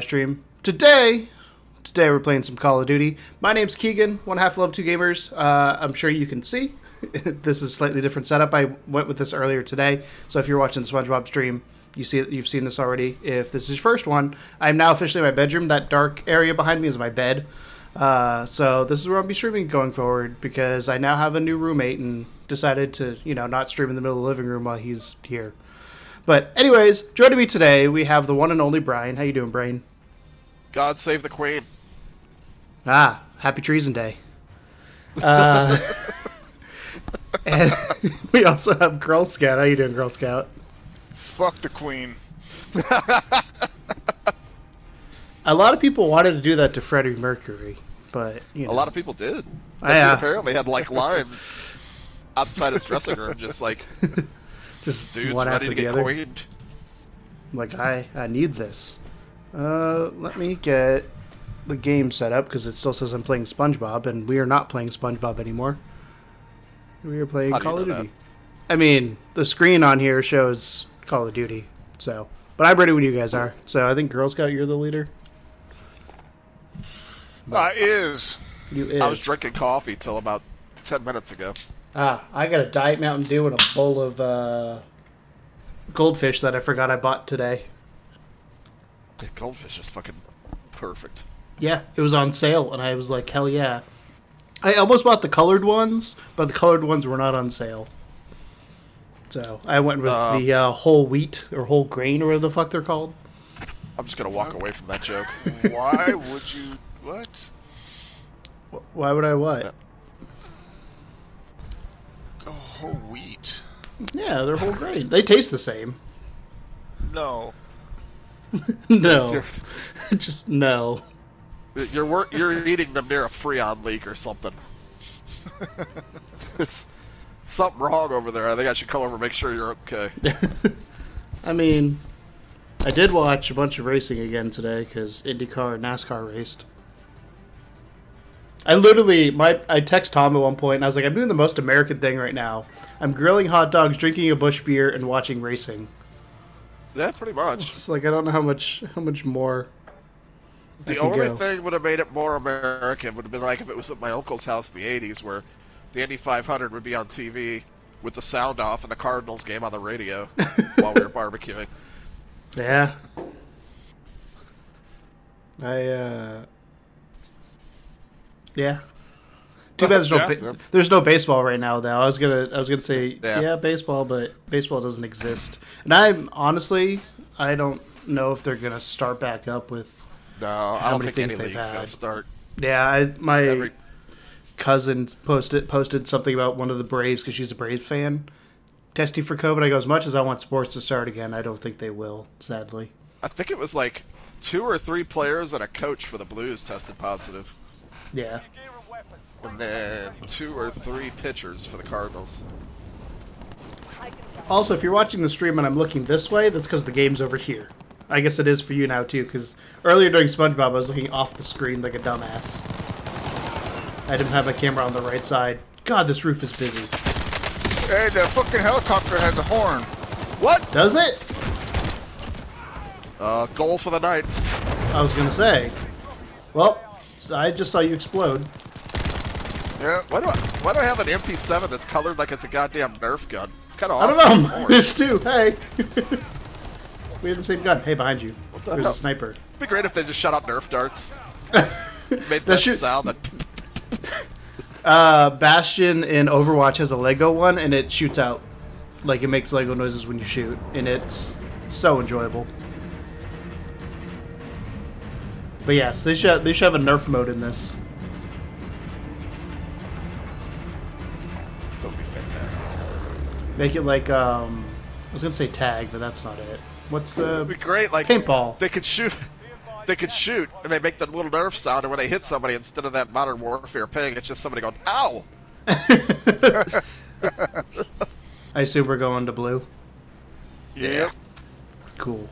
stream. Today, today we're playing some Call of Duty. My name's Keegan, one half love two gamers. Uh, I'm sure you can see this is slightly different setup. I went with this earlier today, so if you're watching the SpongeBob stream, you see you've seen this already. If this is your first one, I'm now officially in my bedroom. That dark area behind me is my bed. Uh, so this is where I'll be streaming going forward because I now have a new roommate and decided to you know not stream in the middle of the living room while he's here. But anyways, joining me today we have the one and only Brian. How you doing, Brian? God save the Queen. Ah, Happy Treason Day. Uh, and we also have Girl Scout. How you doing, Girl Scout? Fuck the Queen. A lot of people wanted to do that to Freddie Mercury, but you know, A lot of people did. Yeah. apparently had like lines outside his dressing room, just like just dudes one after the other. queened. Like I, I need this. Uh, let me get the game set up because it still says I'm playing SpongeBob, and we are not playing SpongeBob anymore. We are playing How Call of Duty. I mean, the screen on here shows Call of Duty, so. But I'm ready when you guys are. So I think Girl Scout, you're the leader. I is. You is. I was drinking coffee till about ten minutes ago. Ah, I got a Diet Mountain Dew and a bowl of uh, goldfish that I forgot I bought today. The goldfish is fucking perfect. Yeah, it was on sale, and I was like, hell yeah. I almost bought the colored ones, but the colored ones were not on sale. So I went with Uh, the uh, whole wheat or whole grain or whatever the fuck they're called. I'm just gonna walk away from that joke. Why would you. What? Why would I what? Oh, whole wheat. Yeah, they're whole grain. They taste the same. No. no, You're, just no. you're wor- you're eating them near a Freon leak or something. It's something wrong over there. I think I should come over and make sure you're okay. I mean, I did watch a bunch of racing again today because IndyCar and NASCAR raced. I literally, my I text Tom at one point and I was like, I'm doing the most American thing right now. I'm grilling hot dogs, drinking a Busch beer, and watching racing. Yeah, pretty much. It's like I don't know how much how much more. The only go. thing would have made it more American would have been like if it was at my uncle's house in the '80s, where the Indy 500 would be on TV with the sound off and the Cardinals game on the radio while we were barbecuing. Yeah. I uh. Yeah. Too bad there's no Yeah, ba- yeah. there's no baseball right now though. I was gonna I was gonna say yeah. Yeah. baseball, but baseball doesn't exist. And I'm honestly I don't know if they're gonna start back up with. No, How I don't many think things any they've league's gonna had. start. Yeah, I my Every cousin posted posted something about one of the Braves because she's a Braves fan. Testing for COVID. I go as much as I want sports to start again. I don't think they will. Sadly. I think it was like two or three players and a coach for the Blues tested positive, Yeah. and then two or three pitchers for the Cardinals. Also, if you're watching the stream and I'm looking this way, that's because the game's over here. I guess it is for you now too, because earlier during SpongeBob, I was looking off the screen like a dumbass. I didn't have my camera on the right side. God, this roof is busy. Hey, the fucking helicopter has a horn. What? Does it? Uh, goal for the night. I was gonna say. Well, I just saw you explode. Yeah. Why do I why do I have an MP7 that's colored like it's a goddamn Nerf gun? It's kind of I awesome. don't know. This too. Hey. we had the same gun. Hey, behind you. The There's hell? a sniper. It'd be great if they just shot out Nerf darts. Made That that should- sound. That Uh, Bastion in Overwatch has a Lego one, and it shoots out. Like, it makes Lego noises when you shoot, and it's so enjoyable. But yes, they should they should have a Nerf mode in this. would be fantastic. Make it like um, I was gonna say tag, but that's not it. What's It'd be the great. Like paintball? they could shoot. They could shoot, and they make the little Nerf sound, and when they hit somebody, instead of that Modern Warfare ping, it's just somebody going, "Ow!" I assume we're going to blue. Yeah. Cool.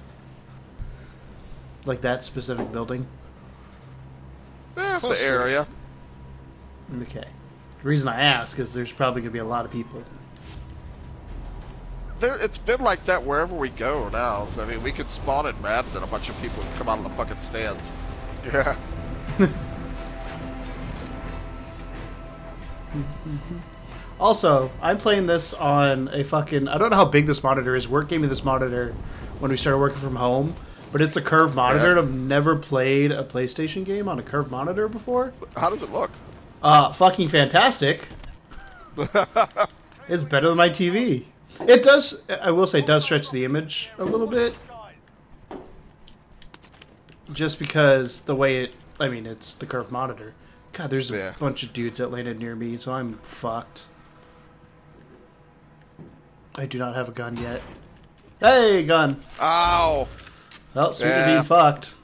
Like that specific building. Eh, Close the to it. area. Okay. The reason I ask is there's probably gonna be a lot of people. there, it's been like that wherever we go now. So I mean, we could spawn in Madden and a bunch of people would come out of the fucking stands. Yeah. Also, I'm playing this on a fucking. I don't know how big this monitor is. Work gave me this monitor when we started working from home, but it's a curved monitor. Yeah. and I've never played a PlayStation game on a curved monitor before. How does it look? Uh, fucking fantastic. It's better than my TV. It does. I will say, it does stretch the image a little bit, just because the way it. I mean, it's the curved monitor. God, there's a Yeah. bunch of dudes that landed near me, so I'm fucked. I do not have a gun yet. Hey, gun. Ow! Oh, sweet Yeah. being fucked.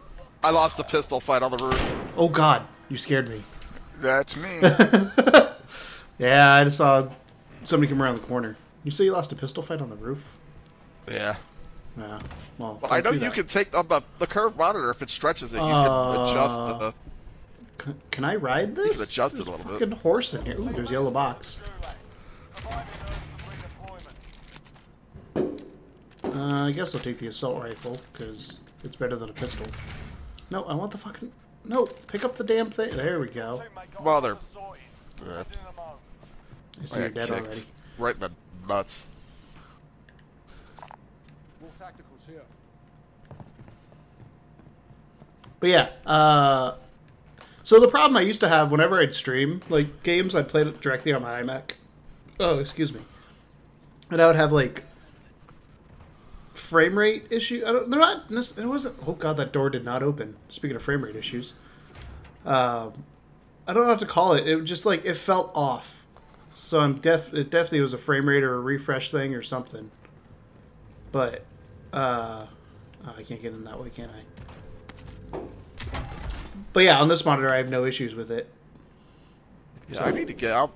I lost a pistol fight on the roof. Oh God, you scared me. That's me. Yeah, I just saw somebody come around the corner. You say you lost a pistol fight on the roof? Yeah. Yeah. Well, Well, I know you that. can take on the the curved monitor if it stretches it. You can adjust Uh, the. Can I ride this? You can adjust it a There's little bit. horse in here. Ooh, there's a yellow box. Uh, I guess I'll take the assault rifle because it's better than a pistol. No, I want the fucking. No, pick up the damn thing. There we go. Mother. Uh, I see I you're dead kicked. already. Right in the nuts. More tacticals here. But yeah, uh, so the problem I used to have whenever I'd stream like games, I'd play it directly on my iMac. Oh, excuse me. And I would have like frame rate issue. I don't, they're not. It wasn't. Oh god, that door did not open. Speaking of frame rate issues, um, I don't know what to call it. It just like it felt off. So I'm def. It definitely was a frame rate or a refresh thing or something. But uh, oh, I can't get in that way, can I? But yeah, on this monitor, I have no issues with it. Yeah, I need to get out.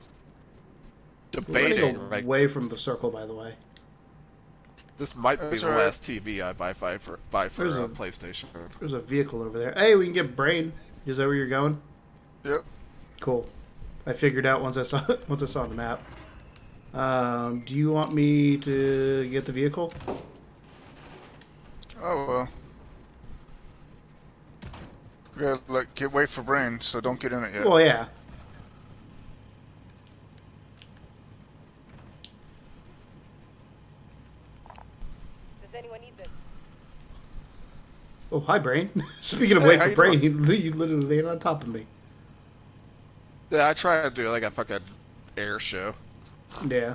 Debating like away from the circle, by the way. This might be That's the alright. last TV I buy buy for buy for There's uh, a- PlayStation. There's a vehicle over there. Hey, we can get brain. Is that where you're going? Yep. Cool. I figured out once I saw once I saw the map. Um, do you want me to get the vehicle? Oh well. We gotta like get wait for brain, so don't get in it yet. Well, yeah. Does anyone need this? Oh, hi, brain. Speaking of Hey, wait for brain, you, you literally laying on top of me. Yeah, I try to do like a fucking air show. Yeah.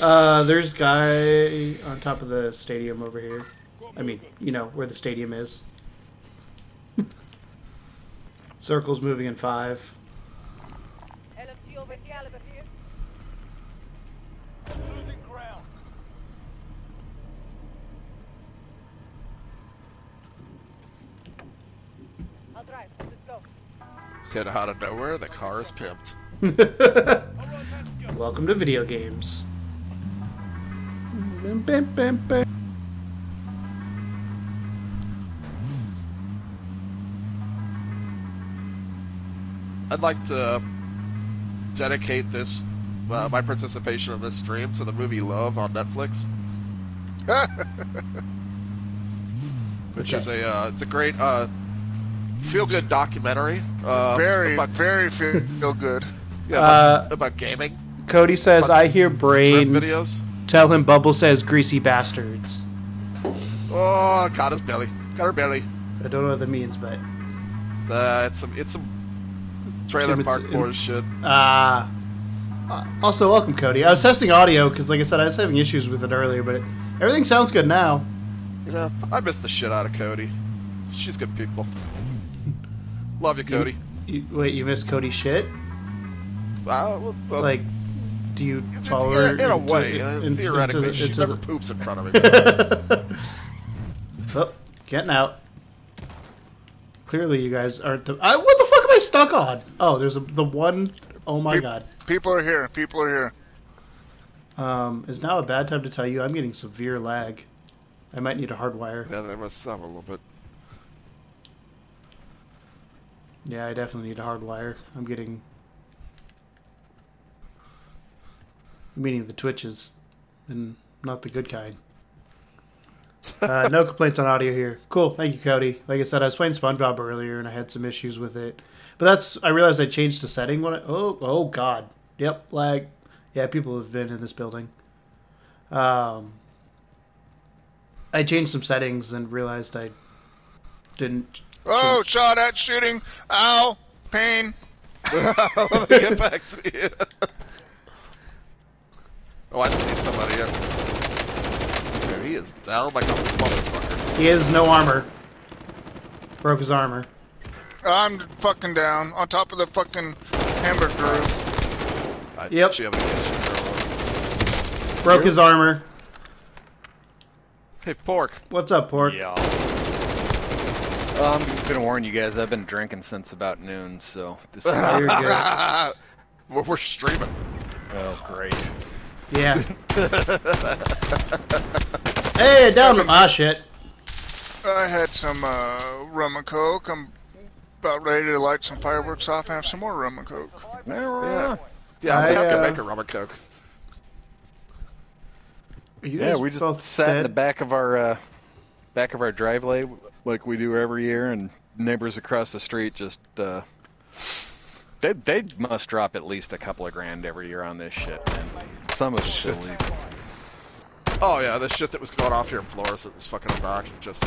Uh, there's guy on top of the stadium over here. I mean, you know where the stadium is. Circle's moving in five. LFG over Caliber here. Losing ground. I'll drive. Let's go. Get out of nowhere, the car is pimped. Welcome to video games. I'd like to dedicate this uh, my participation in this stream to the movie Love on Netflix, which is a uh, it's a great uh, feel good documentary. Uh, very, about, very feel good. yeah, about, Uh, about gaming Cody says, "I hear brain." videos. Tell him Bubble says greasy bastards. Oh, got his belly, got her belly. I don't know what that means, but Uh, it's some it's some trailer it's park in- shit. Ah. uh, also welcome, Cody. I was testing audio because, like I said, I was having issues with it earlier, but it, everything sounds good now. You know, I miss the shit out of Cody. She's good people. Love you, Cody. You, wait, you missed Cody shit? Uh, well, well, Like, do you in- follow in, her in a into- way, uh, in- theoretically, into she into never the- poops in front of me. oh, getting out. Clearly, you guys aren't the. I, what the fuck am I stuck on? Oh, there's a, the one oh my Peop- god. People are here. People are here. Um, is now a bad time to tell you I'm getting severe lag. I might need a hardwire. yeah, that must have a little bit. Yeah, I definitely need a hardwire. I'm getting. Meaning the twitches. And not the good kind. Uh, no complaints on audio here. Cool, thank you, Cody. Like I said, I was playing SpongeBob earlier and I had some issues with it, but that's I realized I changed the setting when I oh oh god yep lag yeah people have been in this building. Um, I changed some settings and realized I didn't. Oh, shot at, shooting. Ow, pain. Let me get back to you. oh, I see somebody. Yeah, he is down like a motherfucker. He has no armor. Broke his armor. I'm fucking down on top of the fucking hamburger roof. I Yep. actually have a issue, girl. Broke his armor. Hey, pork. What's up, Pork? Yeah. Well, I'm gonna warn you guys. I've been drinking since about noon, so this. is You're good. we're, we're streaming. oh, great. Yeah. hey, down. Ah, shit. I had some uh, rum and coke. I'm about ready to light some fireworks off and have some more rum and coke. Yeah. Yeah, I, I'm not uh, gonna make a rum and coke. Are you Yeah, guys we just both sat in the back of our uh, back of our driveway like we do every year, and neighbors across the street just uh, they they must drop at least a couple of grand every year on this shit. Man. Some of it's illegal. Oh yeah, the shit that was going off here in Florissant is fucking obnoxious. Just,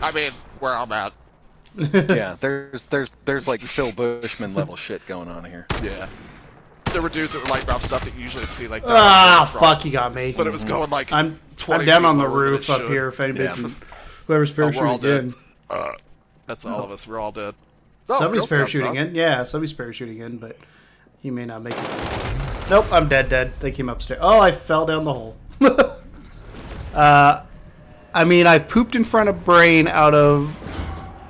I mean, where I'm at. yeah, there's there's there's like Phil Bushman level shit going on here. Yeah. There were dudes that were lighting off stuff that you usually see like. Ah, from- fuck, you got me. But it was going like. I'm 20 I'm down on the lower than it roof up should. here. If anybody Yeah. can, whoever's Oh, parachuting dead. in, Uh, that's all of us. We're all dead. Oh, somebody's parachuting in. Yeah, somebody's parachuting in, but he may not make it. Nope, I'm dead. Dead. They came upstairs. Oh, I fell down the hole. uh, I mean, I've pooped in front of Brain out of,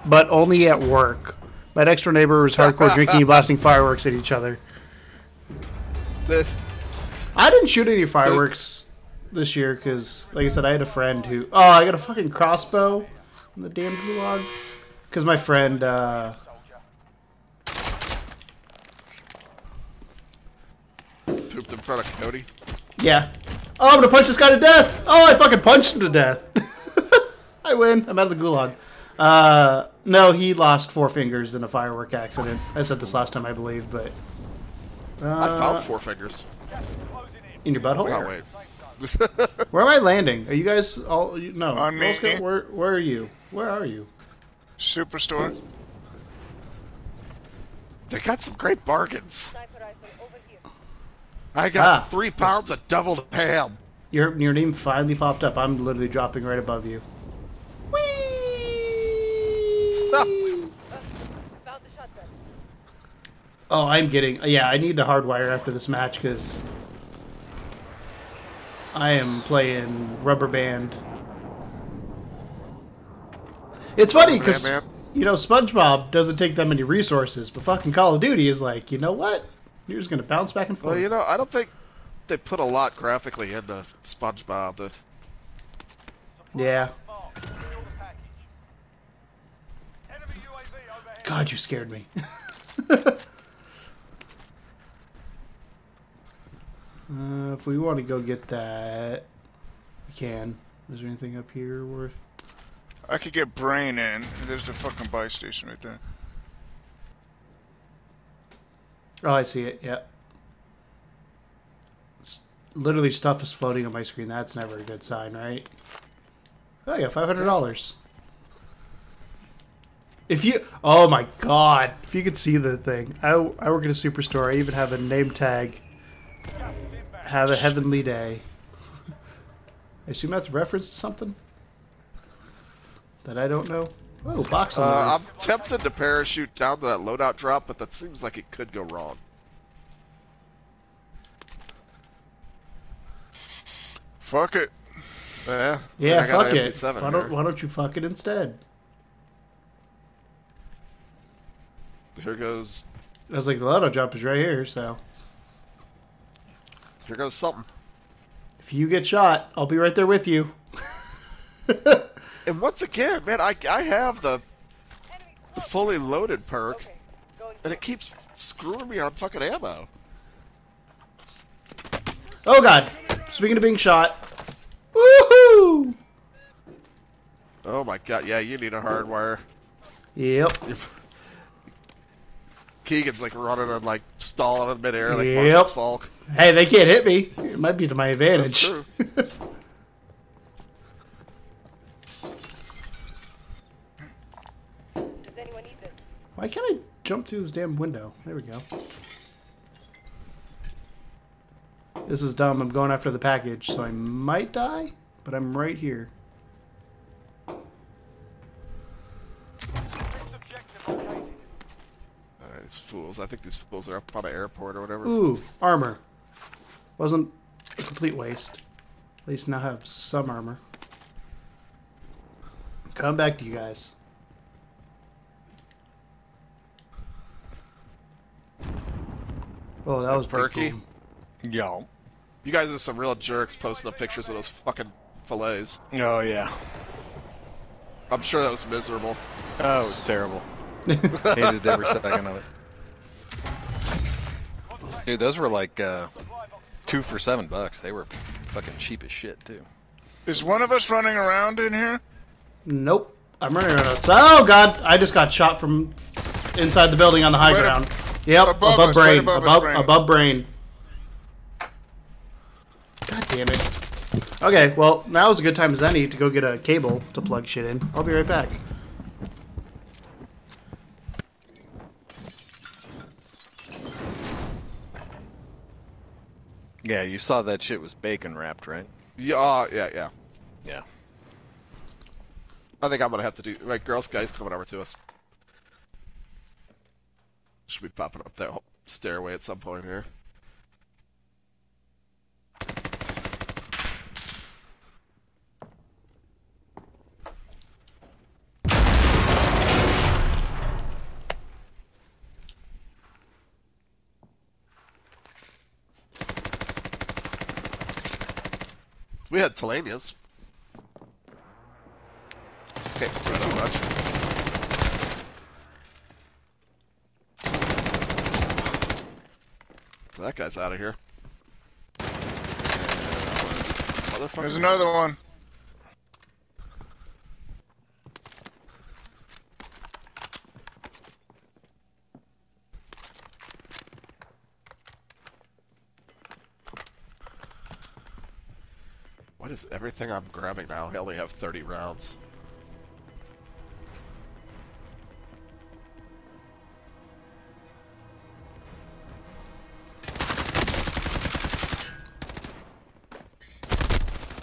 but only at work. My next door neighbor was hardcore drinking and blasting fireworks at each other. This- I didn't shoot any fireworks this year because, like I said, I had a friend who. Oh, I got a fucking crossbow in the damn gulag. Because my friend, uh. Pooped in front of Cody. Yeah. Oh, I'm gonna punch this guy to death! Oh, I fucking punched him to death! I win. I'm out of the gulag. Uh, no, he lost four fingers in a firework accident. I said this last time, I believe, but. Uh, I found four fingers. In your butthole? Oh wait. Where am I landing? Are you guys all. You, no. On me. Where, where are you? Where are you? Superstore. they got some great bargains. Sniper rifle over here. I got Ah. three pounds of deviled ham. Your your name finally popped up. I'm literally dropping right above you. Whee! Found the shotgun. Oh, I'm getting. Yeah, I need to hardwire after this match because I am playing Rubber Band. It's funny because you know SpongeBob doesn't take that many resources, but fucking Call of Duty is like, you know what? You're just gonna bounce back and forth. Well, you know, I don't think they put a lot graphically into SpongeBob. The, yeah. Mark, secure the package. Enemy UAV overhead. God, you scared me. uh, if we want to go get that, we can. Is there anything up here worth? I could get brain in. There's a fucking buy station right there. Oh, I see it. Yep. S- Literally, stuff is floating on my screen. That's never a good sign, right? Oh, yeah, five hundred dollars. If you, oh my god, if you could see the thing, I, I work at a superstore. I even have a name tag. Gas is inbound. Have a heavenly day. I assume that's a reference to something that I don't know. Oh, box on uh. I'm tempted to parachute down to that loadout drop, but that seems like it could go wrong. Fuck it. Yeah. yeah, fuck it. MP7 Why don't, why don't you fuck it instead? Here goes. I was like, the loadout drop is right here, so Here goes something. if you get shot, I'll be right there with you. And once again, man, I I have the the fully loaded perk, Okay, and it keeps screwing me on fucking ammo. Oh god. Speaking of being shot. Woohoo! Oh my god, yeah, you need a hardwire. Yep. Keegan's like running and like stalling in midair like Yep. Marshall Faulk. Hey, they can't hit me. It might be to my That's advantage. true. Does anyone need this? Why can't I jump through this damn window? There we go. This is dumb. I'm going after the package, so I might die, but I'm right here. Next objective located. Uh, these fools. I think these fools are up on the airport or whatever. Ooh, armor. Wasn't a complete waste. At least now have some armor. Come back to you guys. Oh, that was perky. boom. Yo. You guys are some real jerks posting up pictures of those fucking fillets. Oh yeah. I'm sure that was miserable. Oh, it was terrible. Hated every second of it. Dude, those were like uh, two for seven bucks. They were fucking cheap as shit too. Is one of us running around in here? Nope. I'm running around outside. Oh god, I just got shot from inside the building on the high Right ground. Yep, above above, us, right brain. above above, brain. above brain. God damn it. Okay, well, now is a good time as any to go get a cable to plug shit in. I'll be right back. Yeah, you saw that shit was bacon wrapped, right? Yeah, uh, yeah, yeah. Yeah. I think I'm gonna have to do. Right, Girl Scouts coming over to us. Should be popping up that stairway at some point here. We had Telanias. Can't complain that. That guy's out of here. Uh, There's another one. What is everything I'm grabbing now? I only have 30 rounds.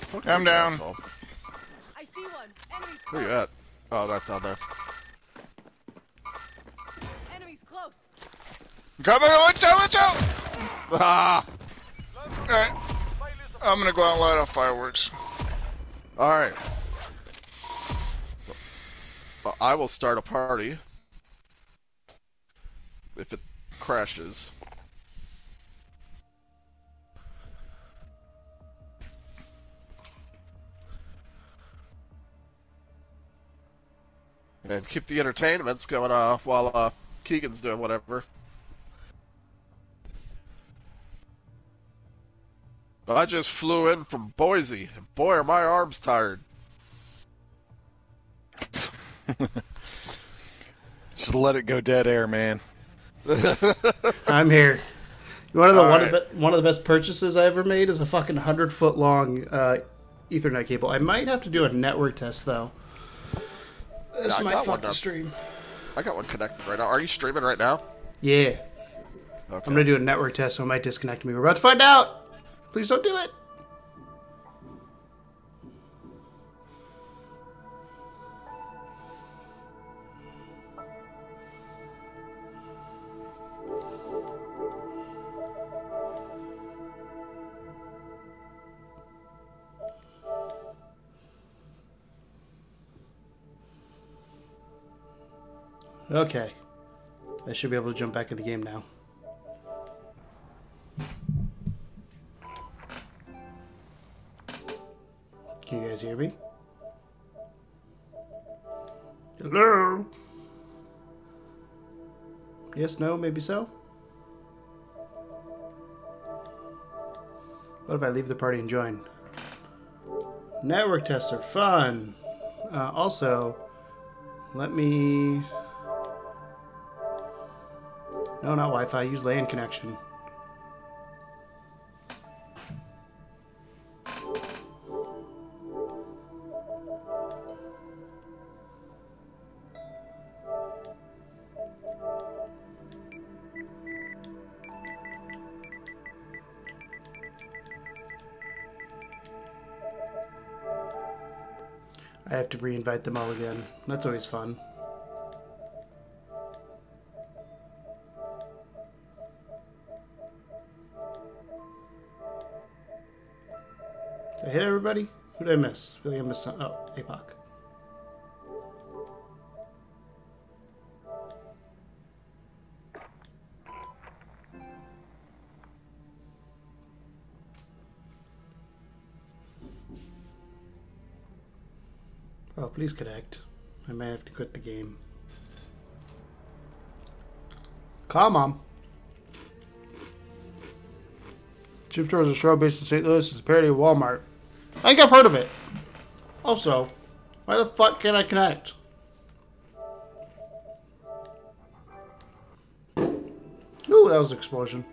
Fuck I'm down. asshole. I see one. Enemies Where you at? Oh, that's down there. Enemies close. Coming! Watch out! Watch out! Ah! Alright. I'm gonna go out and light off fireworks. Alright. I will start a party. If it crashes. And keep the entertainments going uh, while uh, Keegan's doing whatever. I just flew in from Boise, and boy are my arms tired. Just let it go dead air, man. I'm here. You want to know one, right. of the, one of the best purchases I ever made is a fucking 100 foot long uh, Ethernet cable. I might have to do a network test, though. This I might fuck one the up. stream. I got one connected right now. Are you streaming right now? Yeah. Okay. I'm gonna do a network test, so it might disconnect me. We're about to find out. Please don't do it. Okay. I should be able to jump back in the game now. Can you guys hear me? Hello? Yes, no, maybe so? What if I leave the party and join? Network tester, fun. Uh, also, let me. No, not Wi Fi. Use LAN connection. Have them all again. That's always fun. Did I hit everybody? Who did I miss? I feel like I missed some. Oh, APOC. Please connect. I may have to quit the game. Come on. Chip Store is a show based in St. Louis. It's a parody of Walmart. I think I've heard of it. Also, why the fuck can't I connect? Ooh, that was an explosion.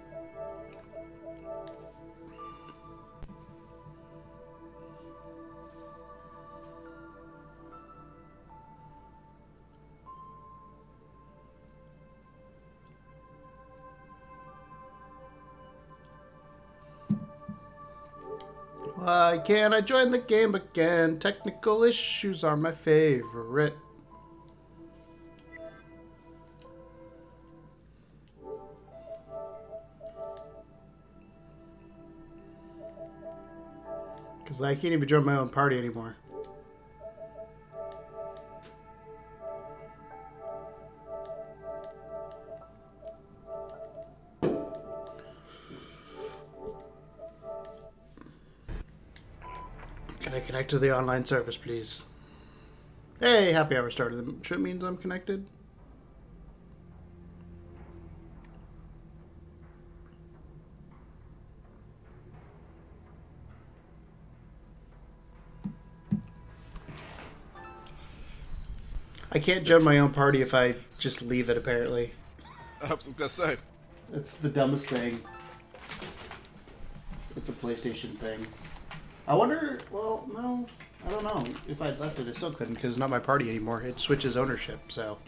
Can't I join the game again? Technical issues are my favorite. Because I can't even join my own party anymore. Connect to the online service, please? Hey, happy hour started. Should means I'm connected. I can't join my own party if I just leave it, apparently. I was gonna say. It's the dumbest thing. It's a PlayStation thing. I wonder. Well, no, I don't know. If I left it, I still couldn't because it's not my party anymore. It switches ownership. So,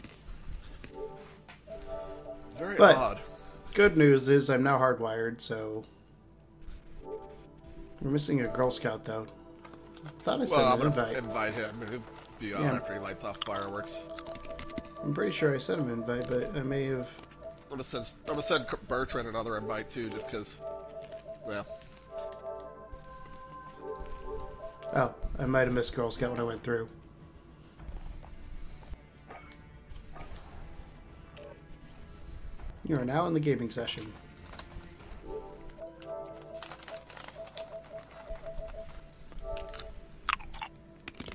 Very But- odd. good news is I'm now hardwired. So, we're missing a Girl Scout though. I Thought I sent Well, I'm invite. invite him. He'll be on Yeah. after he lights off fireworks. I'm pretty sure I sent him an invite, but I may have. I'm gonna send. I'm gonna send Bertrand another invite too, just because. Yeah. Oh, I might have missed Girl Scout when I went through. You are now in the gaming session.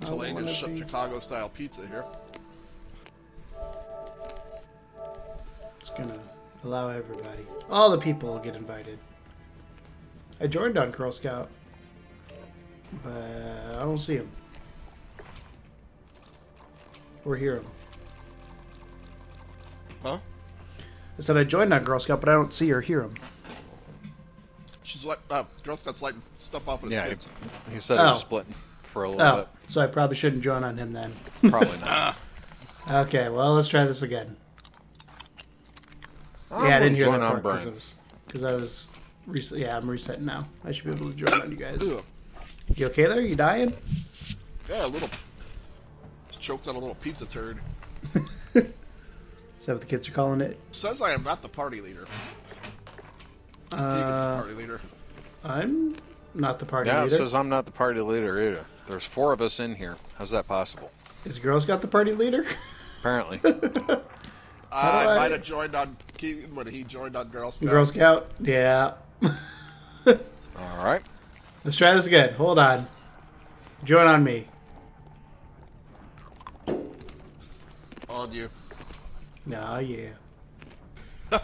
Tulane wanna be- Chicago style pizza here. It's gonna allow everybody. All the people will get invited. I joined on Girl Scout, but I don't see him. Or hear him. Huh? I said I joined that Girl Scout, but I don't see or hear him. She's like, uh, Girl Scouts lighting stuff off with his Yeah, kids. he said he Oh. was splitting for a little Oh, so I probably shouldn't join on him then. Probably not. Okay, well, let's try this again. yeah, I didn't hear that part because I was, cause I was reset. Yeah, I'm resetting now. I should be able to join on you guys. Ugh. You okay there? You dying? Yeah, a little. Choked on a little pizza turd. Is that what the kids are calling it? Says I am not the party leader. Keegan's the Uh, party leader. I'm not the party Yeah, it leader. says I'm not the party leader either. There's four of us in here. How's that possible? Is Girls got the party leader? Apparently. I, I- might have joined on Keegan when he joined on Girl Scout. Girl Scout? Yeah. All right. Let's try this again. Hold on. Join on me. On you. Nah, yeah.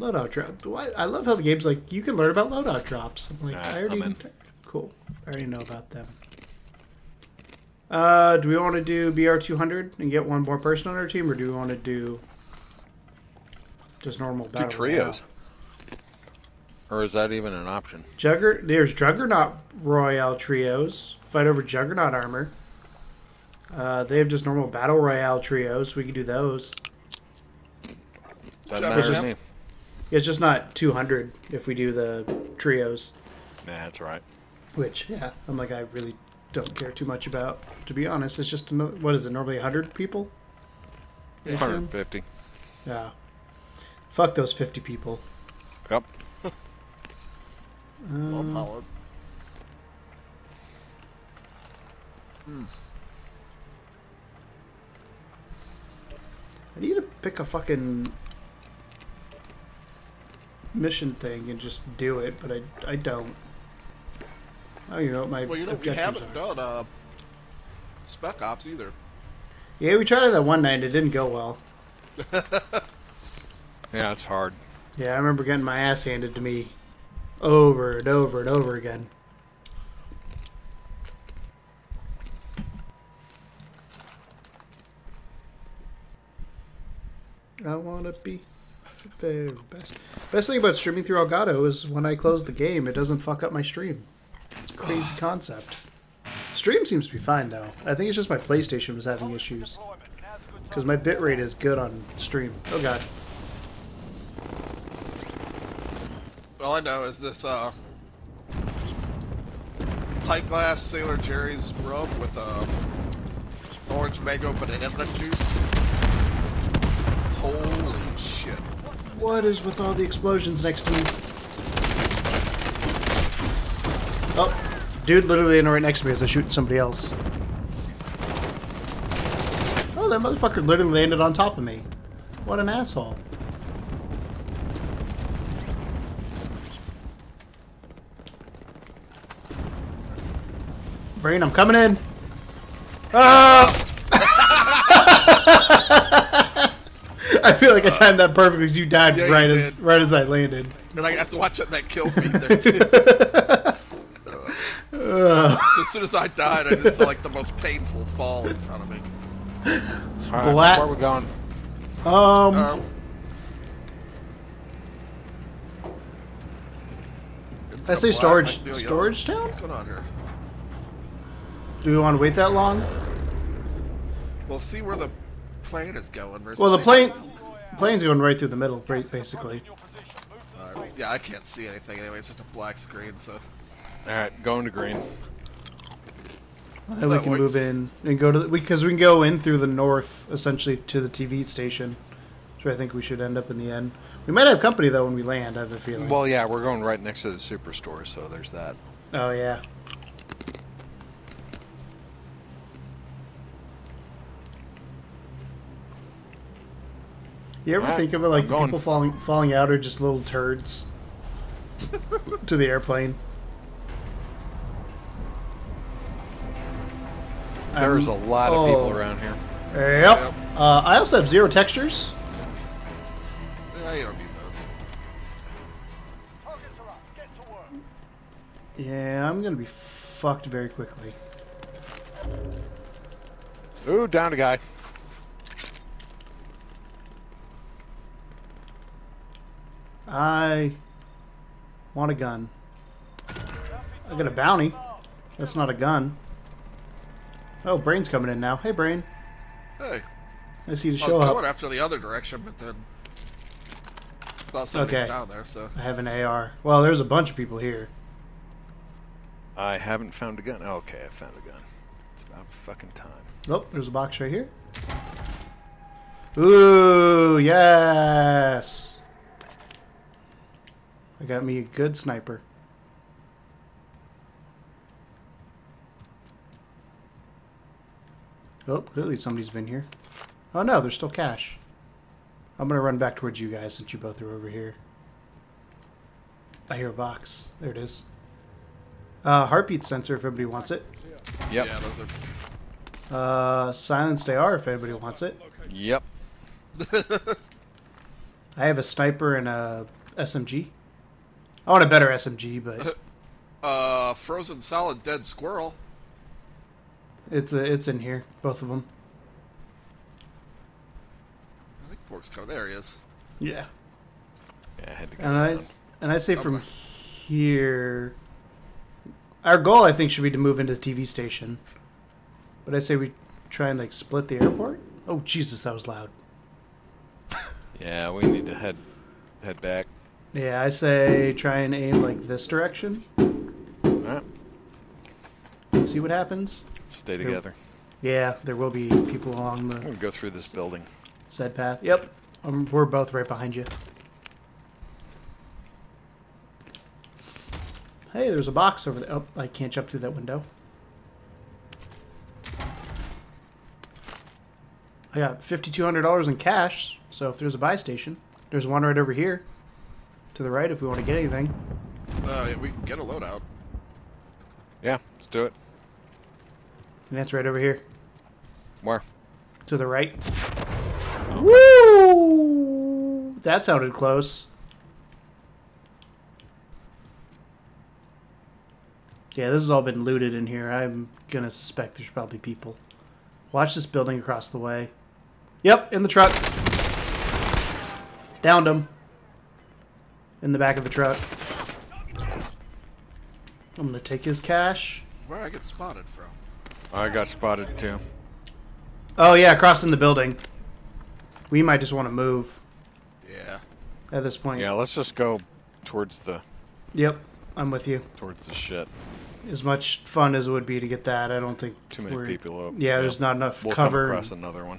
Loadout drop. Why- I love how the game's like you can learn about loadout drops. I'm like, Alright, I already I'm cool. I already know about them. Uh, do we want to do BR two hundred and get one more person on our team, or do we want to do just normal Do trios. royale? Or is that even an option? Jugger, there's Juggernaut Royale trios. Fight over Juggernaut armor. Uh, they have just normal battle royale trios. We can do those. Doesn't Yeah, matter just- to me. It's just not 200 if we do the trios. Nah, that's right. Which, yeah, I'm like, I really don't care too much about. To be honest, it's just another. What is it? Normally 100 people. 150. Yeah. Fuck those 50 people. Yep. Well, Um, Holland. I need to pick a fucking mission thing and just do it, but I, I don't. I don't even know what my Well, you know, we objectives haven't are. done uh, Spec Ops either. Yeah, we tried it that one night and it didn't go well. Yeah, it's hard. Yeah, I remember getting my ass handed to me over and over and over again. I want to be the best. Best thing about streaming through Elgato is when I close the game, it doesn't fuck up my stream. It's a crazy concept. Stream seems to be fine though. I think it's just my PlayStation was having issues Deployment. Now's a good because my bitrate is good on stream. Oh god. All I know is this uh, glass Sailor Jerry's rum with uh, orange mango banana juice. Holy shit! What is with all the explosions next to me? Oh, dude literally landed right next to me as I shoot somebody else. Oh, that motherfucker literally landed on top of me. What an asshole. Brain, I'm coming in. Ah! I feel like I timed that perfectly 'cause you died Yeah, you right as right as I landed. And I got to watch it that kill feed there too. Ugh. as soon as I died, I just saw like the most painful fall in front of me. All right, Black- where we going? Um, Um, I say Black, storage, like storage town. What's going on here? Do we want to wait that long? We'll see where the plane is going. versus Well, the plane, plane's going right through the middle, right, basically. your position. Move to the Alright, Yeah, I can't see anything anyway. It's just a black screen. So All right, going to green. And we can works. move in and go to the, because we can go in through the north, essentially to the TV station. So I think we should end up in the end. We might have company though when we land. I have a feeling. Well, yeah, we're going right next to the superstore, so there's that. oh yeah. You ever Alright, think of it like I'm the going. people falling falling out are just little turds to the airplane? There's a Um, lot of oh. people around here. Yep. Yep. Uh, I also have zero textures. yeah, you don't need those. Targets are up. Get to work. Yeah, I'm gonna be fucked very quickly. Ooh, down a guy. I want a gun. I got a bounty. That's not a gun. Oh, Brain's coming in now. Hey, Brain. Hey, Nice see you to I was show going up. after the other direction, but then thought somebody Okay. down there. So I have an AR. Well, there's a bunch of people here. I haven't found a gun. Oh, okay, I found a gun. It's about fucking time. Oh, there's a box right here. Ooh, yes. I got me a good sniper. Oh, clearly somebody's been here. Oh no, there's still cash. I'm gonna run back towards you guys since you both are over here. I hear a box. There it is. Uh, heartbeat sensor if everybody wants it. Yep. yeah, those Uh, silenced AR if anybody wants it. Yep. I have a sniper and a SMG. I want a better SMG, but Uh, frozen solid dead squirrel. it's uh, it's in here, both of them. I think Pork's coming. There he is. Yeah. Yeah, I had to go. And I around. and I say from Okay. here, our goal I think should be to move into the TV station. But I say we try and like split the airport. Oh Jesus, that was loud. Yeah, we need to head head back. Yeah, I say try and aim like this direction. Alright, and See what happens. stay together. Yeah, there will be people along the gonna go through this building. said path. Yep, um, we're both right behind you. Hey, there's a box over there. Oh, I can't jump through that window. I got fifty-two hundred dollars in cash. So if there's a buy station, there's one right over here, to the right. If we want to get anything, Uh, yeah, we can get a loadout. Yeah, let's do it. and that's right over here, Where? to the right. Woo! That sounded close. Yeah, this has all been looted in here. I'm gonna suspect there's probably people. Watch this building across the way. Yep, in the truck. Downed him. In the back of the truck. I'm gonna take his cash. Where I get spotted from? I got spotted too. Oh yeah, crossing the building. We might just want to move Yeah. at this point. Yeah, let's just go towards the Yep, I'm with you. towards the shit. As much fun as it would be to get that, I don't think Too many we're- people up. Yeah, there's not enough we'll cover. Come across another one.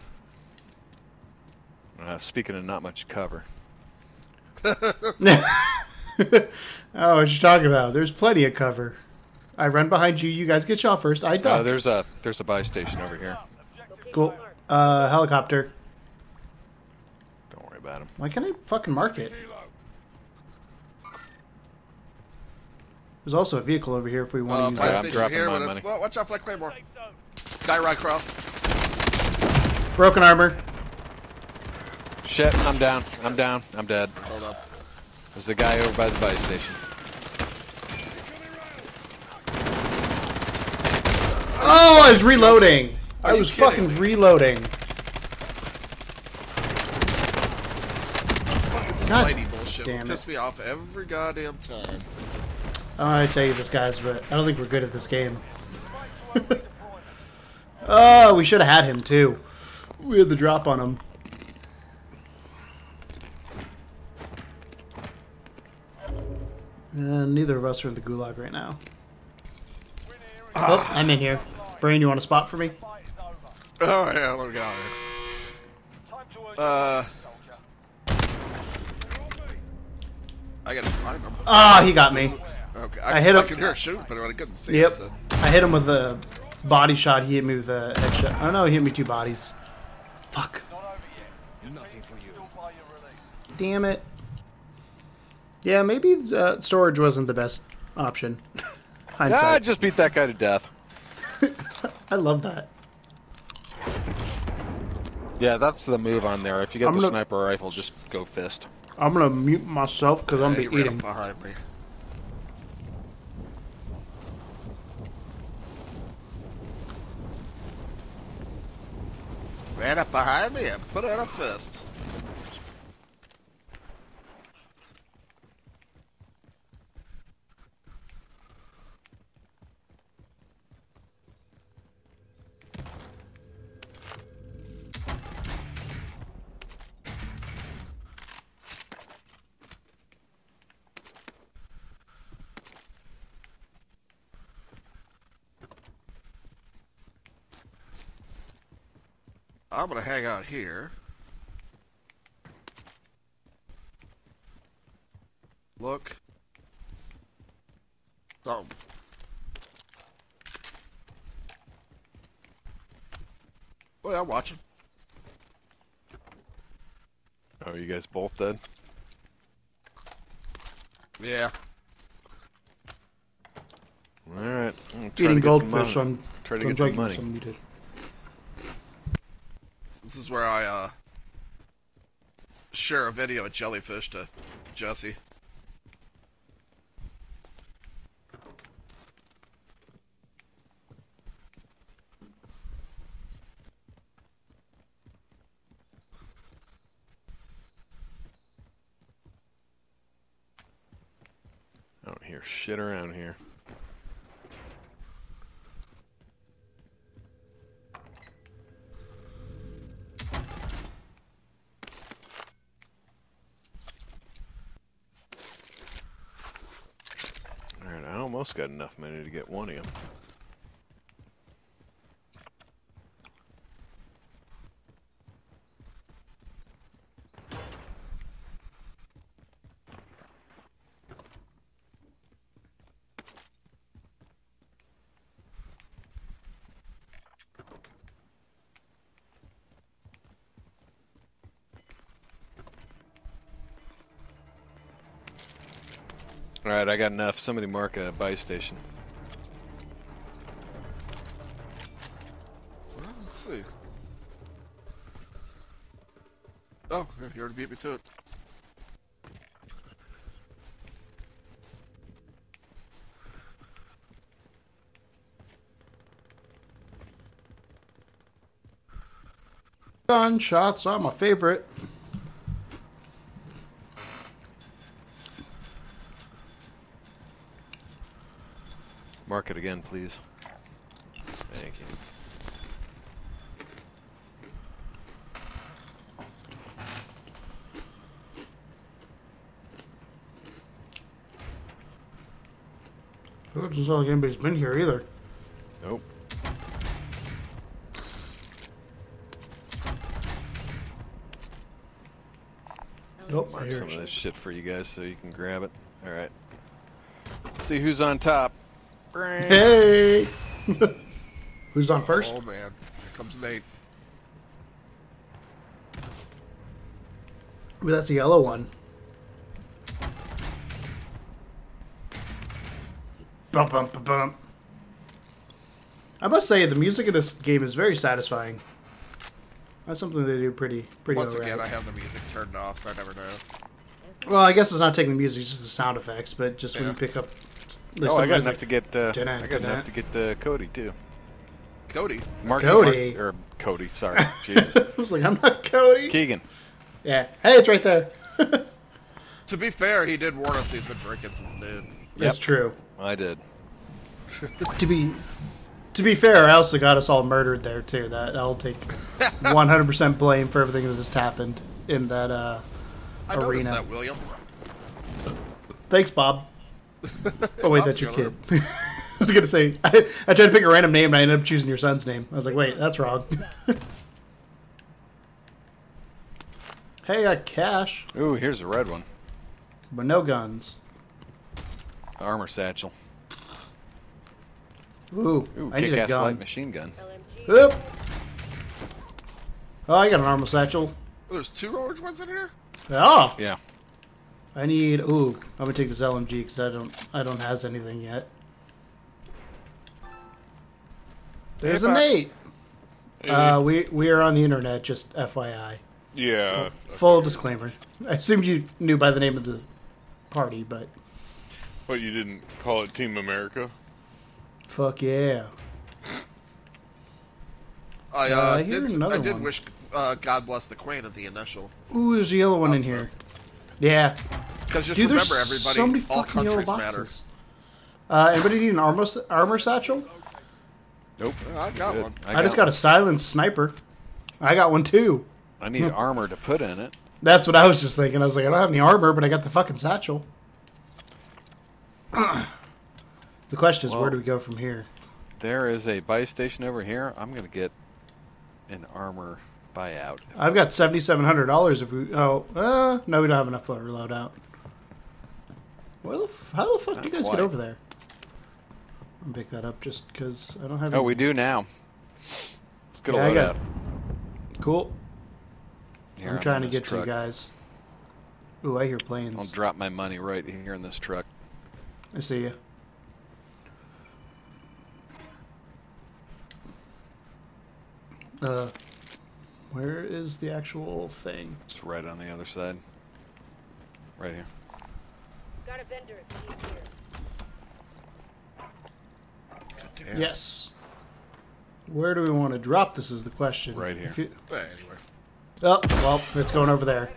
Uh, speaking of not much cover, oh, what you talking about? There's plenty of cover. I run behind you. You guys get y'all first. I uh, duck. there's a there's a buy station over here. cool. Uh, helicopter. Don't worry about him. Why can't I fucking mark it? There's also a vehicle over here if we want Uh, to use buy I'm station dropping here, my money. well, watch out for that claymore. Guy right across. Broken armor. Shit, I'm down. I'm down. I'm dead. Hold up. There's a guy over by the buy station. Oh, I was reloading. I Are you was kidding fucking reloading. God Slidey bullshit. damn it. piss me off every goddamn time. Uh, I tell you this, guys, but I don't think we're good at this game. oh, we should have had him too. We had the drop on him. Uh, neither of us are in the gulag right now. Oh, I'm in here. Brain, you want a spot for me? Fight is over. Oh yeah, let me get out of here. Time to earn Uh. I gotta find him. Ah, he got me. Okay, I hit I him- could hear it shoot, but I couldn't see Yep. him. So. I hit him with a body shot. He hit me with a headshot. Oh no, he hit me two bodies. Fuck. Not over yet. Nothing for you. Still by your release. Damn it. Yeah, maybe uh, storage wasn't the best option. Ah, I just beat that guy to death. I love that. Yeah, that's the move on there. If you get I'm the gonna- sniper rifle, just go fist. I'm gonna mute myself because I'm Yeah, he be eating. behind me. Ran up behind me and put out a fist. I'm gonna hang out here. Look. Oh. Oh yeah, I'm watching. Oh, you guys both dead? Yeah. Alright. Eating goldfish on. on. Try to on get some drinking money. This is where I uh share a video of jellyfish to Jesse. I don't hear shit around almost got enough money to get one of them. Alright, I got enough. Somebody mark a buy station. Well, let's see. Oh, yeah, you already beat me to it. Gunshots are my favorite. Mark it again, please. Thank you. It doesn't sound like anybody's been here either. Nope. Nope, I Mark hear some of this shit for you guys so you can grab it. Alright. See who's on top. Hey! Who's on first? Oh man, here comes Nate. Ooh, that's a yellow one. Bump, bump, bump, bump. I must say, the music in this game is very satisfying. That's something they do pretty, pretty Once alright. again, I have the music turned off, so I never know. Well, I guess it's not taking the music, it's just the sound effects. But just when Yeah. you pick up, Oh, I got enough to get. Uh, I got dun-dun. enough to get uh, Cody too. Cody, Mark Cody. Mark, or Cody, sorry. Jesus. I was like, I'm not Cody. Keegan. Yeah. Hey, it's right there. to be fair, he did warn us he's been drinking since noon. That's true. I did. To be, to be fair, I also got us all murdered there too. That I'll take 100% blame for everything that just happened in that. uh I noticed Arena. that, William. Thanks, Bob. Oh wait, that's your kid. I was gonna say I, I tried to pick a random name and I ended up choosing your son's name. I was like, wait, that's wrong. hey, I got cash, Ooh, here's a red one. but no guns. Armor satchel. Ooh, Ooh, I need a kick-ass light gun. machine gun. Oop. Oh, I got an armor satchel. Oh, There's two orange ones in here. Oh, Yeah. I need. Ooh, I'm gonna take this LMG because I don't. I don't has anything yet. There's a Hey, Buck. Nate. Uh, we we are on the internet. Just FYI. Yeah. Full disclaimer. I assumed you knew by the name of the party, but But you didn't call it Team America? fuck yeah. I Uh, uh, I did. I did one. wish uh, God bless the Queen at the initial, Ooh, there's a yellow one in Box here. Yeah, because just dude, there's remember, so many all fucking yellow countries matter. boxes. Uh, anybody need an armor armor satchel? Nope. Uh, I got Good. one. I, just got a silenced sniper. I got one too. I need armor to put in it. That's what I was just thinking. I was like, I don't have any armor, but I got the fucking satchel. the question is, where do we go from here? There is a buy station over here. I'm gonna get an armor I've got seventy seven hundred dollars. If we, oh, uh, no, we don't have enough for. Where the f- how the fuck Not do you guys quite. get over there? I'm gonna pick that up just because I don't have. Oh, any- we do now. Let's get Yeah, a I got- loadout. Cool. Here, I'm trying to get to you guys. Ooh, I hear planes. I'll drop my money right here in this truck. I see you. Uh, Where is the actual thing? It's right on the other side. Right here. Got a vendor if you need gear. Damn. Yes. Where do we want to drop this is the question. Right here. If you- Anyway. oh, well, it's going over there.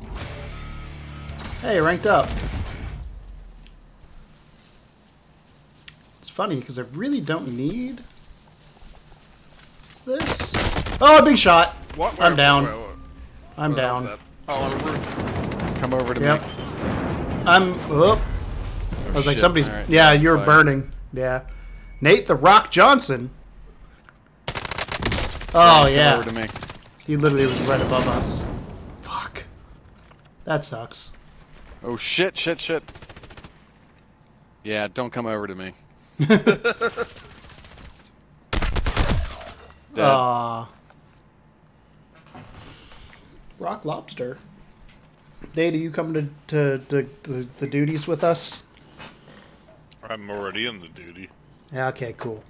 hey, ranked up. It's funny because I really don't need this. Oh, big shot. What? I'm down. where- where- I'm where down. that? Oh, on the roof. Come over to Yep. me. I'm. Oh, I was like, somebody's. Alright, yeah, yeah, you're fine. burning. Yeah. Nate the Rock Johnson. Oh, Come yeah. over to me. He literally was right above us. Fuck. That sucks. Oh shit! Shit! Shit! Yeah, don't come over to me. Dead. Aw. Rock Lobster. Nate, are you coming to, to, to, to the duties with us? I'm already in the duty. Yeah, okay, cool.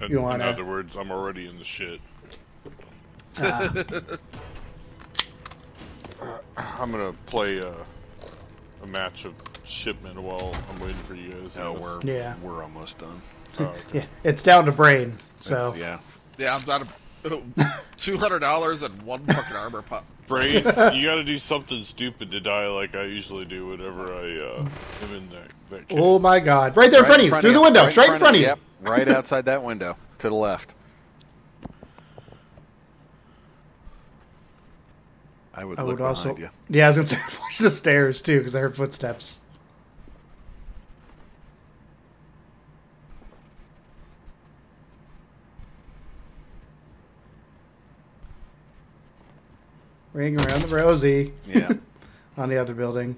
In, You wanna- in other words, I'm already in the shit. I'm gonna play uh, a match of shipment while I'm waiting for you guys. oh, we're Yeah. we're almost done. Oh, okay. Yeah, it's down to brain, so. It's- yeah. Yeah, I'm not a. Two hundred dollars and one fucking armor pop. Brain, you gotta do something stupid to die like I usually do whenever I uh, am in that, that case. Oh my god. Right there in front of you, through the window, straight in front of you. Yep, right outside that window, to the left. I would I look would also. behind you. Yeah, I was gonna say, watch the stairs too, because I heard footsteps. Ring around the rosy Yeah. on the other building.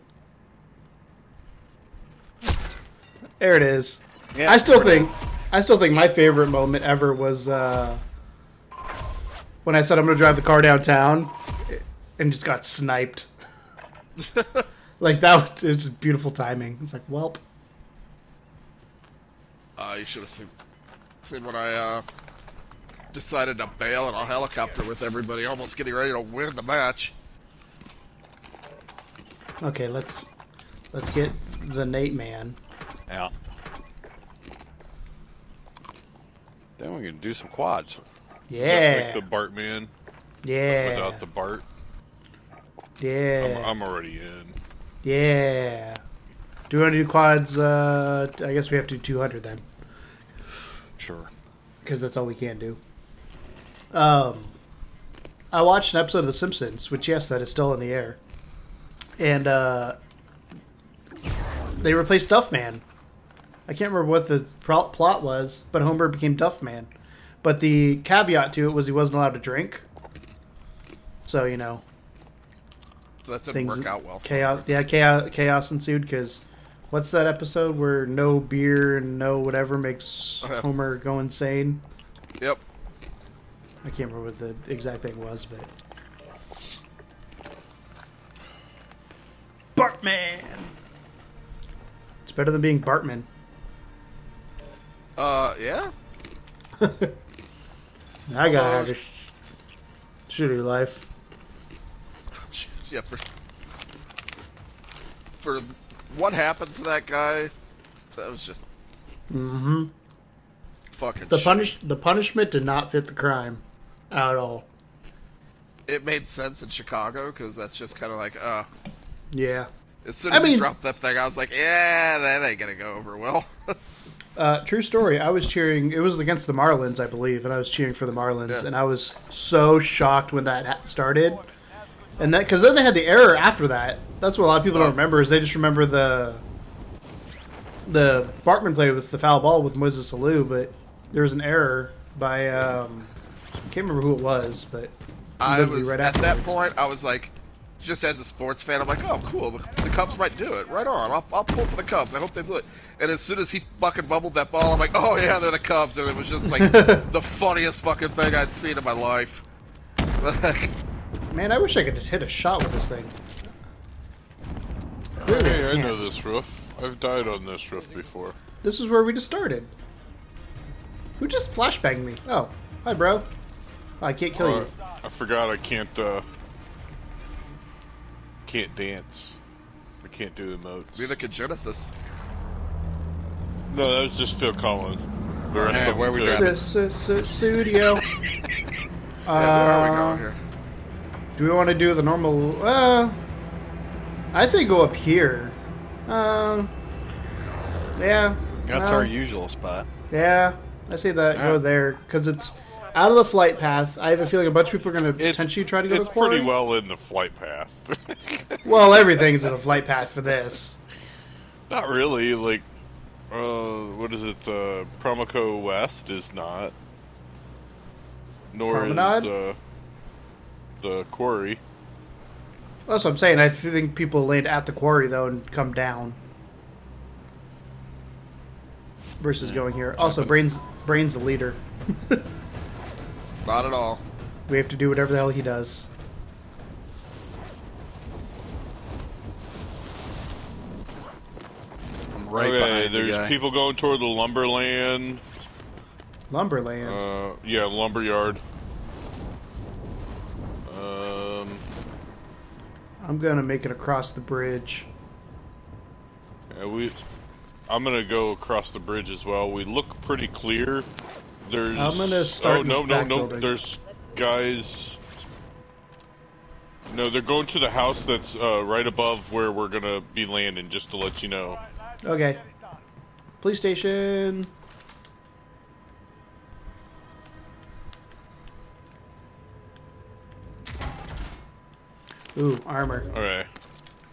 There it is. yeah I still think, I still think my favorite moment ever was uh, when I said I'm gonna drive the car downtown, and just got sniped. like that was it was just beautiful timing. It's like, welp. Uh, you should have seen, seen when I uh, decided to bail in a helicopter with everybody, almost getting ready to win the match. Okay, let's let's get the Nate man. Yeah. Then we can do some quads. Yeah, Like the Bartman yeah, without the Bart. yeah, I'm, I'm already in. yeah. Do we want to do quads? Uh, I guess we have to do 200 then. Sure. because that's all we can do. Um, I watched an episode of The Simpsons, which yes, that is still in the air, and uh, they replaced Duffman. I can't remember what the plot was, but Homer became Duffman. But the caveat to it was he wasn't allowed to drink. So you know, So that didn't things work out well. chaos. Yeah, chaos, chaos ensued because what's that episode where no beer and no whatever makes Okay. Homer go insane? Yep. I can't remember what the exact thing was, but Bartman. It's better than being Bartman. Uh, yeah. I got had a sh- shitty life. Jesus, yeah. For for what happened to that guy, that was just Mm-hmm. fucking. The shit. punish the punishment did not fit the crime at all. It made sense in Chicago because that's just kind of like, uh, Yeah. as soon I as he dropped that thing, I was like, yeah, that ain't gonna go over well. Uh, true story. I was cheering. It was against the Marlins, I believe, and I was cheering for the Marlins, Yeah. and I was so shocked when that started. And that because then they had the error after that. That's what a lot of people don't remember is they just remember the the Bartman play with the foul ball with Moses Alou, but there was an error by um, can't remember who it was, but I was right at that point. I was like, just as a sports fan, I'm like, oh, cool. The, the Cubs might do it. Right on. I'll, I'll pull for the Cubs. I hope they do it. And as soon as he fucking bubbled that ball, I'm like, oh yeah, they're the Cubs. And it was just like the funniest fucking thing I'd seen in my life. Like, man, I wish I could hit a shot with this thing. Clearly Hey, I can't. know this roof. I've died on this roof before. This is where we just started. Who just flashbanged me? Oh, hi, bro. I can't kill Uh, you. I forgot I can't, uh... Can't dance. I can't do emotes. Neither can Genesis. No, that was just Phil Collins. The rest Alright, of where we them dropping? S- s- s- Studio. Yeah, where are we Uh, going here? Do we want to do the normal? Uh, I say go up here. Um, yeah. That's no, our usual spot. Yeah, I say that go there because it's out of the flight path. I have a feeling a bunch of people are going to potentially try to go it's to quarry. pretty well in the flight path. Well, everything's in a flight path for this. Not really. Like, uh, what is it? Uh, Promoco West is not. Nor Promenade? is uh, the quarry. That's what I'm saying. I think people land at the quarry though and come down. Versus going here. Also, brains brains the leader. Not at all. we have to do whatever the hell he does. I'm right okay, behind the there's guy. people going toward the lumberland. Lumberland. Uh, yeah, lumberyard. Um, I'm gonna make it across the bridge. yeah, we. I'm gonna go across the bridge as well. We look pretty clear. There's. I'm gonna start Oh no no no! building. There's guys. No, they're going to the house that's uh, right above where we're gonna be landing. Just to let you know. Okay. Police station. Ooh, armor. Okay.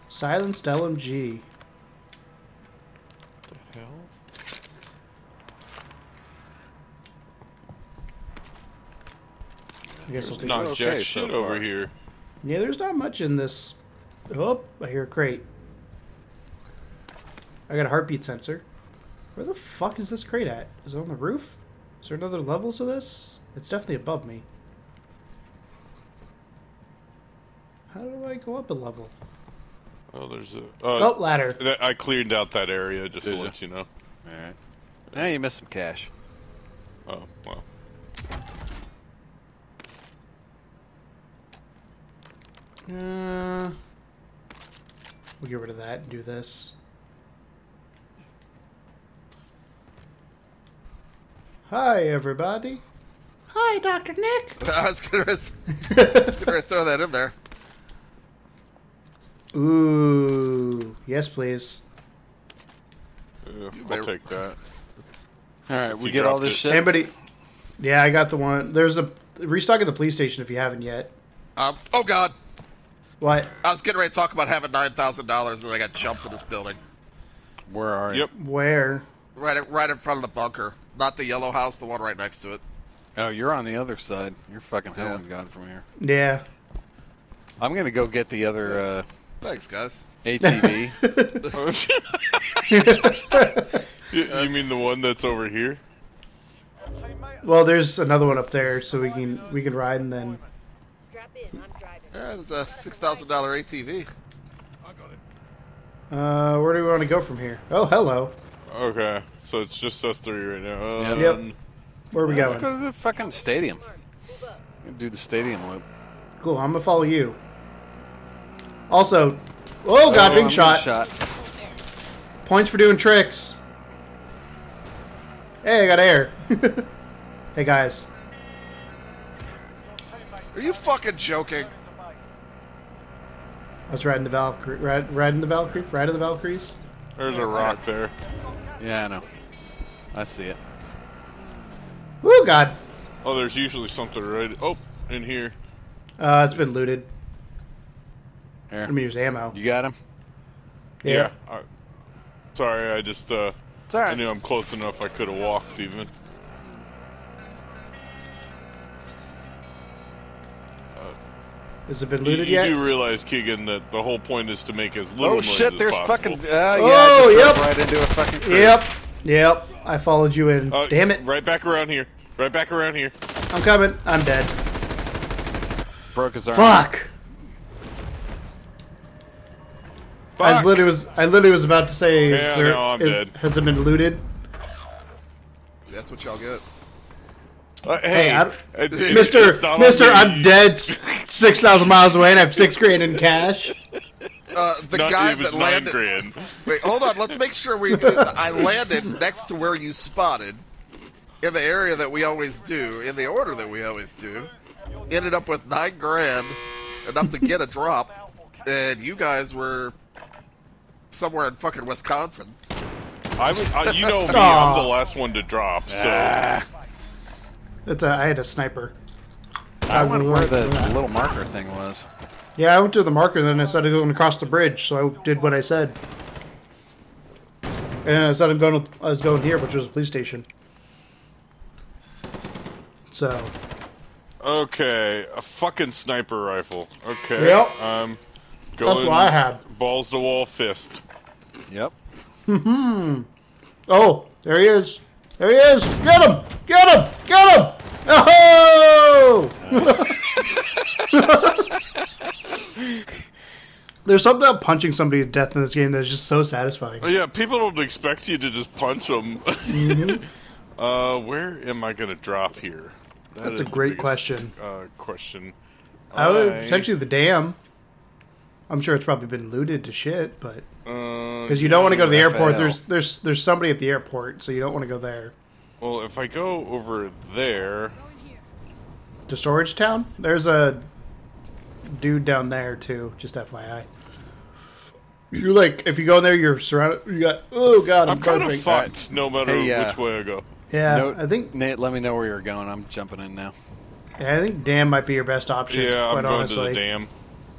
Silenced LMG. The hell? I guess I'll take not it. okay jack so shit far. over here. Yeah, there's not much in this. Oh, I hear a crate. I got a heartbeat sensor. Where the fuck is this crate at? Is it on the roof? Is there another level to this? It's definitely above me. How do I go up a level? Oh, there's a. Oh, Uh, ladder. I cleared out that area just Did to ya? let you know. Alright. Now you missed some cash. Oh well. Uh, we'll get rid of that and do this. Hi, everybody. Hi, Dr. Nick. I was gonna, gonna throw that in there. Ooh, yes, please. Yeah, I'll take that. Alright, we You get all this it. shit. Anybody? Yeah, I got the one. There's a restock at the police station if you haven't yet. Um, oh god, What? I was getting ready to talk about having nine thousand dollars, and I got jumped in this building, Where are you? Yep. Where? right, right in front of the bunker. Not the yellow house, the one right next to it. Oh, you're on the other side. You're fucking hell Yeah. and gone from here. Yeah. I'm gonna go get the other uh, Thanks, guys. ATV. You, you mean the one that's over here? Well, there's another one up there, so we can we can ride and then. Strap in. I'm driving. Yeah, it's a six thousand dollar ATV. I got it. Uh, where do we want to go from here? Oh, hello. Okay, so it's just us three right now. Yep. Yep. Um, Where are we Let's going? go to the fucking stadium. Move up. Do the stadium loop. Cool. I'm gonna follow you. Also, oh god, Oh, being I'm shot. getting shot. Points for doing tricks. Hey, I got air. hey guys, Are you fucking joking? I was riding the Valkyrie, ride, riding the Valkyrie, riding the Valkyries. there's a rock there. Yeah, I know. I see it. Oh god, Oh, there's usually something right. Oh, in here. uh, it's been looted. Here. Let me use ammo. You got him? Yeah. I, sorry, I just uh, It's I knew I'm close enough. I could have walked even. Has it been You, looted you yet? do realize, Keegan, that the whole point is to make as little Oh noise shit, as there's possible. fucking. Uh, yeah, Oh, just yep. right into a fucking. crate. Yep, yep. I followed you in. Uh, Damn it! Right back around here. Right back around here. I'm coming. I'm dead. Broke his arm. Fuck. I literally was. I literally was about to say, is Yeah, there- no, I'm is- dead. has it been looted? That's what y'all get. Uh, Hey, hey, I- it- it- Mister, it's not on Mister, me. I'm dead six thousand miles away, and I have six grand in cash. Uh, the Not, guy that landed. grand. Wait, hold on. Let's make sure we. I landed next to where you spotted, in the area that we always do, in the order that we always do. Ended up with nine grand, enough to get a drop, and you guys were somewhere in fucking Wisconsin. I was, uh, you know me, Aw. I'm the last one to drop. So Ah, It's a, I had a sniper. I wonder was- where the little marker thing was. Yeah, I went to the marker, and then I started going across the bridge, so I did what I said. And I started going. I was going here, which was a police station. So okay, a fucking sniper rifle. Okay, Yep. um, that's going what I had. balls to wall fist. Yep. Hmm. Oh, there he is. There he is. Get him! Get him! Get him! Oh! There's something about punching somebody to death in this game that is just so satisfying. Oh, yeah, people don't expect you to just punch them. Mm-hmm. uh, where am I gonna drop here? That That's a great biggest, question. Uh, question. I would I- potentially the dam. I'm sure it's probably been looted to shit, but Uh, because you don't want to go to the airport, there's there's there's somebody at the airport, so you don't want to go there. Well, if I go over there, To Storage Town, there's a dude down there too. Just FYI. You like if you go in there, you're surrounded. You got oh god, I'm, I'm kind burping. of fucked no matter Hey, uh, which way I go. Yeah, Note- I think Nate, let me know where you're going. I'm jumping in now. yeah, I think dam might be your best option. Yeah, I'm going honestly. to the dam.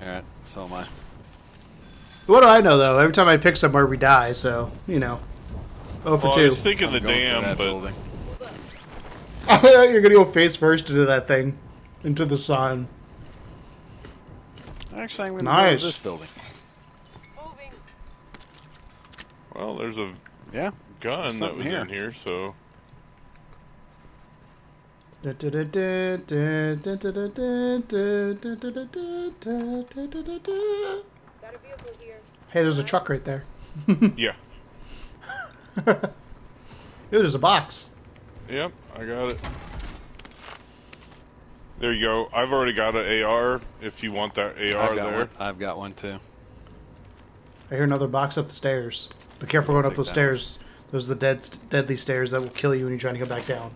All right, so am I. What do I know though? Every time I pick somewhere, we die. So you know, oh for Well, I two. was thinking the I'm going for dam, but building. You're gonna go face first into that thing, into the sun. Actually, I'm going to Nice. go this building. Moving. well, there's a Yeah. gun There's that was here. in here, so Got a vehicle here. Hey, there's a truck right there. yeah, Ooh, there's a box. yep, I got it. There you go. I've already got an AR. If you want that AR I've got there, one. I've got one too. I hear another box up the stairs. Be careful going up those that. stairs. Those are the dead, deadly stairs that will kill you when you're trying to go back down.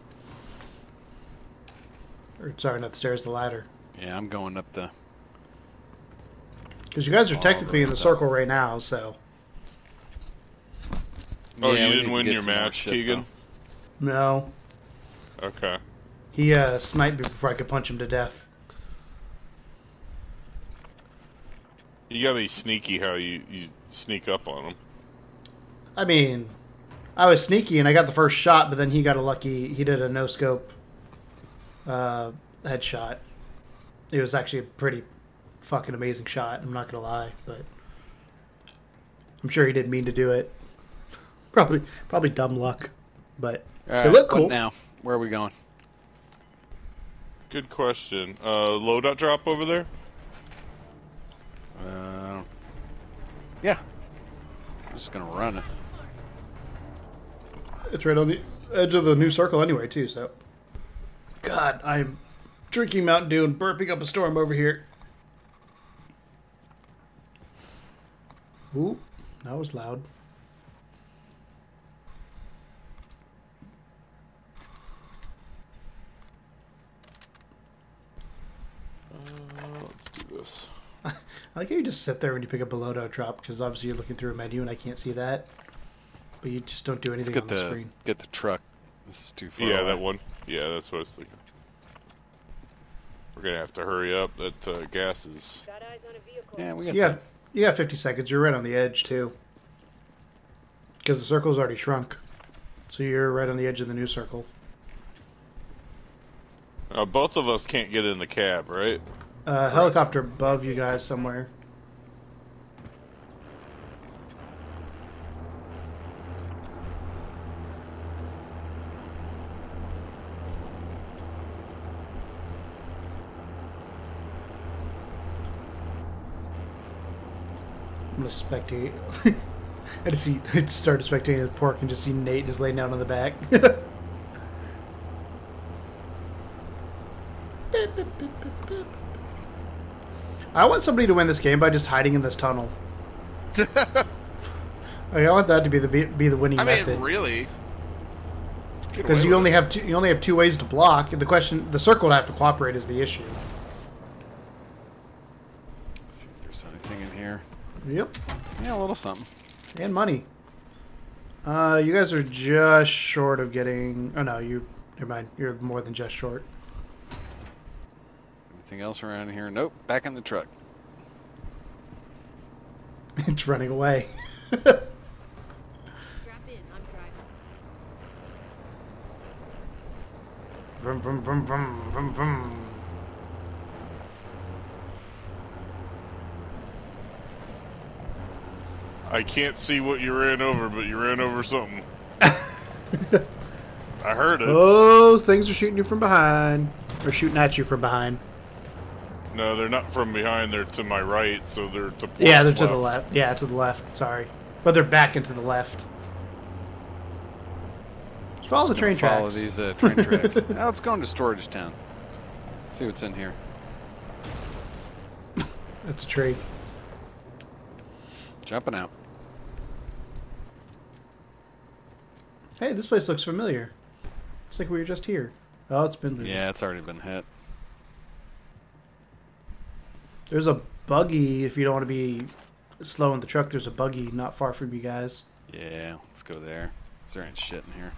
Or sorry, not the stairs, the ladder. Yeah, I'm going up the. Because you guys are technically in the circle right now, so Oh, Yeah, you didn't win your match, shit, Keegan? no. Okay. He uh, sniped me before I could punch him to death. You gotta be sneaky how you, you sneak up on him. I mean, I was sneaky and I got the first shot, but then he got a lucky. He did a no scope uh, headshot. It was actually a pretty fucking amazing shot. I'm not gonna lie, but I'm sure he didn't mean to do it. Probably, probably dumb luck, but All They right, look what cool. now. Where are we going? Good question. Uh, loadout drop over there? Uh, yeah. I'm just gonna run it. it's right on the edge of the new circle anyway, too. So, God, I'm drinking Mountain Dew and burping up a storm over here. Ooh, that was loud. Uh, let's do this. I like how you just sit there when you pick up a loadout drop because obviously you're looking through a menu and I can't see that. But you just don't do anything get on the, the screen. get the truck. This is too far. Yeah, away. that one. Yeah, that's what I was thinking. We're gonna have to hurry up. That uh, gas is. Got eyes on a vehicle. Yeah, we got. You got you got 50 seconds. You're right on the edge too. Because the circle's already shrunk, so you're right on the edge of the new circle. Uh, both of us can't get in the cab, right? Uh, helicopter above you guys somewhere. I'm gonna spectate. I just see I just started spectating the pork and just see Nate just laying down on the back. I want somebody to win this game by just hiding in this tunnel. Like, I want that to be the be, be the winning I mean, method. really. Because you only it. have two. You only have two ways to block. The question, the circle would have to cooperate is the issue. see if there's anything in here. Yep, Yeah, a little something. and money. Uh, you guys are just short of getting. Oh no, you. Never mind. You're more than just short. Anything else around here? Nope. Back in the truck. it's running away. Strap in. I'm driving. Vroom, vroom, vroom, vroom, vroom, vroom. I can't see what you ran over, but you ran over something. I heard it. Oh, things are shooting you from behind, or shooting at you from behind. No, they're not from behind. They're to my right, so they're to. Yeah, they're Port's to the left. Yeah, to the left. Sorry, but they're back into the left. Just follow the train gonna Follow these uh, train tracks. now let's go into Storage Town. See what's in here. That's a tree. Jumping out. Hey, this place looks familiar. It's like we were just here. Oh, it's been looted. Yeah, it's already been hit. There's a buggy. If you don't want to be slow in the truck, there's a buggy not far from you guys. Yeah, let's go there. Is there any shit in here?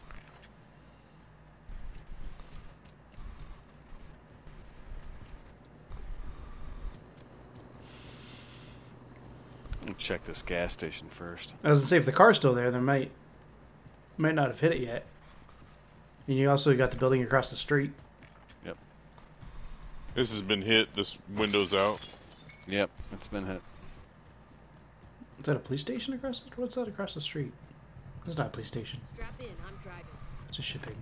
Check this gas station first. I was gonna say if the car's still there, they might might not have hit it yet. And you also got the building across the street. Yep. This has been hit. This window's out. Yep, it's been hit. Is that a police station across? The, what's that across the street? It's not a police station. Strap in. I'm driving. It's a shipping.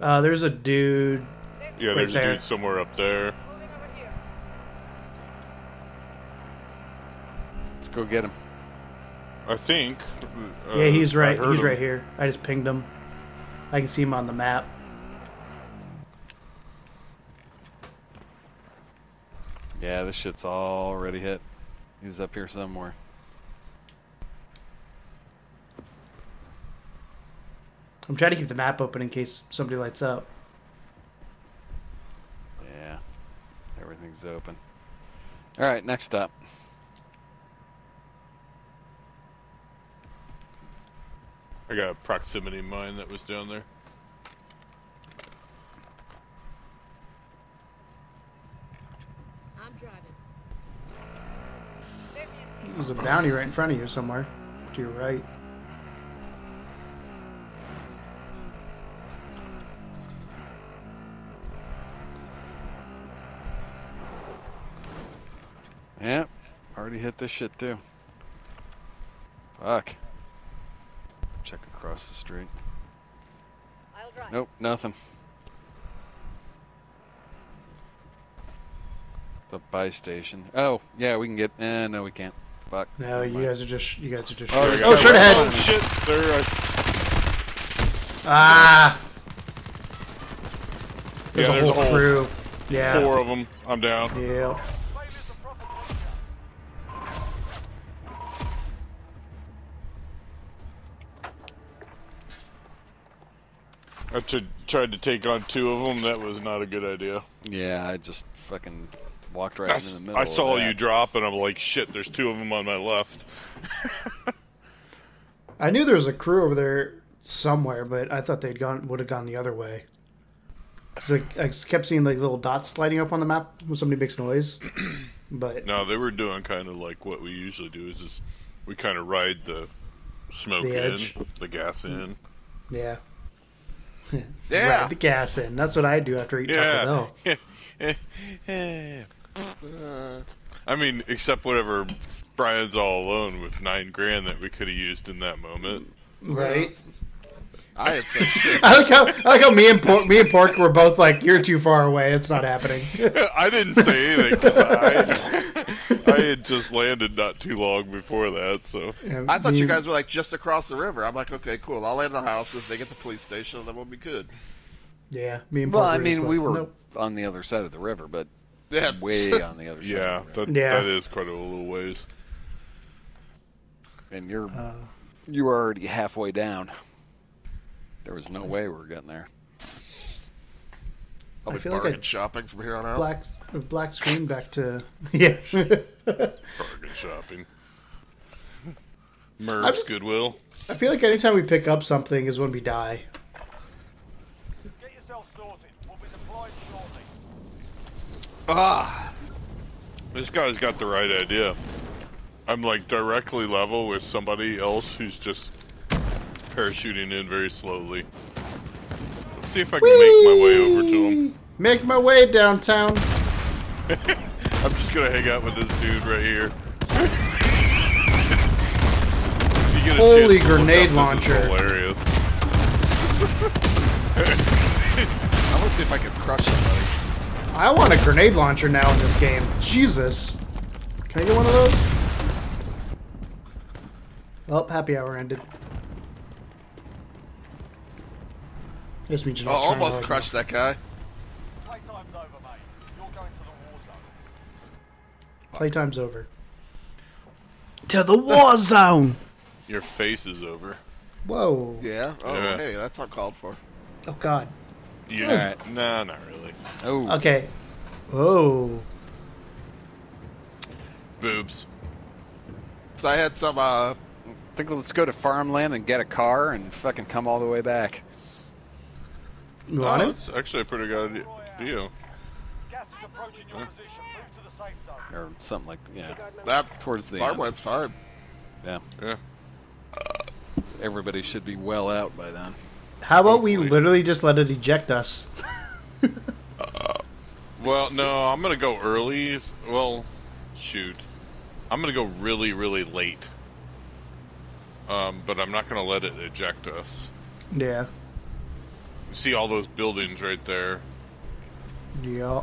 Uh, there's a dude. Yeah, Right there's there. a dude somewhere up there. Moving over here. Let's go get him. I think. Uh, yeah, he's right. He's him. right here. I just pinged him. I can see him on the map. Yeah, this shit's already hit. He's up here somewhere. I'm trying to keep the map open in case somebody lights up. Yeah, everything's open. All right, next stop. I got a proximity mine that was down there. I'm driving. There's a bounty right in front of you somewhere. To your right. Yep, already hit this shit too. Fuck. Check across the street. I'll drive. Nope, nothing. The buy station. Oh, yeah, we can get. Eh, no, we can't. Fuck. No, Never you mind. guys are just. You guys are just. Oh, short. we got oh one. straight ahead. Oh shit! There, I s- Ah. There's Yeah, a there's whole a whole crew. Yeah. four of them. I'm down. Yeah. I t- tried to take on two of them. That was not a good idea. Yeah, I just fucking walked right I, into the middle. I of saw that. you drop, and I'm like, shit. There's two of them on my left. I knew there was a crew over there somewhere, but I thought they'd gone would have gone the other way. 'Cause I, I kept seeing like little dots lighting up on the map when somebody makes noise. But No, they were doing kind of like what we usually do. Is just we kind of ride the smoke The in, edge. the gas in. yeah. Yeah. Right, the gas in. That's what I do after I eat Taco Bell. Uh, I mean, except whatever Brian's all alone with nine grand that we could have used in that moment. Right. I had said shit. I like how I like how me and Pork, me and Pork were both like, "You're too far away. It's not happening." I didn't say anything. I, I had just landed not too long before that, so Yeah, I thought me you guys were like just across the river. I'm like, okay, cool. I'll land in the houses. They get the police station, and then we'll be good. Yeah, me and Pork. Well, I mean, like, we were Nope. on the other side of the river, but Yeah. way on the other side. Yeah, of the river. that Yeah. that is quite a little ways. and you're Uh, you're already halfway down. There was no way we were getting there. I'll I be feel like bargain I- shopping from here on out. black black screen back to yeah. Bargain shopping. Merge just- Goodwill. I feel like anytime we pick up something is when we die. Get yourself sorted. We'll be deployed shortly. Ah, This guy's got the right idea. I'm like directly level with somebody else who's just parachuting in very slowly. Let's see if I can make my way over to him. Make my way downtown. I'm just gonna hang out with this dude right here. You get Holy chance grenade up, this is launcher. hilarious. I want to see if I can crush somebody. I want a grenade launcher now in this game. Jesus. Can I get one of those? Oh, happy hour ended. Just means you're Oh, not trying almost hard crushed that guy. Playtime's over, mate. You're going to the war zone. Playtime's over. To the war zone. Your face is over. Whoa. Yeah. Oh, Yeah. hey, that's uncalled for. Oh God. You, Alright. Nah, not really. Oh, Okay. Whoa. Boobs. So I had some. uh I think let's go to farmland and get a car and fucking come all the way back. You want oh, it? It's actually a pretty good deal. Gas is approaching your position. Move to the safe zone. Or something like yeah. That Towards the end. farmland's fine. Yeah. Yeah. Everybody should be well out by then. How about we literally just let it eject us? Well, no, I'm gonna go early. Well, shoot, I'm gonna go really, really late. Um, but I'm not gonna let it eject us. yeah. You see all those buildings right there? Yeah.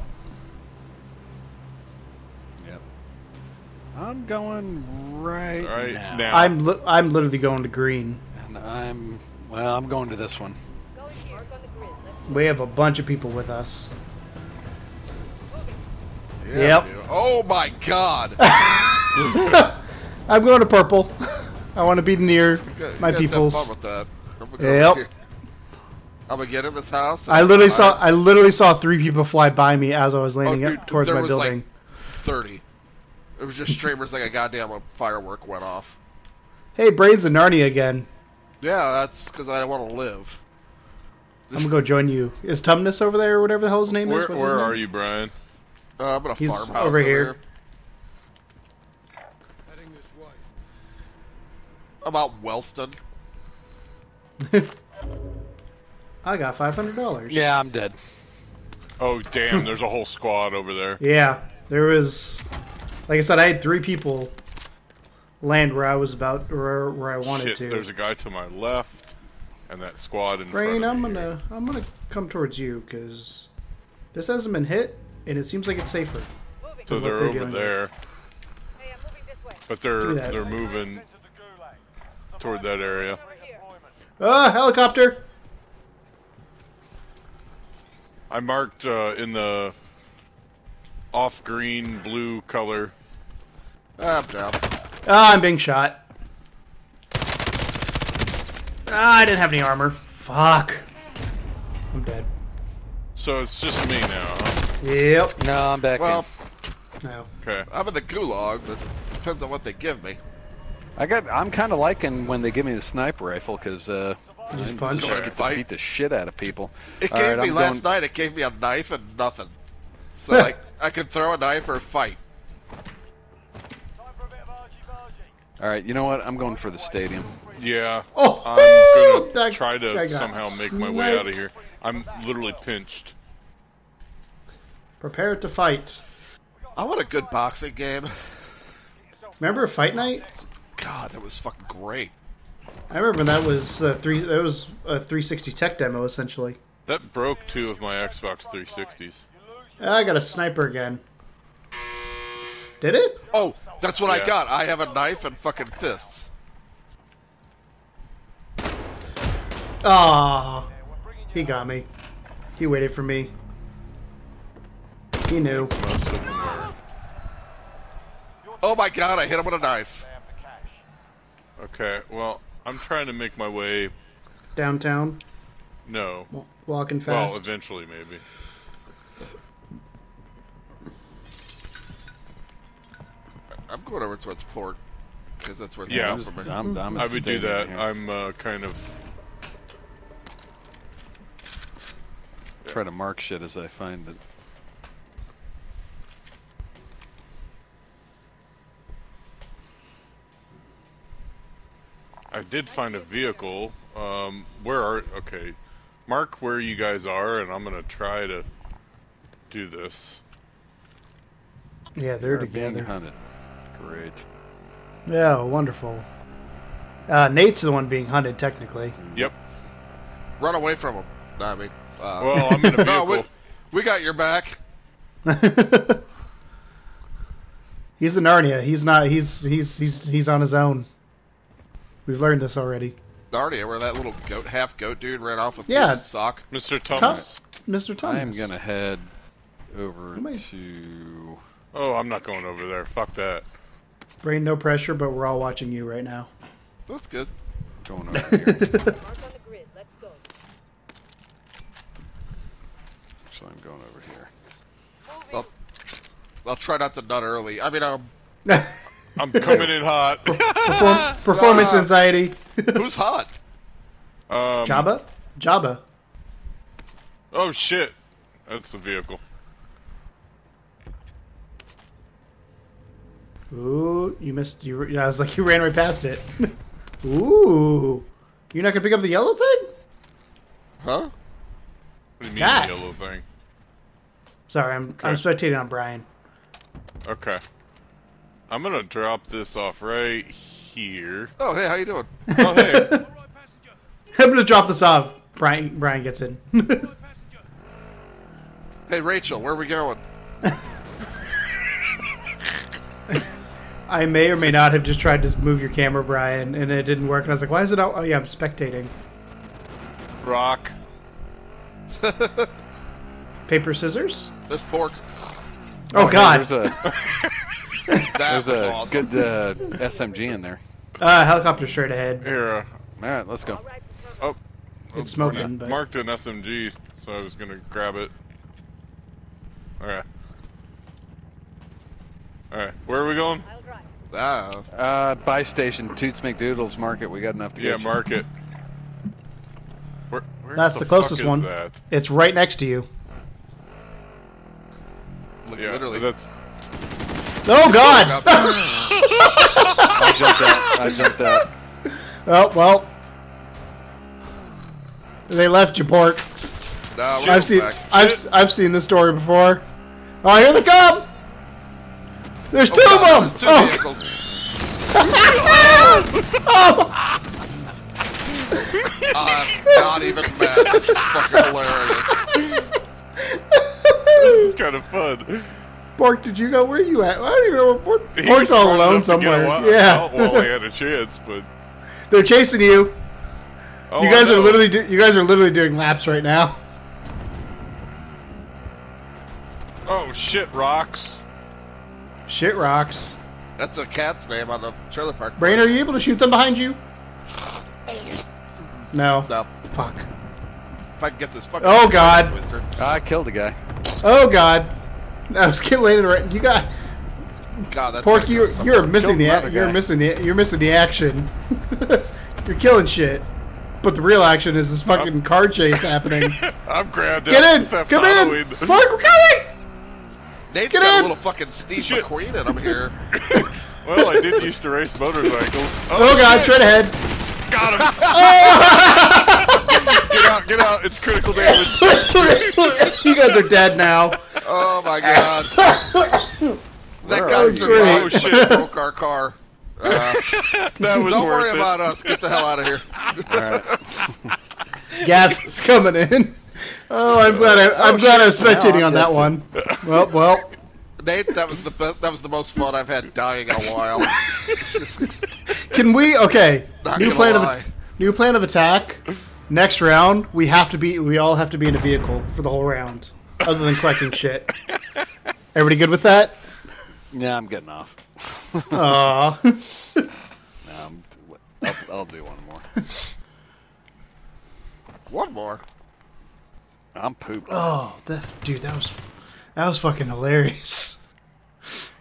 Yep. I'm going right, Right now. now. I'm li- I'm literally going to green. And I'm well. I'm going to this one. Going here. Mark on the grid. Let's We have a bunch of people with us. Yeah, Yep. Oh my god. I'm going to purple. I want to be near You guys my have peoples. fun with that. I'm Yep. Go I'm gonna get in this house. I literally saw I literally saw three people fly by me as I was landing dude, up towards there my was, building. Like Thirty. It was just streamers like a goddamn firework went off. Hey, Brains and Narnia again. Yeah, that's because I want to live. I'm gonna go join you. Is Tumnus over there or whatever the hell his name Where, is? What's his where name? are you, Brian? Uh, I'm in a He's farmhouse over here. I'm out Wellston. I got five hundred dollars. Yeah, I'm dead. Oh, damn! There's a whole squad over there. Yeah, there was. Like I said, I had three people land where I was about, or where I wanted Shit, to. there's a guy to my left, and that squad in Brain, front of I'm me gonna, I'm gonna come towards you because this hasn't been hit, and it seems like it's safer. So they're they're over dealing there, Hey, I'm moving this way. but they're they're moving Sent to the gulag. toward that area. Over here. Ah, helicopter! I marked uh, in the off green blue color. Ah, I'm down. Ah, I'm being shot. Ah, I didn't have any armor. Fuck. I'm dead. So it's just me now, huh? Yep. No, I'm back Well, in. No. Okay. I'm in the gulag, but depends on what they give me. I got. I'm kind of liking when they give me the sniper rifle because uh, I just just punch? get to Fight. beat the shit out of people. It All gave right, me I'm last going- night. It gave me a knife and nothing. So like I could throw a knife or fight. Time for a bit of argy-bargy. All right, you know what? I'm going for the stadium. Yeah. Oh, I'm gonna that try to somehow make my way out of here. I'm literally pinched. Prepare to fight. I want a good boxing game. Remember Fight Night? God, that was fucking great. I remember that was three. That was a 360 tech demo essentially. That broke two of my Xbox 360s. Ah, I got a sniper again. Did it? Oh, that's what I got. I have a knife and fucking fists. Ah, he got me. He waited for me. He knew. Most of them are. Oh my god, I hit him with a knife. Down for cash. Okay, well, I'm trying to make my way. Downtown, No. walking fast Well, eventually, maybe. I'm going over towards port. Because that's where it's Yeah. yeah. I'm, from just. I'm, I'm I would do that. here. I'm uh, kind of. try to mark shit as I find it. I did find a vehicle. Um, where are? Okay, mark where you guys are, and I'm gonna try to do this. yeah, they're Are being together. hunted. Great. Yeah, wonderful. Uh, Nate's the one being hunted, technically. Yep. Run away from him. I mean, uh, Well, I'm in a no, vehicle. we, we got your back. he's the Narnia. He's not. He's he's he's he's on his own. We've learned this already. Narnia, where that little goat, half goat dude ran off with Yeah. his sock. Mr. Tom- Thomas. Mr. Thomas. I am gonna head over to. Oh, I'm not going over there. Fuck that. Brain, no pressure, but we're all watching you right now. That's good. Going over here. On the grid. Let's go. so I'm going over here. I'll, I'll try not to nut early. I mean, um, I'm coming in hot. Perform- performance anxiety. who's hot? Um, Jabba? Jabba. Oh shit. That's the vehicle. Ooh, you missed. You. I was like, you ran right past it. Ooh, you're not gonna pick up the yellow thing? Huh? What do you mean That. the yellow thing? Sorry, I'm I'm spectating on Brian. Okay. I'm gonna drop this off right here. Oh, hey, how you doing? Oh hey. I'm gonna drop this off. Brian Brian gets in. Hey, Rachel, where are we going? I may or may not have just tried to move your camera, Brian, and it didn't work. And I was like, why is it out? Oh yeah, I'm spectating. Rock. Paper scissors. There's pork. Oh, hey, God. There's a That there's was a awesome. good uh, SMG in there. Uh, helicopter straight ahead. Here. Uh, All right, let's go. Oh. It's oh, smoking, marked- but- Marked an SMG, so I was gonna grab it. Alright. Alright, where are we going? I'll. Ah, Uh, buy station, Toots McDoodles Market. We got enough to Yeah, get you. mark it. Where, where That's the closest one. That? It's right next to you. look, Yeah, literally. that's Oh God! I jumped out. I jumped out. oh well. They left you, pork. no, we're I've seen back. I've I've seen this story before. Oh, here they come! There's oh, two Oh, God, of them! two Oh, vehicles. I'm not even mad. This is fucking hilarious. this is kind of fun. Pork, did you go? Where are you at? I don't even know where pork. He Pork's all alone enough to get somewhere. Yeah, out while he had a chance, but they're chasing you. oh, you guys are literally do- you guys are literally doing laps right now. Oh shit, rocks. Shit rocks. That's a cat's name on the trailer park. Brain, are you able to shoot them behind you? No. No. Fuck. If I can get this fucking. Oh, God. Twister. I killed a guy. Oh God. I was getting landed right. You got God, that's pork. You go somewhere. you're missing the another you're guy. missing the you're missing the action. you're killing shit. But the real action is this fucking car chase happening. I'm grabbed Get in! Theft Come Halloween. in! Mark, we're coming! Nate's Get got in! a little fucking Steve Shit. McQueen I'm here. well, I did used to race motorcycles. Oh, oh God, shit. straight ahead. Got him! Oh! Get out, get out! It's critical damage. you guys are dead now. Oh my god. that Where guy are you? Oh, shit. broke our car. Uh, that was don't worry it. about us. Get the hell out of here. Gas is coming in. Oh, I'm glad I, I'm Oh, glad I was shit. Now spectating I'm on that dead, one. Well, well. Nate, that was the best. That was the most fun I've had dying in a while. Can we? Okay. Not new plan lie. of new plan of attack. Next round, we have to be. We all have to be in a vehicle for the whole round, other than collecting shit. Everybody good with that? Yeah, I'm getting off. Aw. No, I'm, I'll, I'll do one more. One more. I'm pooped. oh, that, dude, that was that was fucking hilarious.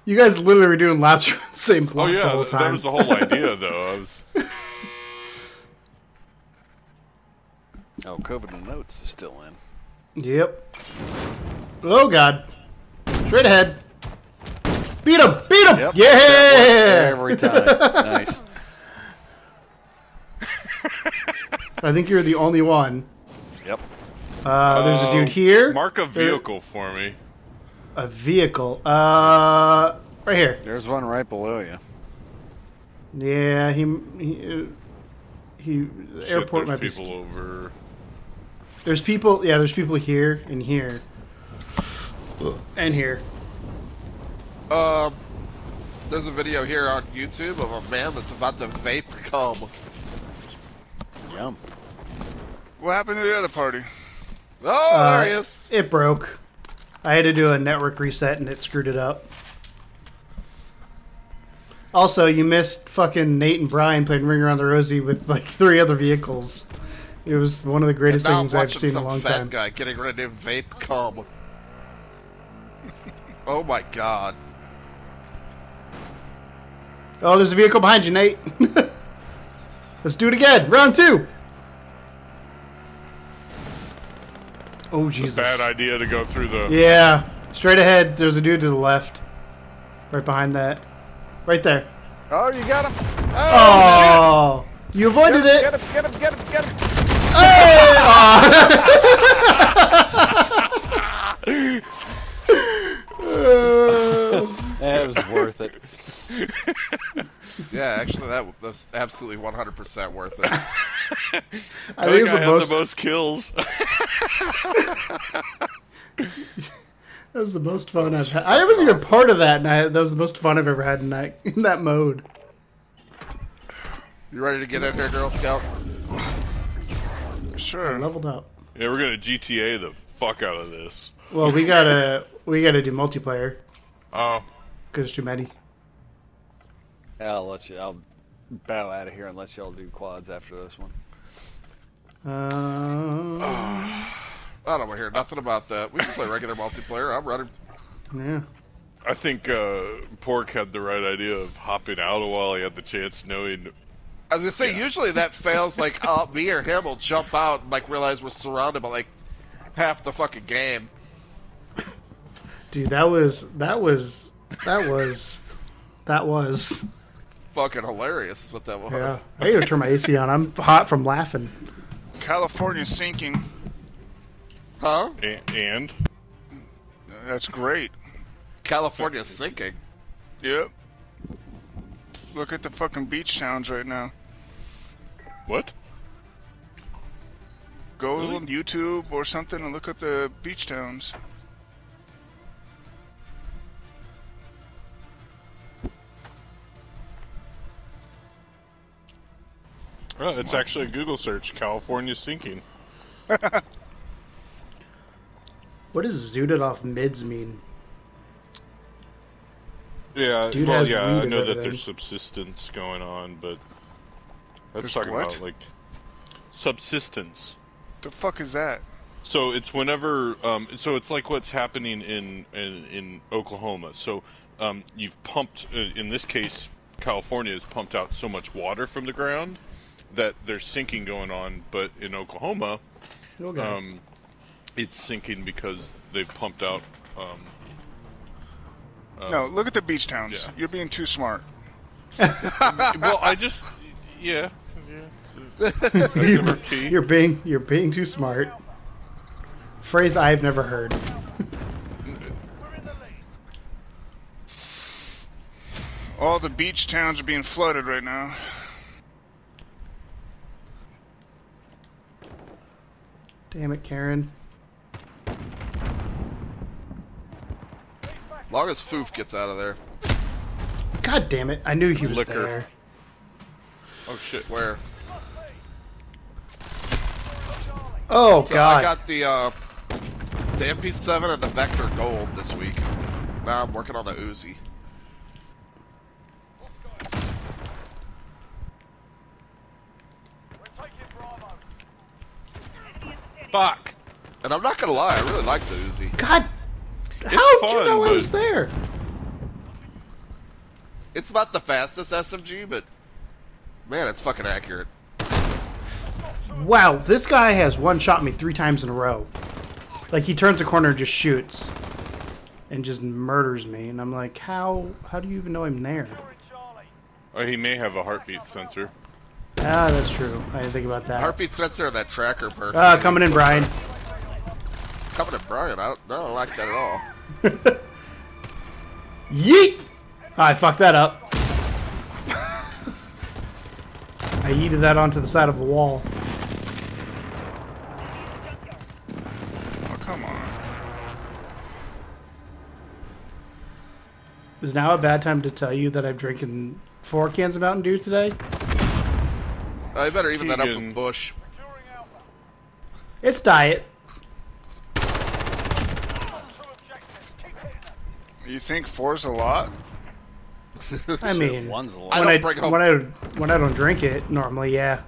You guys literally were doing laps around the same Oh yeah, the whole that was the whole idea, though. I was. Oh, COVID and notes is still in. Yep. Oh god. Straight ahead. Beat him! Beat him! Yep. yeah! Every time. nice. I think you're the only one. Yep. Uh, there's a Uh, dude here. Mark a There- vehicle for me. A vehicle. Uh, right here. There's one right below you. Yeah, he he. uh, he the airport there's might be. people over. There's people. Yeah, there's people here and here. And here. Um, there's a video here on YouTube of a man that's about to vape cum. Yum. What happened to the other party? Oh, Uh, there he is. It broke. I had to do a network reset and it screwed it up. Also, you missed fucking Nate and Brian playing Ring Around the Rosie with like three other vehicles. It was one of the greatest And now I'm things I've watching seen in a some long fat time. guy getting ready to vape cum. oh my god. Oh, there's a vehicle behind you, Nate. Let's do it again. Round two. Oh Jesus! Bad idea to go through the. Yeah, straight ahead. There's a dude to the left, right behind that, right there. Oh, you got him. Oh, oh you avoided it. Get him, get him, get him, get him. That was worth it. Yeah, actually, that was absolutely 100% worth it. I I think think it's I the had most. the most kills. That was the most fun I've had. I wasn't even part of that night. That was the most fun I've ever had in that in that mode. You ready to get in there, Girl Scout? I Sure. leveled up. yeah, we're gonna GTA the fuck out of this. Well, we gotta we gotta do multiplayer Oh, because there's too many. I'll let you. I'll bow out of here and let y'all do quads after this one. Um, I don't want to hear nothing about that. We can play regular multiplayer. I'm ready. yeah. I think uh, Pork had the right idea of hopping out while he had the chance, knowing. I was gonna say, usually that fails. Like, uh, me or him will jump out and like realize we're surrounded by like half the fucking game. Dude, that was that was that was that was Fucking hilarious is what that was. yeah. I gotta turn my AC on. I'm hot from laughing. California's sinking. Huh? And That's great. California's sinking. Yep. Look at the fucking beach towns right now. What? Go Really? on YouTube or something and look up the beach towns. Oh, it's actually a Google search. California sinking. What does zooted off mids mean? Yeah, Dude well, has yeah, I know that there's subsistence going on, but that's There's talking what? about like subsistence. The fuck is that? So it's whenever, um, so it's like what's happening in in, in Oklahoma. So um, you've pumped, uh, in this case, California has pumped out so much water from the ground that there's sinking going on. But in Oklahoma, Okay. um, it's sinking because they've pumped out. Um, um, No, look at the beach towns. yeah. You're being too smart. well, I just, yeah, yeah. you're, you're being you're being too smart. Phrase I've never heard. All the beach towns are being flooded right now. Damn it, Karen. Long as Foof gets out of there. God damn it! I knew he was Liquor. there. Oh shit. Where? Oh So God! I got the uh, the MP7 and the Vector Gold this week. Now I'm working on the Uzi. We're taking Bravo. Fuck! And I'm not gonna lie, I really like the Uzi. God, how did you know I was there? It's not the fastest SMG, but man, it's fucking accurate. Wow, this guy has one shot me three times in a row. Like he turns a corner and just shoots, and just murders me. And I'm like, how? How do you even know I'm there? We're in Charlie. Oh, he may have a heartbeat sensor. Ah, that's true. I didn't think about that. Heartbeat sensor and that tracker perk. Ah, coming in, Brian. Coming in, Brian. I don't, I don't like that at all. Yeet! I fucked that up. I yeeted that onto the side of the wall. Oh, come on. Is now a bad time to tell you that I've drinking four cans of Mountain Dew today? Uh, I better even that up Keegan. with Busch. It's diet. Two objectives. Keep hitting them. You think four's a lot? I mean, One's a I lot. when don't I, home- when I when I don't drink it normally, yeah.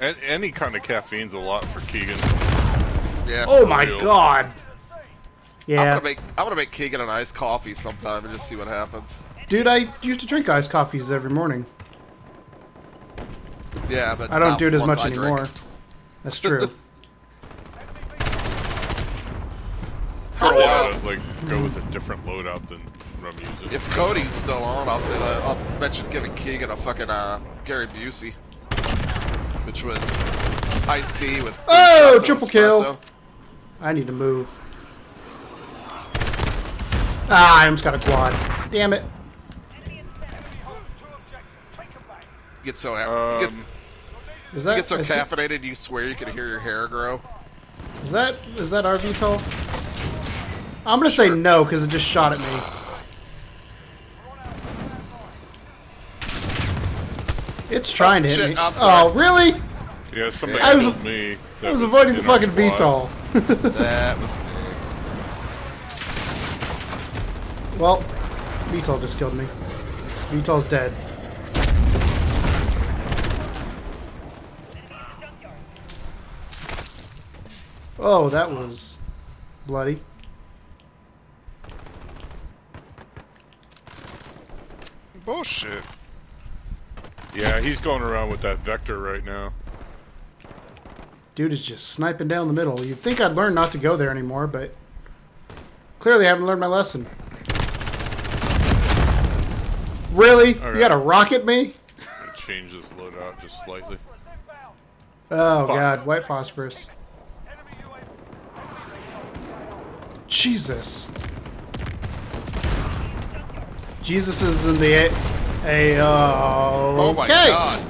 A- any kind of caffeine's a lot for Keegan. Yeah. Oh my real. god. I'm gonna make I'm gonna make Keegan an iced coffee sometime and just see what happens. dude, I used to drink iced coffees every morning. Yeah, but I don't not do it as much I drink. anymore. That's true. For a I while, gotta, like go with a different loadout than what I'm using. if Cody's still on, I'll say that I'll mention giving Keegan a fucking uh, Gary Busey, which was iced tea with. Oh, shots of triple kill. I need to move. Ah, I almost got a quad. Damn it. Enemy holds two objectives. Take them back. You get so you get, Um, Is you that get so is, it- caffeinated you swear you can hear your hair grow. is that is that our VTOL? I'm gonna say no because it just shot at me. It's trying to hit shit, me. I'm oh, sorry. Oh, really? yeah, somebody I was- told me. I that was avoiding the fucking squad. VTOL. That was big. well, VTOL just killed me. VTOL's dead. Oh, that was bloody. Bullshit. Yeah, he's going around with that vector right now. Dude is just sniping down the middle. You'd think I'd learn not to go there anymore, but clearly I haven't learned my lesson. Really? You gotta rocket me? Change this loadout just slightly. Oh Fuck. god, white phosphorus. Jesus. Jesus is in the A. a uh, Oh my god,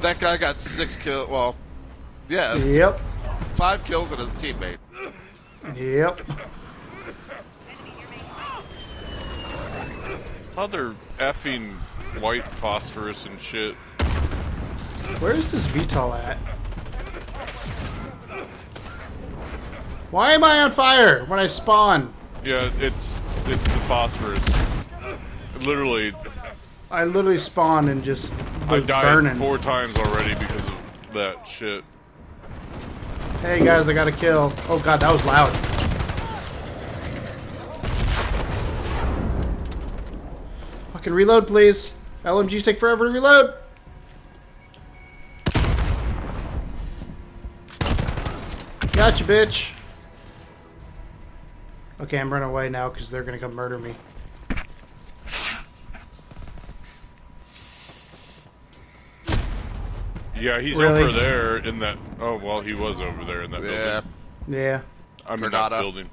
that guy got six kills. Well, yes, Yep. five kills and his teammate. Yep. Other effing white phosphorus and shit. Where is this VTOL at? Why am I on fire when I spawn? Yeah, it's it's the phosphorus. Literally, I literally spawned and just I died burning. four times already because of that shit. Hey guys, I got a kill. Oh god, that was loud. Fucking reload, please. LMGs take forever to reload. Gotcha, bitch. Okay, I'm running away now because they're gonna come murder me. Yeah, he's Really? over there in that. Oh well, he was over there in that Yeah, building. Yeah. I mean, that Granada. building.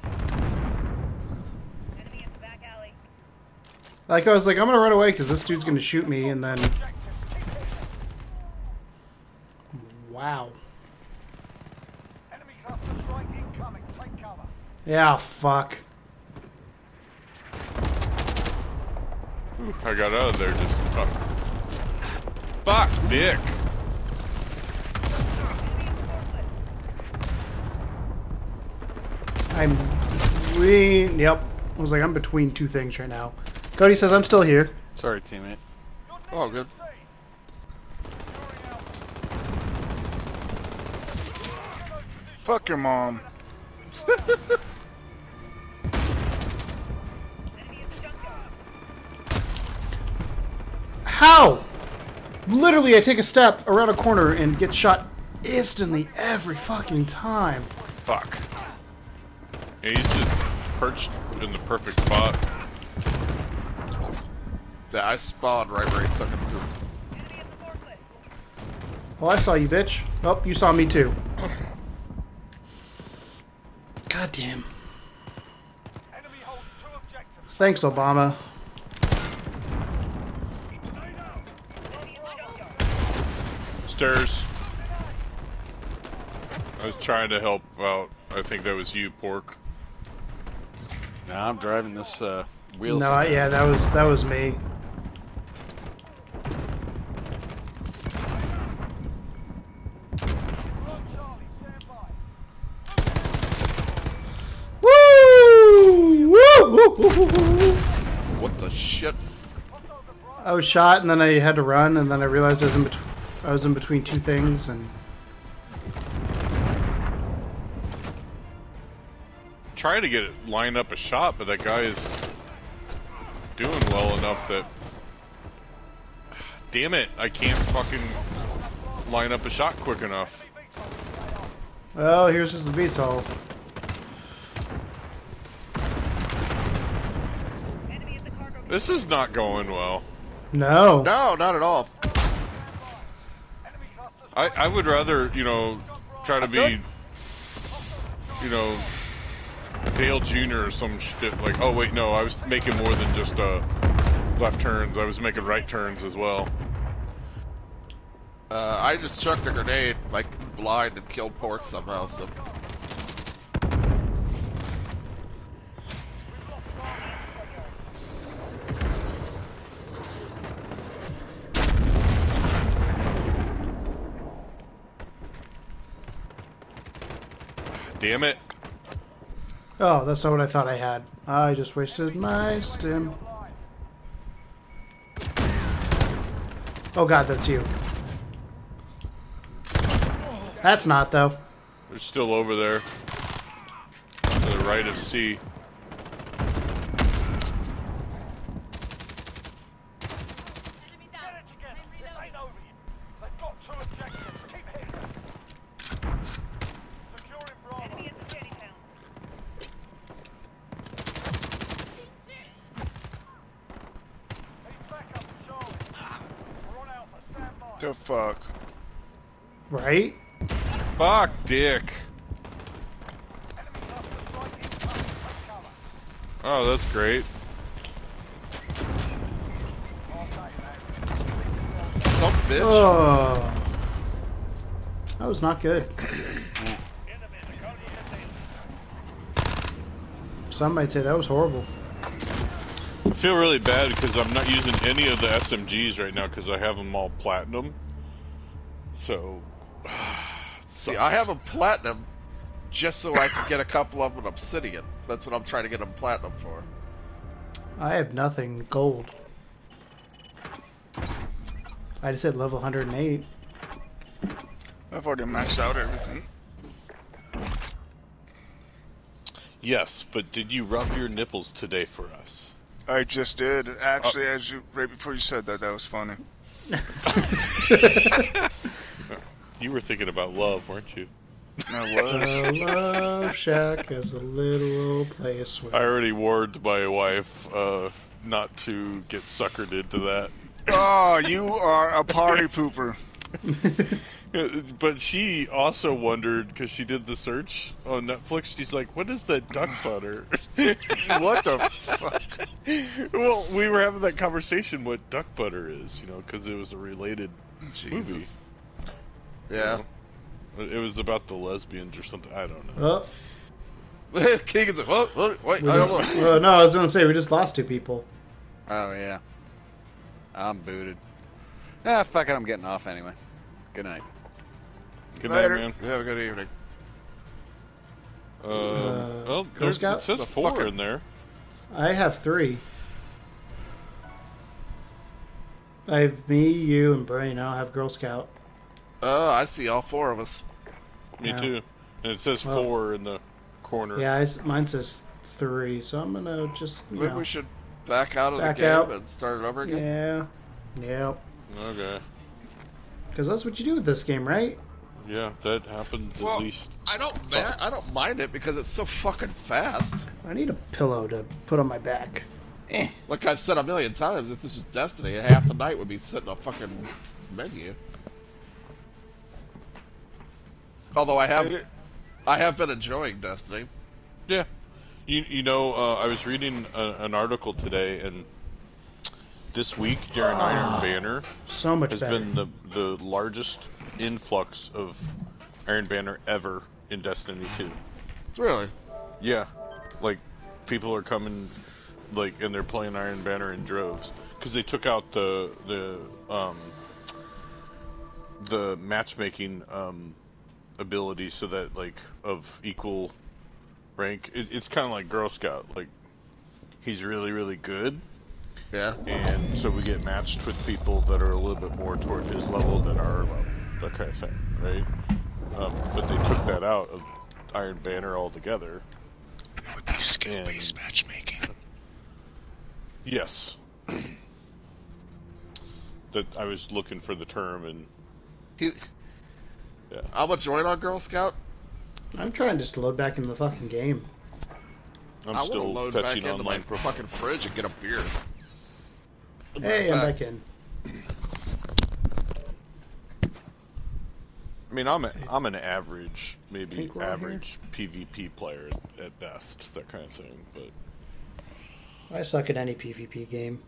In the back. Like I was like, I'm gonna run away because this dude's gonna shoot me, and then. Wow. Enemy cluster strike incoming. Take cover. Yeah, fuck. Whew, I got out of there just. Fuck. Fuck, Dick. I'm. We. Yep. I was like, I'm between two things right now. Cody says I'm still here. Sorry, teammate. Oh, good. Fuck your mom. How? Literally, I take a step around a corner and get shot instantly every fucking time. Fuck. Yeah, he's just perched in the perfect spot. Yeah, I spawned right where he took him through. Well, I saw you, bitch. Oh, you saw me too. God damn. Enemy holds two objectives. Thanks, Obama. Stairs. I was trying to help out. I think that was you, Pork. Now I'm driving this uh, wheel. No, I, yeah, that was that was me. What the shit? I was shot, and then I had to run, and then I realized I was in between. I was in between two things, and Trying to get it line up a shot, but that guy is doing well enough that. Damn it! I can't fucking line up a shot quick enough. well, here's just the beats VTOL. This is not going well. No. No, not at all. I, I would rather, you know, try to feel be, you know, Dale Jr. or some shit. Like, oh wait, no, I was making more than just uh, left turns. I was making right turns as well. Uh, I just chucked a grenade, like, blind and killed Pork somehow, so. Damn it! Oh, that's not what I thought I had. I just wasted my stim. Oh god, that's you. That's not though. They're still over there. To the right of C. Get it together. This ain't over yet. They've got two objectives. Keep hitting them. Securing Bravo. Need backup for Charlie. We're on Alpha. Stand by. The fuck. Right? Fuck, dick. Enemy clusters right incoming. Take cover. Oh, that's great. Some bitch. Oh. That was not good. Some might say that was horrible. I feel really bad because I'm not using any of the SMGs right now because I have them all platinum. So, See, I have a platinum just so I can get a couple of them obsidian. That's what I'm trying to get them platinum for. I have nothing gold. I just hit level 108. I've already maxed out everything. yes, but did you rub your nipples today for us? I just did. Actually, oh. as you right before you said that, that was funny. You were thinking about love, weren't you? I was. The Love Shack is a little old place where I already warned my wife uh, not to get suckered into that. oh, you are a party pooper. But she also wondered because she did the search on Netflix. She's like, "What is that duck butter?" What the fuck? well, we were having that conversation what duck butter is, you know, because it was a related movie. Jesus. Yeah. It was about the lesbians or something. I don't know. Oh, Keegan's like, what? What? Wait, I don't just- know. well, no, I was gonna say we just lost two people. Oh yeah. I'm booted. Ah, fuck it. I'm getting off anyway. Good night. Good night, Later. man. Have a good evening. Uh, well, Girl Scout? it says The four fucker. in there. I have three. I have me, you, and Brain. I don't have Girl Scout. Oh, I see all four of us. Me Yeah. too. And it says Well- four in the corner. Yeah, I s mine says three, so I'm gonna just you Maybe know. we should back out of Back the game out. and start it over again. Yeah, yeah, Okay. because that's what you do with this game, right? Yeah, that happens Well, at least. I don't, ma- I don't mind it because it's so fucking fast. I need a pillow to put on my back. Like I've said a million times, if this was Destiny, half the night would be sitting a fucking menu. Although I have, I have been enjoying Destiny. Yeah. You, you know, uh, I was reading a, an article today, and this week during Iron Banner So much has better. been the, the largest influx of Iron Banner ever in Destiny 2. Really? Yeah. Like, people are coming, like, and they're playing Iron Banner in droves. Because they took out the, the, um, the matchmaking, um, ability so that, like, of equal rank. It, it's kind of like Girl Scout. Like, he's really, really good. Yeah. And so we get matched with people that are a little bit more toward his level than our level. That kind of thing, right? Um, but they took that out of Iron Banner altogether. It would be skill-based And- matchmaking. Yes. that I was looking for the term and He, Yeah. I'm a join on Girl Scout. I'm trying just to load back into the fucking game. I'm I to still load back fetching into online. my fucking fridge and get a beer. Hey, I'm back. back in. I mean, I'm a, I'm an average, maybe Think here? average PvP player at, at best, that kind of thing. But I suck at any PvP game.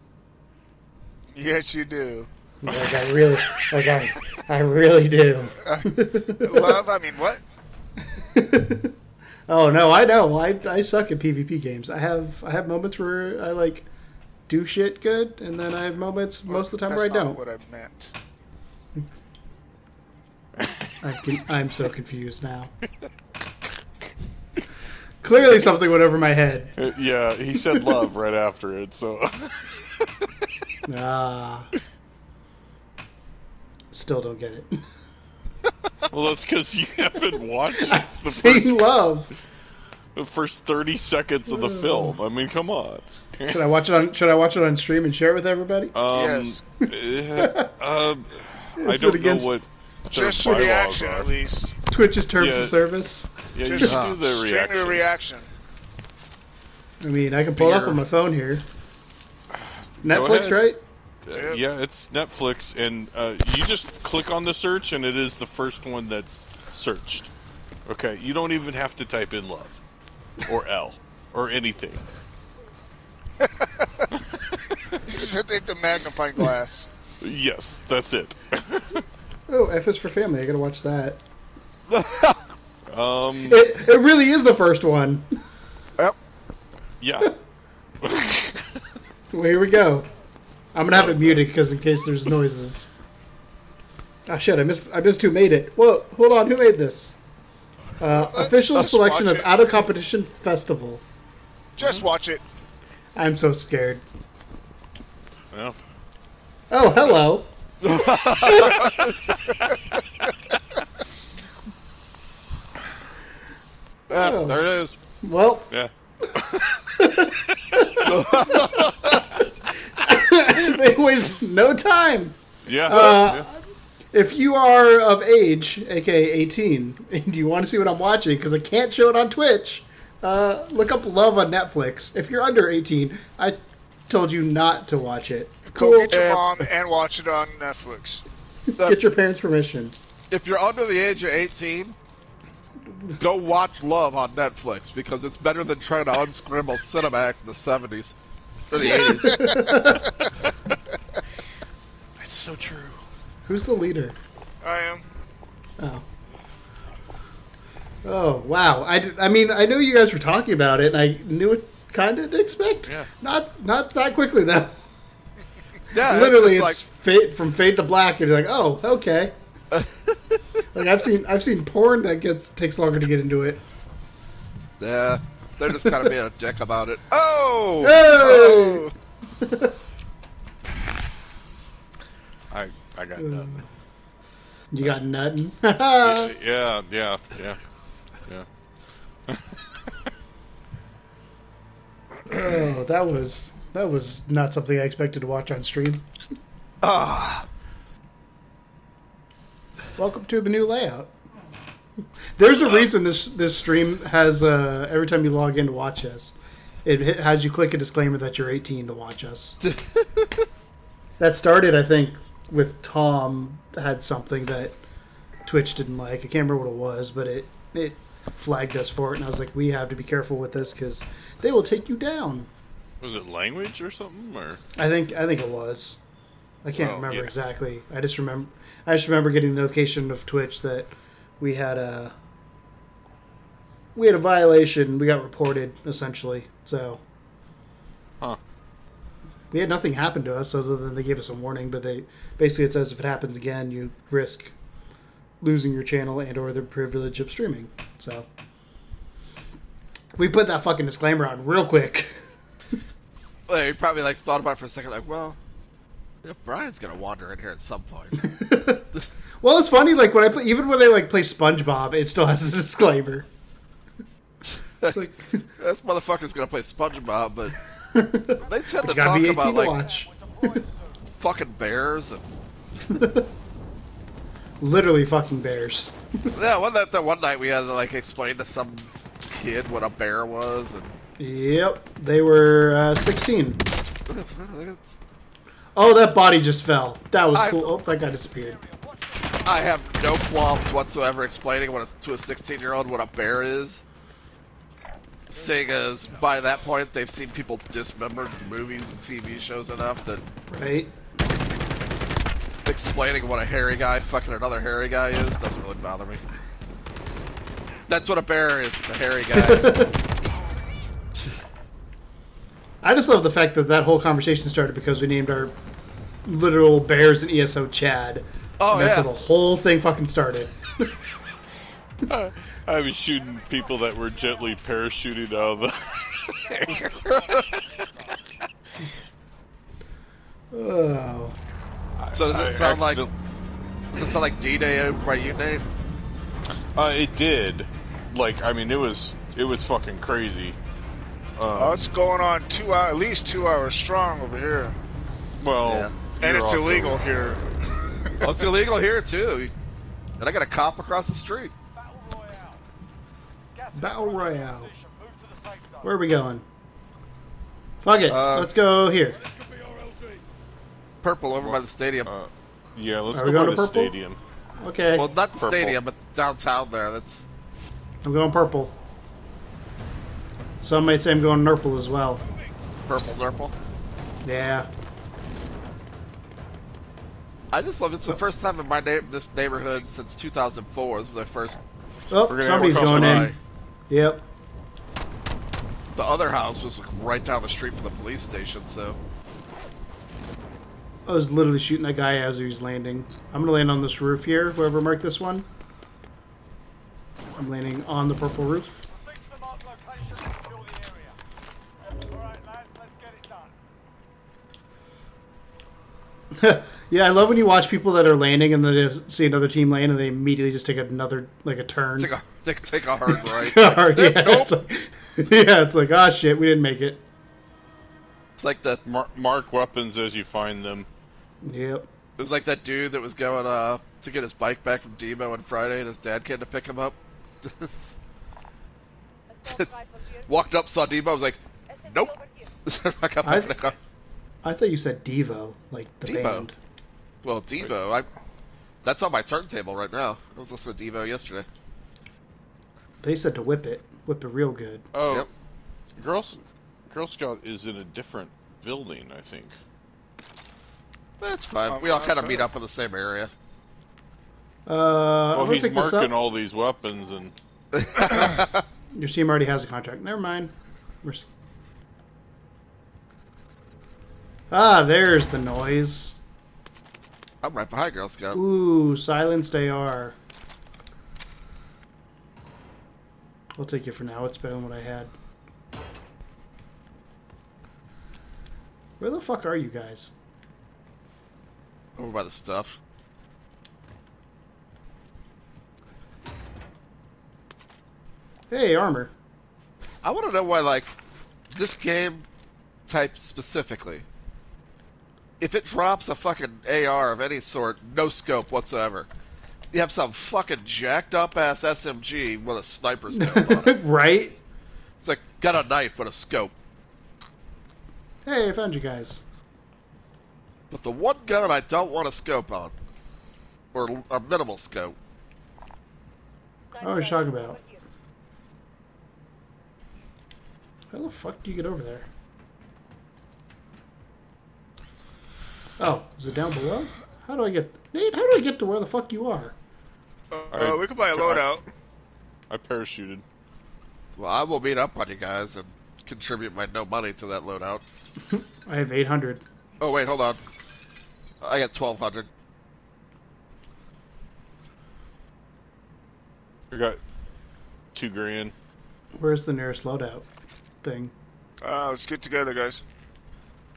Yes, you do. Like I really, like I, I really do. Love, I mean, what? oh no, I know. I, I suck at PvP games. I have I have moments where I like do shit good, and then I have moments most of the time where I not don't. what I meant. I'm, I'm so confused now. Clearly, something went over my head. Uh, yeah, he said love right after it, so Ah, still don't get it. well, that's because you haven't watched the Sing first, love. the first thirty seconds of the film. I mean, come on. Should I watch it on? Should I watch it on stream and share it with everybody? Um, Yes. eh, um, I Is it don't against- know what their Just for bylaws reaction, are. at least. Twitch's terms Yeah. of service. Yeah, you Just can do the stream reaction. the reaction. I mean, I can pull it up Beer. on my phone here. Netflix, ahead. right? Uh, yeah, it's Netflix, and uh, you just click on the search, and it is the first one that's searched. Okay, you don't even have to type in love or L or anything. You just have to take the magnifying glass. Yes, that's it. Oh, F is for family. I gotta watch that. um, It, it really is the first one. Yep. yeah. Well, here we go. I'm gonna have it muted because in case there's noises. Ah, shit! I missed. I missed who made it. Whoa! Hold on. Who made this? Uh, official let's selection of it. Out of Competition Festival. Just watch it. I'm so scared. yeah. Oh, hello. Yeah, Oh. there it is. Well, Yeah. they waste no time. Yeah. Uh, yeah. If you are of age, aka 18, and you want to see what I'm watching because I can't show it on Twitch, uh, look up Love on Netflix. If you're under 18, I told you not to watch it. Go get your mom and watch it on Netflix. Get your parents' permission. If you're under the age of 18, go watch Love on Netflix because it's better than trying to unscramble Cinemax in the 70s or the 80s. It's so true. Who's the leader? I am. Oh. Oh wow! I, did- I mean I knew you guys were talking about it, and I knew it kind of to expect. Yeah. Not not that quickly though. Yeah, Literally, it's it's just fade from fade to black, and you're like, oh, okay. like I've seen I've seen porn that gets takes longer to get into it. yeah. They're just kind of being a dick about it. Oh! Hey! I I got nothing. You got nothing. yeah, yeah, yeah, yeah. oh, that was that was not something I expected to watch on stream. Ah, Welcome to the new layout. There's a reason this this stream has uh, every time you log in to watch us, it has you click a disclaimer that you're 18 to watch us. that started, I think, with Tom had something that Twitch didn't like. I can't remember what it was, but it it flagged us for it, and I was like, we have to be careful with this because they will take you down. Was it language or something? Or I think I think it was. I can't Oh, remember yeah. exactly. I just remember I just remember getting the notification of Twitch that we had a we had a violation. We got reported essentially. So Huh. we had nothing happen to us other than they gave us a warning. But they basically it says if it happens again, you risk losing your channel and or the privilege of streaming. So we put that fucking disclaimer on real quick. Like, he probably like thought about it for a second, like, well, Brian's gonna wander in here at some point. Well, it's funny. Like when I play, even when I like play SpongeBob, it still has a disclaimer. It's like this motherfucker's gonna play SpongeBob, but they tend to talk be about to like watch. fucking bears and Literally fucking bears. yeah. One that that one night we had to like explain to some kid what a bear was, and Yep, they were uh, 16. Oh, that body just fell. That was I- cool. Oh, that guy disappeared. I have no qualms whatsoever explaining what a, to a 16 year old what a bear is. Seeing as by that point they've seen people dismembered in movies and TV shows enough that Right? explaining what a hairy guy fucking another hairy guy is doesn't really bother me. That's what a bear is. It's a hairy guy. I just love the fact that that whole conversation started because we named our literal bears in ESO Chad. Oh and that's yeah. how the whole thing fucking started. I, I was shooting people that were gently parachuting out of the. Oh. So does it I sound like does it sound like D-Day over by you, Nate? Uh, it did. Like, I mean, it was it was fucking crazy. Oh, Uh, it's going on two hour, at least two hours strong over here, well, Yeah. and you're it's also- illegal here. Well, it's illegal here too. And I got a cop across the street. Battle Royale. Gas Battle is in Royale. position. Move to the safe zone. Where are we going? Fuck it. Uh, Let's go here. Purple over by the stadium. Uh, yeah, let's Are go we going by to the purple? stadium. Okay. well, not the Purple. stadium, but downtown there. That's I'm going purple. Some might say I'm going purple as well. purple, purple. Yeah. I just love it. it's the first time in my na- this neighborhood since 2004. This was the first. Oh, gonna somebody's have a going cross in. Yep. The other house was like, right down the street from the police station, so I was literally shooting that guy as he was landing. I'm gonna land on this roof here. Whoever marked this one. I'm landing on the purple roof. Proceed the marked location and secure the area. Alright, lads, let's get it done. yeah, I love when you watch people that are landing and then they see another team land and they immediately just take another like a turn. take a take, take a hard right. Hard, yeah, Nope. it's like, yeah, it's like, ah, shit, we didn't make it. It's like that. Mar- mark weapons as you find them. Yep. It was like that dude that was going uh to get his bike back from Demo on Friday, and his dad came to pick him up. Walked up, saw Demo, was like, "Nope." I got back I've- in the car. I thought you said Devo, like the Devo. band. Well, Devo, I. That's on my turntable right now. I was listening to Devo yesterday. They said to whip it, whip it real good. Oh, Yep. Girl, Girl Scout is in a different building, I think. That's fine. Oh, we all kind of meet up in the same area. Uh, I'm Well, he's pick marking all these weapons, and Your team already has a contract. Never mind. We're Ah, there's the noise. I'm right behind Girl Scout. Ooh, silenced AR. I'll take it for now. It's better than what I had. Where the fuck are you guys? Over by the stuff. Hey, armor. I want to know why, like, this game type specifically if it drops a fucking AR of any sort, no scope whatsoever, you have some fucking jacked up ass SMG with a sniper scope on it. right? It's like, got a knife but a scope. Hey, I found you guys. But the one gun I don't want a scope on, or a minimal scope, What are you talking about? How the fuck do you get over there? Oh, is it down below? How do I get... Nate, how do I get to where the fuck you are? Uh, we could buy a loadout. I parachuted. well, I will meet up on you guys and contribute my no money to that loadout. I have 800. Oh wait, hold on. I got twelve hundred. I got two grand. Where's the nearest loadout thing? Uh, let's get together, guys.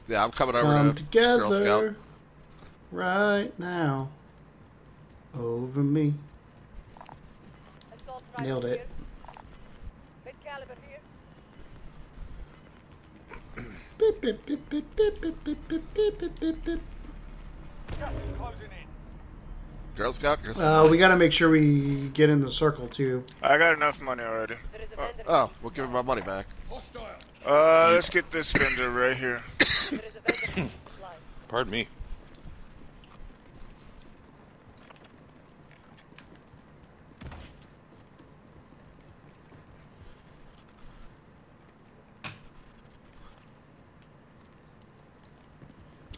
Yeah, I'm coming over Come to Girl Scout. together right now. Over me. Assault Nailed it. here. Big caliber here. Beep, beep, beep, beep, beep, beep, beep, beep, beep, beep, beep, beep. Closing in. Girl Scout. Girl Scout. Uh, we gotta make sure we get in the circle too. I got enough money already. There is a vendor. Oh, we'll give him my money back. Uh, let's get this vendor right here. There is a vendor here. Supply. Pardon me.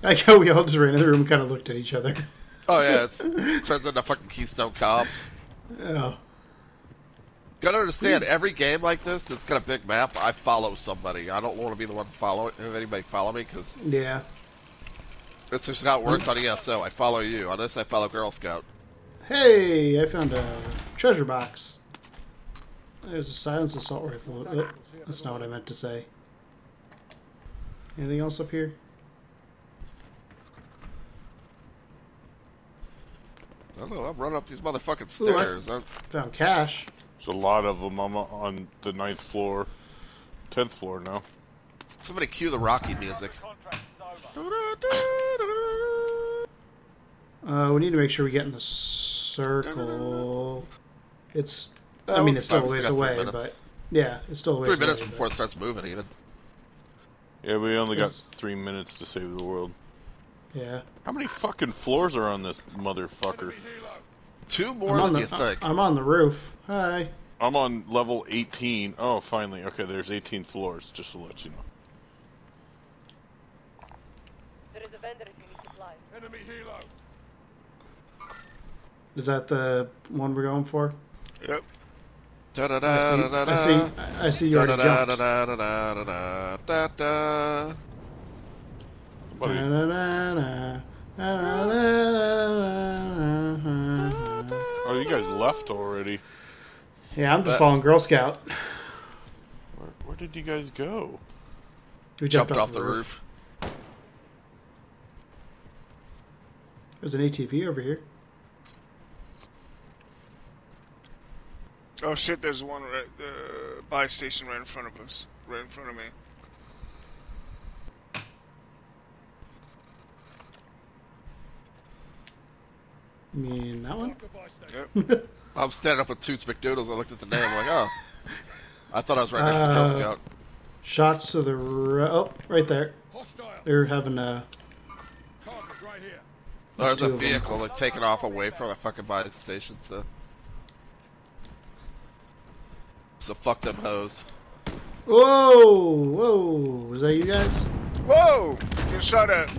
I like how we all just ran in the room and kind of looked at each other. Oh yeah, it's it turns into fucking Keystone Cops. Oh, Gotta understand, every game like this that's got a big map, I follow somebody. I don't want to be the one to follow it. Have anybody follow me? Because yeah. it's just how it works on ESO. I follow you. On this, I follow Girl Scout. Hey, I found a treasure box. There's a silenced assault rifle. Uh, that's not what I meant to say. Anything else up here? I don't know. I'm running up these motherfucking Ooh, stairs. I- Found cash. There's a lot of them. I'm on the ninth floor, tenth floor now. Somebody cue the Rocky music. Contract is over. Uh, we need to make sure we get in the circle. It's. I Oh, mean, it's still a ways away, but yeah, it's still a ways Three minutes away, before it starts moving, even. Yeah, we only got Is- three minutes to save the world. Yeah, How many fucking floors are on this motherfucker? Two more I'm on, the, the I'm on the roof. Hi. I'm on level 18. Oh, finally. Okay, there's 18 floors, just to let you know. There is a vendor if you need supplies. Enemy helo! Is that the one we're going for? Yep. Da -da -da I see, I see, I see you already jumped. Da da da da da da da da oh, you guys left already. Yeah, I'm just But- following Girl Scout. Where, where did you guys go? We Jumped off the roof. There's an ATV over here. Oh shit, there's one right, uh, buy station right in front of us. Right in front of me. You mean that one? Yep. I'm standing up with Toots McDoodles. I looked at the name. I'm like, oh. I thought I was right next to Girl Uh, Scout. Shots to the ri- oh, right there. They're having a Target right here. There's a vehicle like taking off away from the fucking buy station. So, so fuck them hoes. whoa, whoa. Is that you guys? Whoa! Get shot at.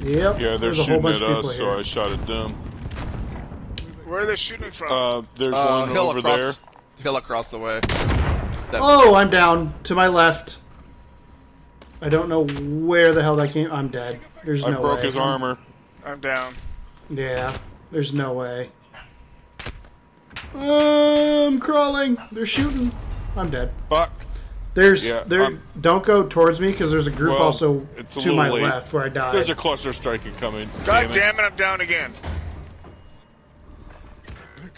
Yep. Yeah, they're There's a shooting whole bunch at of us, so I shot at them. Where are they shooting from? Uh, there's Uh, one hill over across, there. hill across the way. That- Oh, I'm down to my left. I don't know where the hell that came. I'm dead. There's I no broke his armor. I'm down. Yeah, there's no way. I'm crawling. They're shooting. I'm dead. Fuck. There's Yeah, there. I'm- don't go towards me because there's a group Well, also a to my late. left where I died. There's a cluster strike incoming. God it. damn it, I'm down again.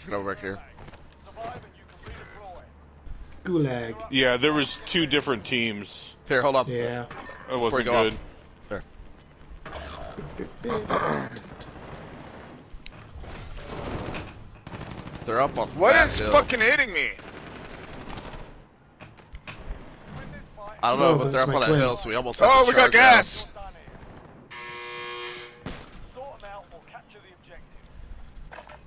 Get over back here. Survive and you can redeploy. Gulag. Yeah, there was two different teams. Here, hold up. Yeah. It Before wasn't go good. off. There. They're up on What that is hill. fucking hitting me? I don't know, Oh, but that's they're up on that hill, so we almost have Oh, to we got charge out. gas. Done it. Sort them out or capture the objective.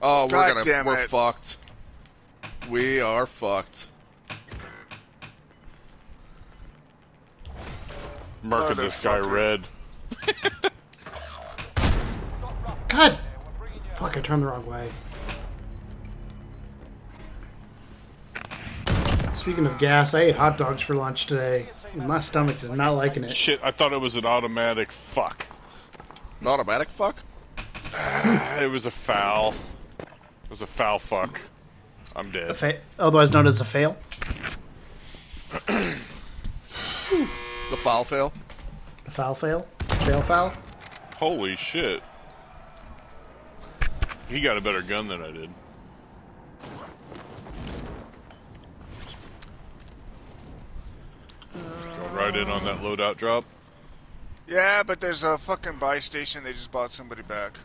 Oh, we're God gonna damn we're it. fucked. We are fucked. Marking this guy red. God. Fuck! I turned the wrong way. Speaking of gas, I ate hot dogs for lunch today. and My stomach is not liking it. Shit, I thought it was an automatic fuck. An automatic fuck? It was a foul. It was a foul fuck. I'm A dead. fa- otherwise known as a fail. The foul fail? The foul fail. Fail foul. Holy shit. He got a better gun than I did. Go right in on that loadout drop. Yeah, but there's a fucking buy station. They just bought somebody back.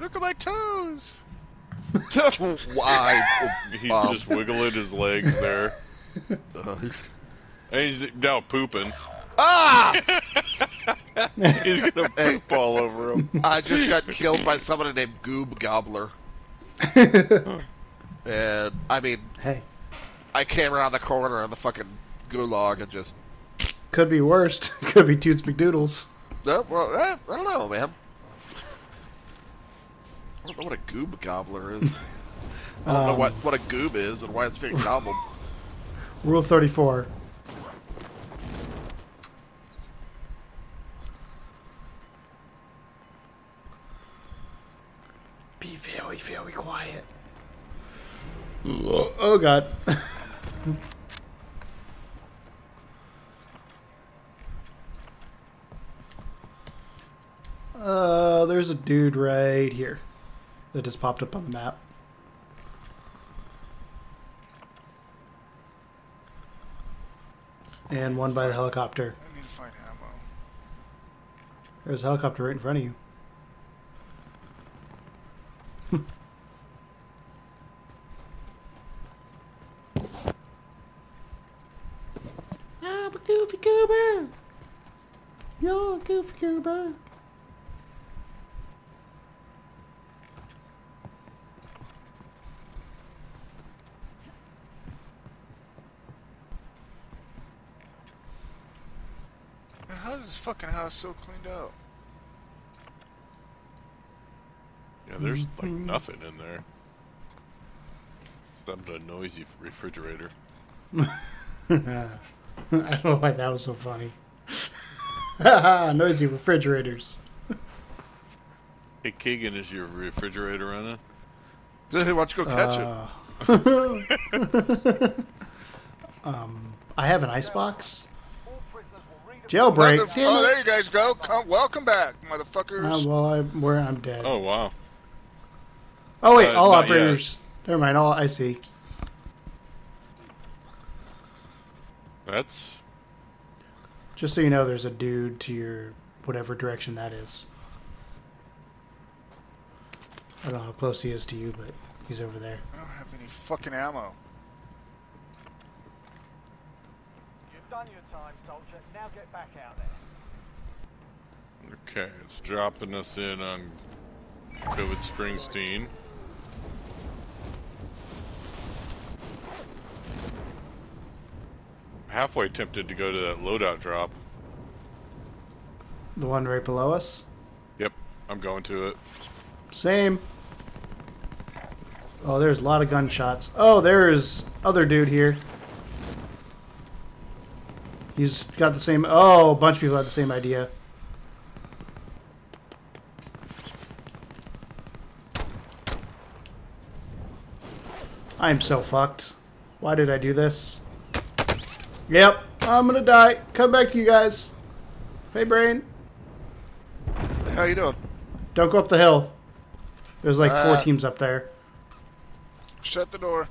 Look at my toes. Why? He's Wow. just wiggling his legs there. And he's now pooping. ah! He's gonna poop all over him. I just got killed by somebody named Goob Gobbler. and, I mean, Hey, I came around the corner of the fucking gulag and just. could be worst. could be Toots McDoodles. Uh, well, eh, I don't know, man. I don't know what a goob gobbler is. I don't know Um, what, what a goob is and why it's being gobbled. Rule thirty-four. Be very, very quiet. Oh God. uh, there's a dude right here that just popped up on the map. And one by the helicopter. I need to find ammo. There's a helicopter right in front of you. I'm a goofy goober. You're a goofy goober. How is this fucking house so cleaned out? Yeah, there's like nothing in there. Except a noisy refrigerator. I don't know why that was so funny. Noisy refrigerators. Hey, Keegan, is your refrigerator running? Why don't you go catch it? Uh, um, I have an icebox. All prisoners will redeploy. Jailbreak. Mother- Damn oh, it. there you guys go. Come, welcome back, motherfuckers. Uh, well, I, where I'm dead. Oh, wow. Oh wait, Uh, all not operators. Never mind. All I see. That's. Just so you know, there's a dude to your whatever direction that is. I don't know how close he is to you, but he's over there. I don't have any fucking ammo. You've done your time, soldier. Now get back out there. Okay, it's dropping us in on David Springsteen. Halfway tempted to go to that loadout drop. The one right below us. Yep, I'm going to it. Same. Oh, there's a lot of gunshots. Oh, there's other dude here. He's got the same... Oh, a bunch of people had the same idea. I am so fucked. Why did I do this? Yep, I'm gonna die. Come back to you guys. Hey, Brain. How you doing? Don't go up the hill. There's like uh, four teams up there. Shut the door.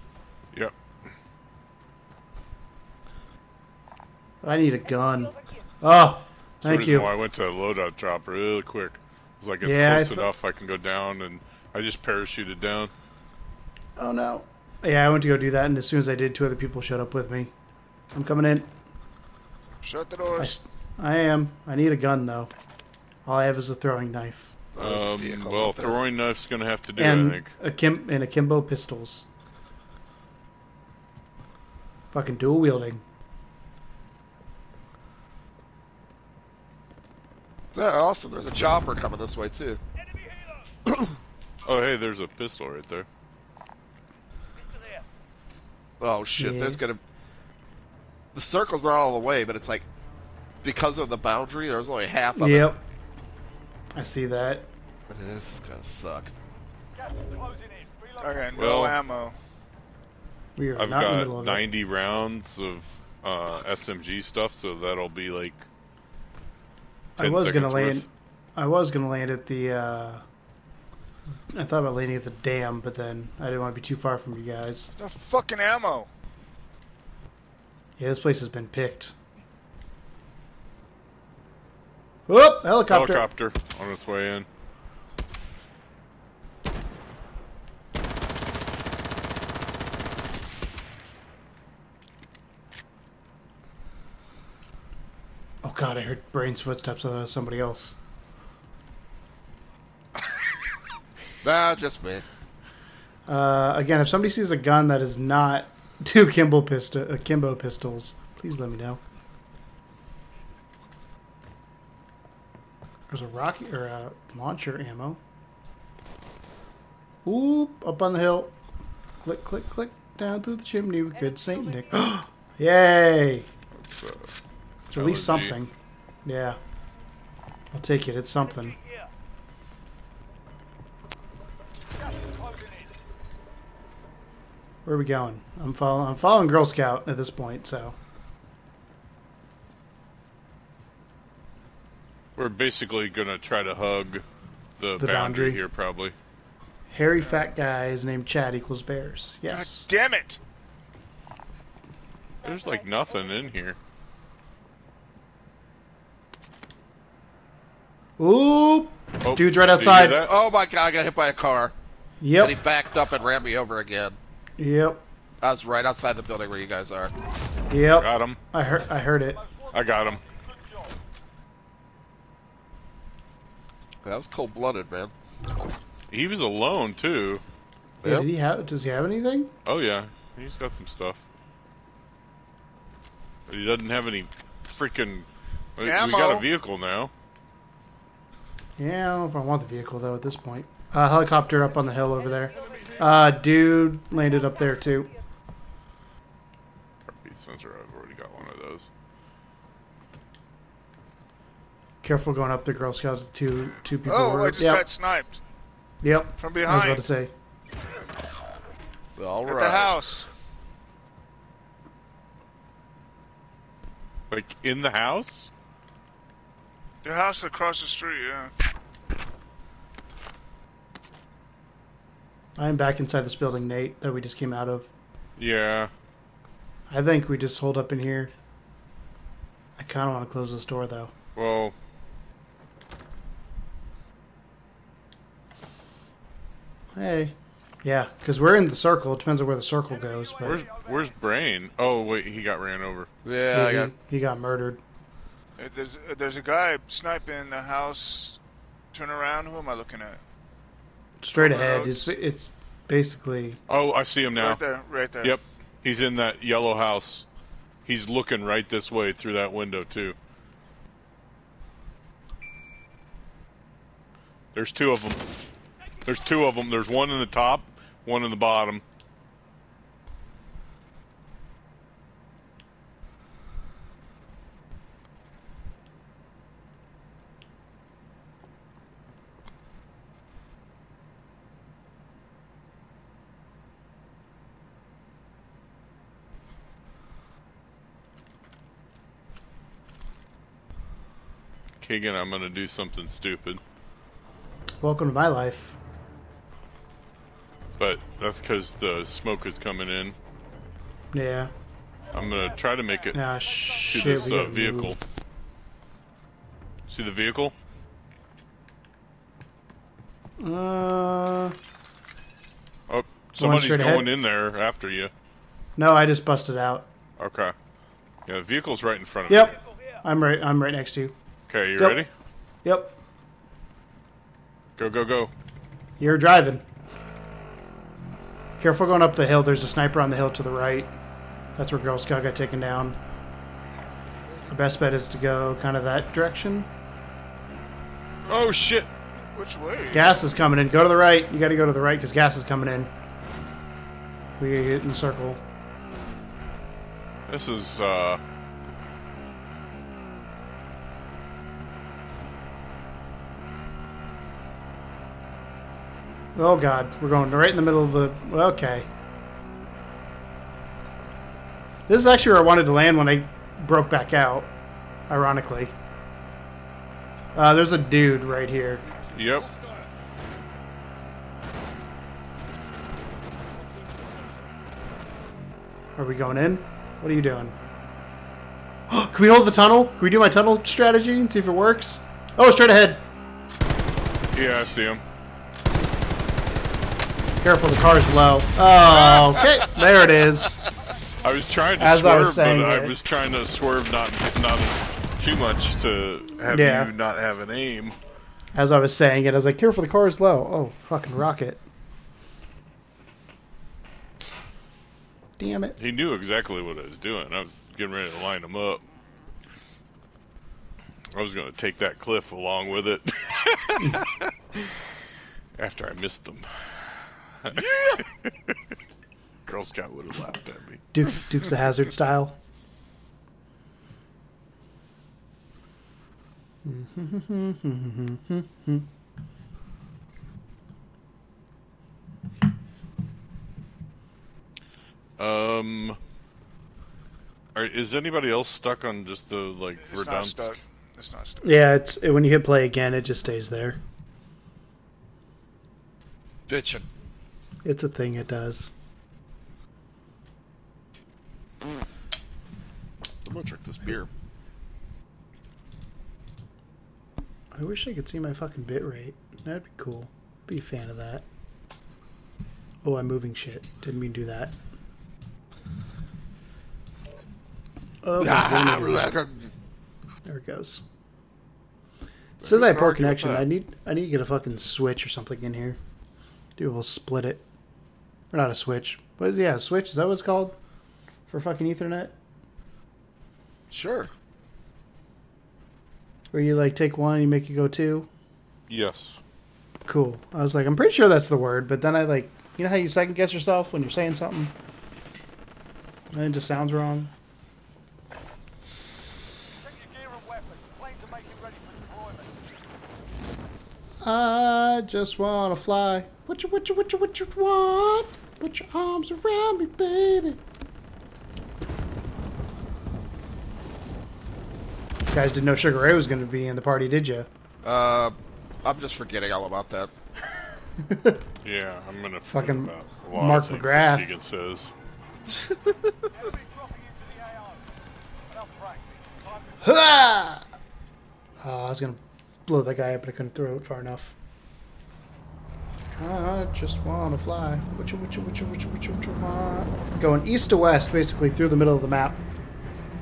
I need a gun. Oh, That's the thank reason you. Why I went to a loadout drop real quick. It's like it's Yeah, close thought- enough I can go down, and I just parachuted down. Oh no. Yeah, I went to go do that, and as soon as I did, two other people showed up with me. I'm coming in. Shut the I, doors. s- I am. I need a gun though. All I have is a throwing knife there's a Um, well, up throwing knife's gonna have to do. I and think. a kim and akimbo pistols. Fucking dual wielding. Yeah, awesome. There's a chopper coming this way too. Oh, hey, there's a pistol right there. Oh shit, Yeah. there's gonna. The circle's not all the way, but it's like because of the boundary, there's only half of Yep. I see that. This is gonna suck. Gas is closing in. Reload. Okay, no Well- ammo. We are I've not in the got middle of it. 90 rounds of uh, SMG stuff, so that'll be like. I was gonna seconds land. worth. I was gonna land at the. Uh, I thought about landing at the dam, but then I didn't want to be too far from you guys. The fucking ammo. Yeah, this place has been picked. Whoop! Helicopter. Helicopter on its way in. Oh god, I heard Brain's footsteps. I thought it was somebody else. Nah, just me. Uh, again, if somebody sees a gun that is not two Kimbo pistol, uh, Kimbo pistols, please let me know. There's a rocket or a launcher ammo. Oop! Up on the hill. Click, click, click. Down through the chimney with good Saint Nick. Yay! It's, at least something. Yeah. I'll take it. It's something. Here. Gas is closing in. Where are we going? I'm following. I'm following Girl Scout at this point. So we're basically gonna try to hug the, The boundary, boundary. here, probably. hairy fat guy is named Chad equals bears. Yes. God damn it. There's like nothing in here. Oop! Oh, Dude's right did you hear outside. Oh my god, I got hit by a car. And he backed up and ran me over again. Yep. I was right outside the building where you guys are. Yep. Got him. I heard. I heard it. I got him. Good job. That was cold blooded, man. He was alone too. Yeah, Yep. Did he have? Does he have anything? Oh yeah, he's got some stuff. But he doesn't have any freaking. We, we got a vehicle now. Yeah, I don't know if I want the vehicle though at this point. Uh, helicopter up on the hill over there. Uh, dude landed up there too. Heartbeat sensor. I've already got one of those. Careful going up the Girl Scouts. Two two people. Oh, were, I just yep. got sniped Yep. from behind. I was about to say. All At right. the house. Like in the house. The house across the street, yeah. I'm back inside this building, Nate, that we just came out of. Yeah. I think we just hold up in here. I kind of want to close this door though. Well, Hey. Yeah, because we're in the circle. It depends on where the circle goes. But where's where's Brain? Oh wait, he got ran over. Yeah, I he, got. he got murdered. There's uh, there's a guy sniping the house. Turn around. Who am I looking at? Straight ahead. it's- It's, it's basically. Oh, I see him now. Right there. Right there. Yep, he's in that yellow house. He's looking right this way through that window too. There's two of them. There's two of them. There's one in the top, one in the bottom. Keegan, I'm gonna do something stupid, Welcome to my life. but that's because the smoke is coming in. Yeah. I'm gonna try to make it Ah, to shit. this uh, vehicle. move. See the vehicle? Uh, Oh, somebody's going ahead? in there after you. no, I just busted out. Okay. Yeah, the vehicle's right in front of me. Yep. I'm right. I'm right next to you. You. Okay, you Yep. ready? Yep. Go, go, go. You're driving. Careful going up the hill. There's a sniper on the hill to the right. That's where Girl Scout got taken down. The best bet is to go kind of that direction. Oh shit! Which way? Gas is coming in. Go to the right. You got to go to the right because gas is coming in. We gotta get in the circle. This is uh. Oh god, we're going right in the middle of the. Okay. This is actually where I wanted to land when I broke back out. Ironically. Uh, there's a dude right here. Yep. Are we going in? What are you doing? Can we hold the tunnel? Can we do my tunnel strategy and see if it works? Oh, straight ahead. Yeah, I see him. Careful, the car's low. Oh, okay. There it is. I was trying to As I swerve, was saying but I was trying to swerve not not too much to have Yeah. you not have an aim. As I was saying it, I was like, careful, the car's low. Oh, fucking rocket. Damn it. He knew exactly what I was doing. I was getting ready to line him up. I was going to take that cliff along with it. After I missed them. Girl Scout would have laughed at me. Duke, Duke's the Hazzard style. Um, are, is anybody else stuck on just the like It's not stuck. It's not stuck. Yeah, it's when you hit play again, it just stays there. Bitchin'. It's a thing it does. I'm gonna drink this beer. I wish I could see my fucking bit rate. That'd be cool. Be a fan of that. Oh, I'm moving shit. Didn't mean to do that. Oh, ah, goodness. there it goes. Says I have poor connection. I need I need to get a fucking switch or something in here. Dude, we'll split it. Or not a switch. Is yeah, a switch? Is that what it's called? For fucking Ethernet? Sure. Where you like take one, you make it go two? Yes. Cool. I was like, I'm pretty sure that's the word, but then I like, you know how you second guess yourself when you're saying something, and it just sounds wrong. Check your gear and weapons. Planes are making ready for deployment. I just wanna fly. What you, what you, what you, what you want? Put your arms around me, baby. You guys didn't know Sugar Ray was gonna be in the party, did you? Uh, I'm just forgetting all about that. Yeah, I'm gonna Fucking about Mark McGrath. that says. Enemy dropping into the AO. Enough practice. Time to Ha! Oh, I was gonna blow that guy up, but I couldn't throw it far enough. I just wanna fly. What you, what you, what you, what you, what you, what you want? Going east to west, basically through the middle of the map.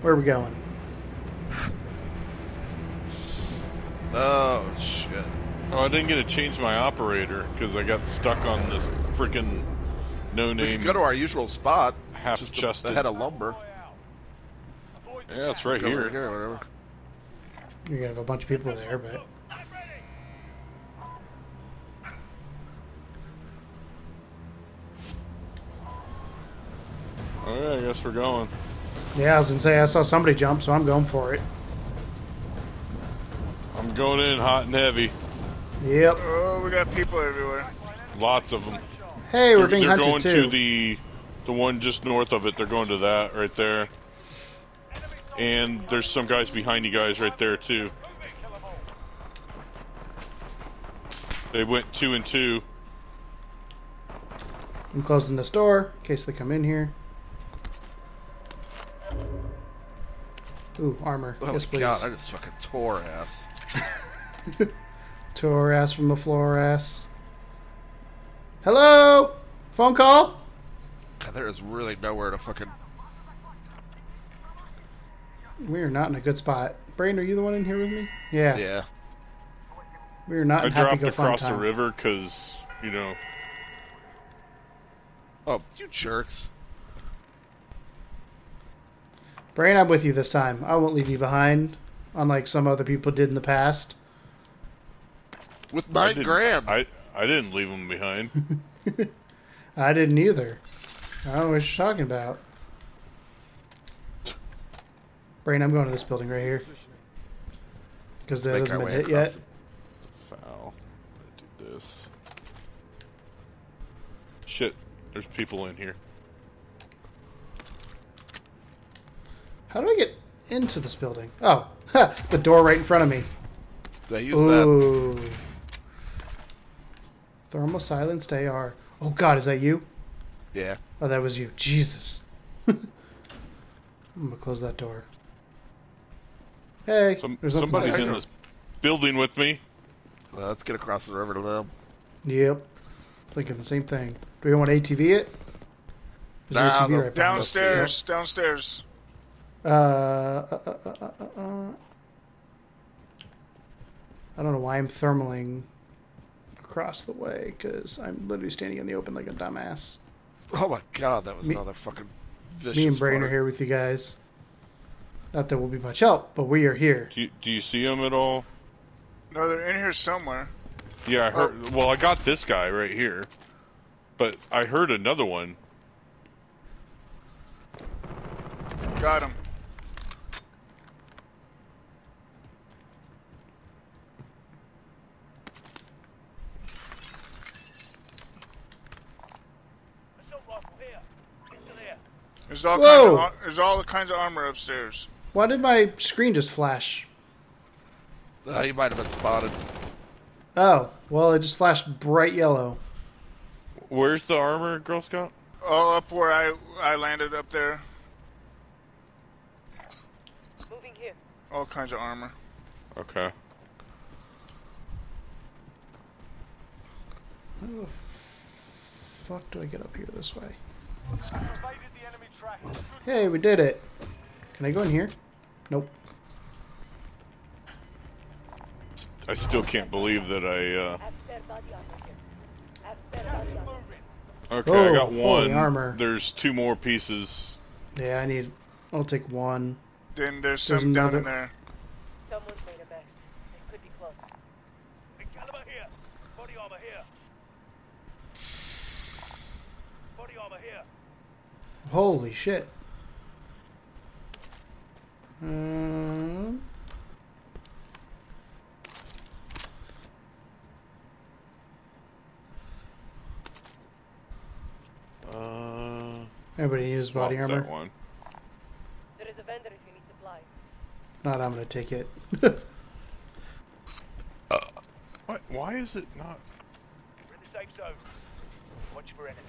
Where are we going? Oh shit. Oh, I didn't get to change my operator because I got stuck on this freaking no-name. could go to our usual spot. half just the, chested. the head of lumber. Yeah, it's right here. right here, whatever. You're gonna have a bunch of people there, but Oh yeah, I guess we're going. yeah, I was gonna say I saw somebody jump, so I'm going for it. I'm going in hot and heavy. Yep. Oh, we got people everywhere. Lots of them. Hey, we're they're, being they're hunted going too. to the the one just north of it. They're going to that right there. And there's some guys behind you guys right there too. They went two and two. I'm closing this door in case they come in here. Ooh, armor. Oh yes, my please. god, I just fucking tore ass. Tore ass from the floor ass. Hello? Phone call? God, there is really nowhere to fucking. We are not in a good spot. Brain, are you the one in here with me? Yeah. Yeah. We are not I in happy dropped go fun across the river because, you know, Oh, you jerks. Brain, I'm with you this time. I won't leave you behind, unlike some other people did in the past. With I nine. I I didn't leave them behind. I didn't either. I don't know what you're talking about. Brain, I'm going to this building right here. Because that hasn't been hit across yet. Foul. I do this. Shit, there's people in here. How do I get into this building? Oh, the door right in front of me. They use that. Ooh. Thermal silenced AR. Oh god, is that you? Yeah. Oh, that was you. Jesus. I'm gonna close that door. Hey, Some, somebody's in this building with me. Uh, let's get across the river to them. Yep. Thinking the same thing. Do we want to ATV it? Nah, ATV right. Downstairs, downstairs. Uh, uh, uh, uh, uh, uh, I don't know why I'm thermaling across the way because I'm literally standing in the open like a dumbass. Oh my god, that was Me- another fucking vicious Me and Brain are here with you guys. Not that we'll be much help, but we are here. Do you, do you see them at all? No, they're in here somewhere. Yeah, I Oh. heard. Well, I got this guy right here, but I heard another one. Got him. Assault rifle here. Into there. There's all Whoa. kinds of, ar- there's all kinds of armor upstairs. Why did my screen just flash? Uh, you might have been spotted. Oh, well, it just flashed bright yellow. Where's the armor, Girl Scout? All up where I I landed up there. Moving here. All kinds of armor. Okay. How the fuck do I get up here this way? Hey, we did it. Can I go in here? Nope. I still can't believe that I. uh... Have spare body armor here. Have spare body armor. moving. Okay, Oh, I got one. armor. There's two more pieces. Yeah, I need. I'll take one. Then there's There's some down in there. Someone's made a mess. It could be close. Big caliber here. Body armor here. Body armor here. Holy shit. Um, Uh, everybody needs body armor. That one. There is a vendor if you need supplies. Not, I'm gonna take it. Uh, what? Why is it not? We're in the safe zone. Watch for enemy.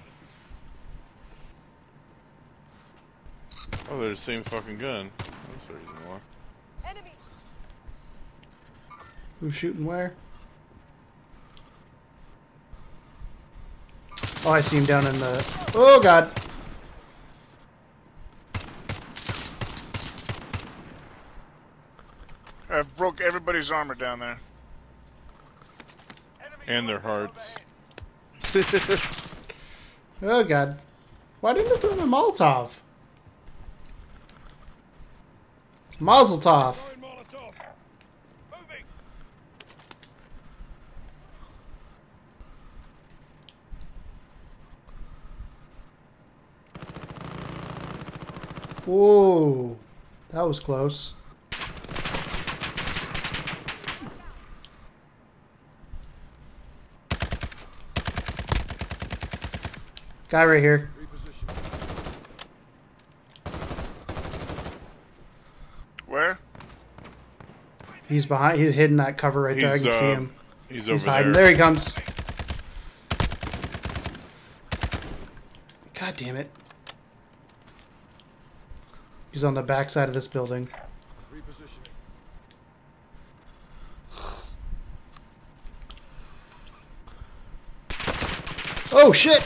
Oh, they're the same fucking gun. That's the reason why. Enemy! Who's shooting where? Oh, I see him down in the. Oh god. I've broke everybody's armor down there. Enemy And their hearts. Oh god. Why didn't I throw my Molotov? Mazel tov. Whoa. That was close. Guy right here. Where? He's behind. He's hidden that cover right there. I He's, can see uh, him. He's, He's over hiding. there. There he comes. God damn it. He's on the back side of this building. Oh shit!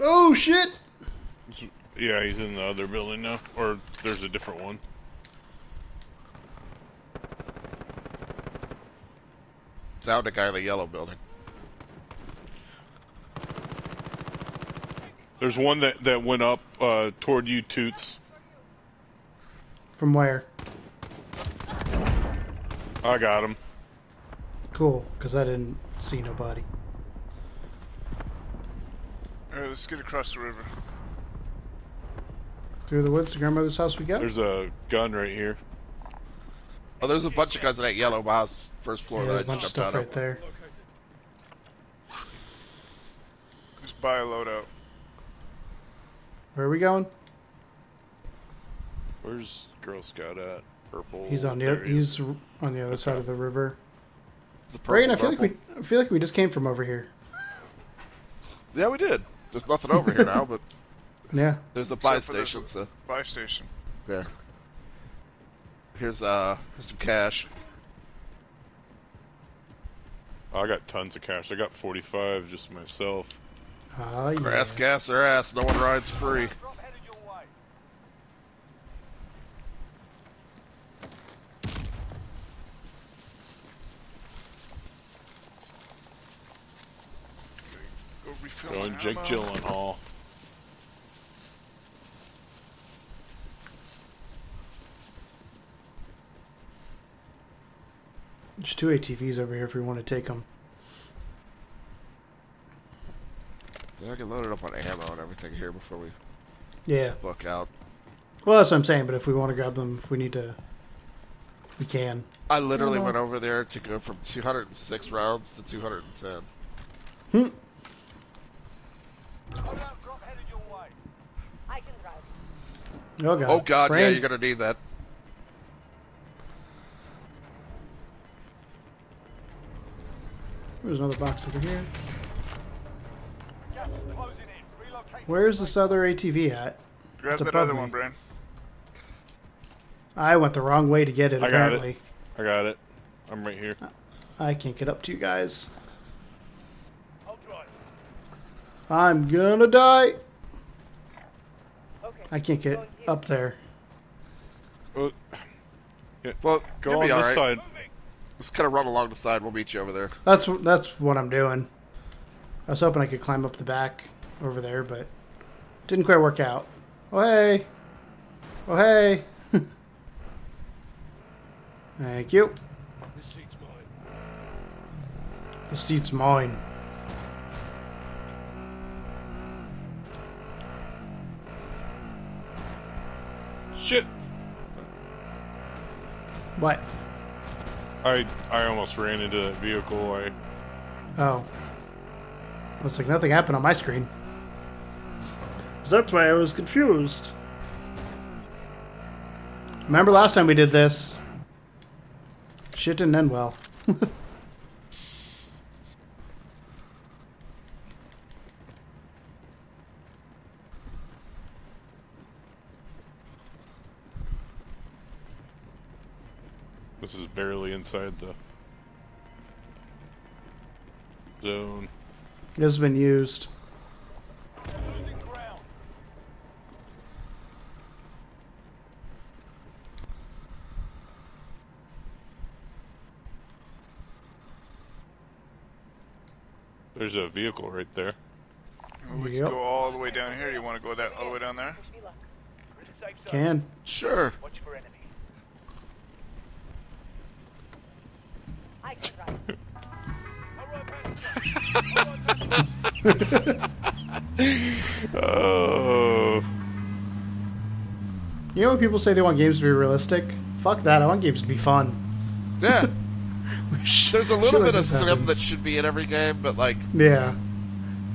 Oh shit! Yeah, he's in the other building now. Or there's a different one. Sound the guy in the yellow building. There's one that, that went up uh, toward you, Toots. From where? I got him. Cool, because I didn't see nobody. Alright, let's get across the river. Through the woods to grandmother's house we go? There's a gun right here. Oh, there's a bunch of guys in that yellow house, first floor yeah, that there's I a bunch of jumped stuff out right of. there. Just buy a loadout. Where are we going? Where's Girl Scout at? Purple. He's on the There other, is. he's on the other side of the river. The Brayden, I purple feel like we I feel like we just came from over here. Yeah, we did. There's nothing over here now, but Yeah. there's a buy Except for there's station, so Buy station. yeah. Here's uh, here's some cash. I got tons of cash. I got 45 just myself. Ah, yeah. Grass, gas, or ass. No one rides free. Drop headed your way. Go refill Going Jake. Gyllenhaal. There's two ATVs over here if we want to take them. Yeah, I can load it up on ammo and everything here before we Yeah. book out. Well, that's what I'm saying. But if we want to grab them, if we need to, we can. I literally no. went over there to go from 206 rounds to 210. Hmm. Loadout drop headed your way. I can drive. Oh god. Oh god, yeah, you're gonna need that. There's another box over here. Gas is closing in. Relocate. Where's this other ATV at? Grab It's that other me. one, Brian. I went the wrong way to get it. I got it. Apparently, I got it. I'm right here. Uh, I can't get up to you guys. I'll drive. I'm gonna die. Okay. I can't get up there. Oh, Well, go on this alright. side. Just kind of run along the side. We'll meet you over there. That's that's what I'm doing. I was hoping I could climb up the back over there, but didn't quite work out. Oh hey, oh hey. Thank you. This seat's mine. The seat's mine. Shit! What? I I almost ran into that vehicle. I Oh. Looks like, nothing happened on my screen. So that's why I was confused. Remember last time we did this? Shit didn't end well. this is barely inside the zone. This has been used. There's a vehicle right there. Oh, we Yep. can go all the way down here. You want to go that all the way down there? Wish me luck. We're in a safe zone. Can. Sure. Watch for enemy. I can drive. All right, man. Oh. You know when people say they want games to be realistic? Fuck that. I want games to be fun. Yeah. Shit There's a little bit of this sim happens. that should be in every game, but like, Yeah.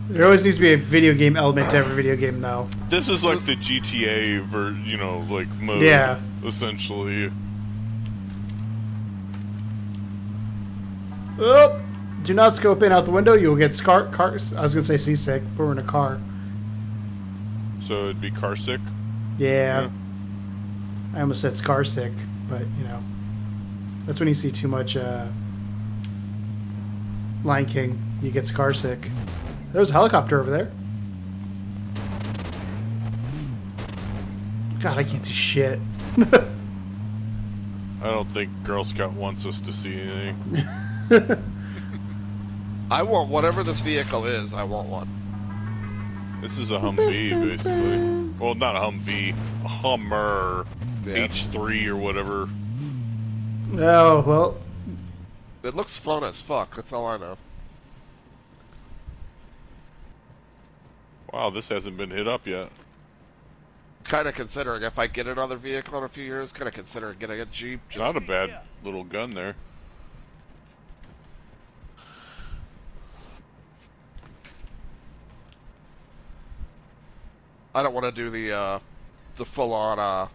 There always needs to be a video game element to every video game, though. This is like the GTA ver, you know, like mode. Yeah. Essentially. Oh! Do not scope in out the window. You'll get scar. Car. I was gonna say seasick, but we're in a car. So it'd be car sick. Yeah. I almost said scar sick, but you know, that's when you see too much uh, Lion King. You get scar sick. There's a helicopter over there. God, I can't see shit. I don't think Girl Scout wants us to see anything. I want whatever this vehicle is. I want one. This is a Humvee, basically. Well, not a Humvee, a Hummer Yeah. H3 or whatever. Oh well, It looks fun as fuck. That's all I know. Wow, this hasn't been hit up yet. Kind of considering if I get another vehicle in a few years, kind of considering getting a Jeep. Just Not a bad little gun there. I don't want to do the uh, the full on uh,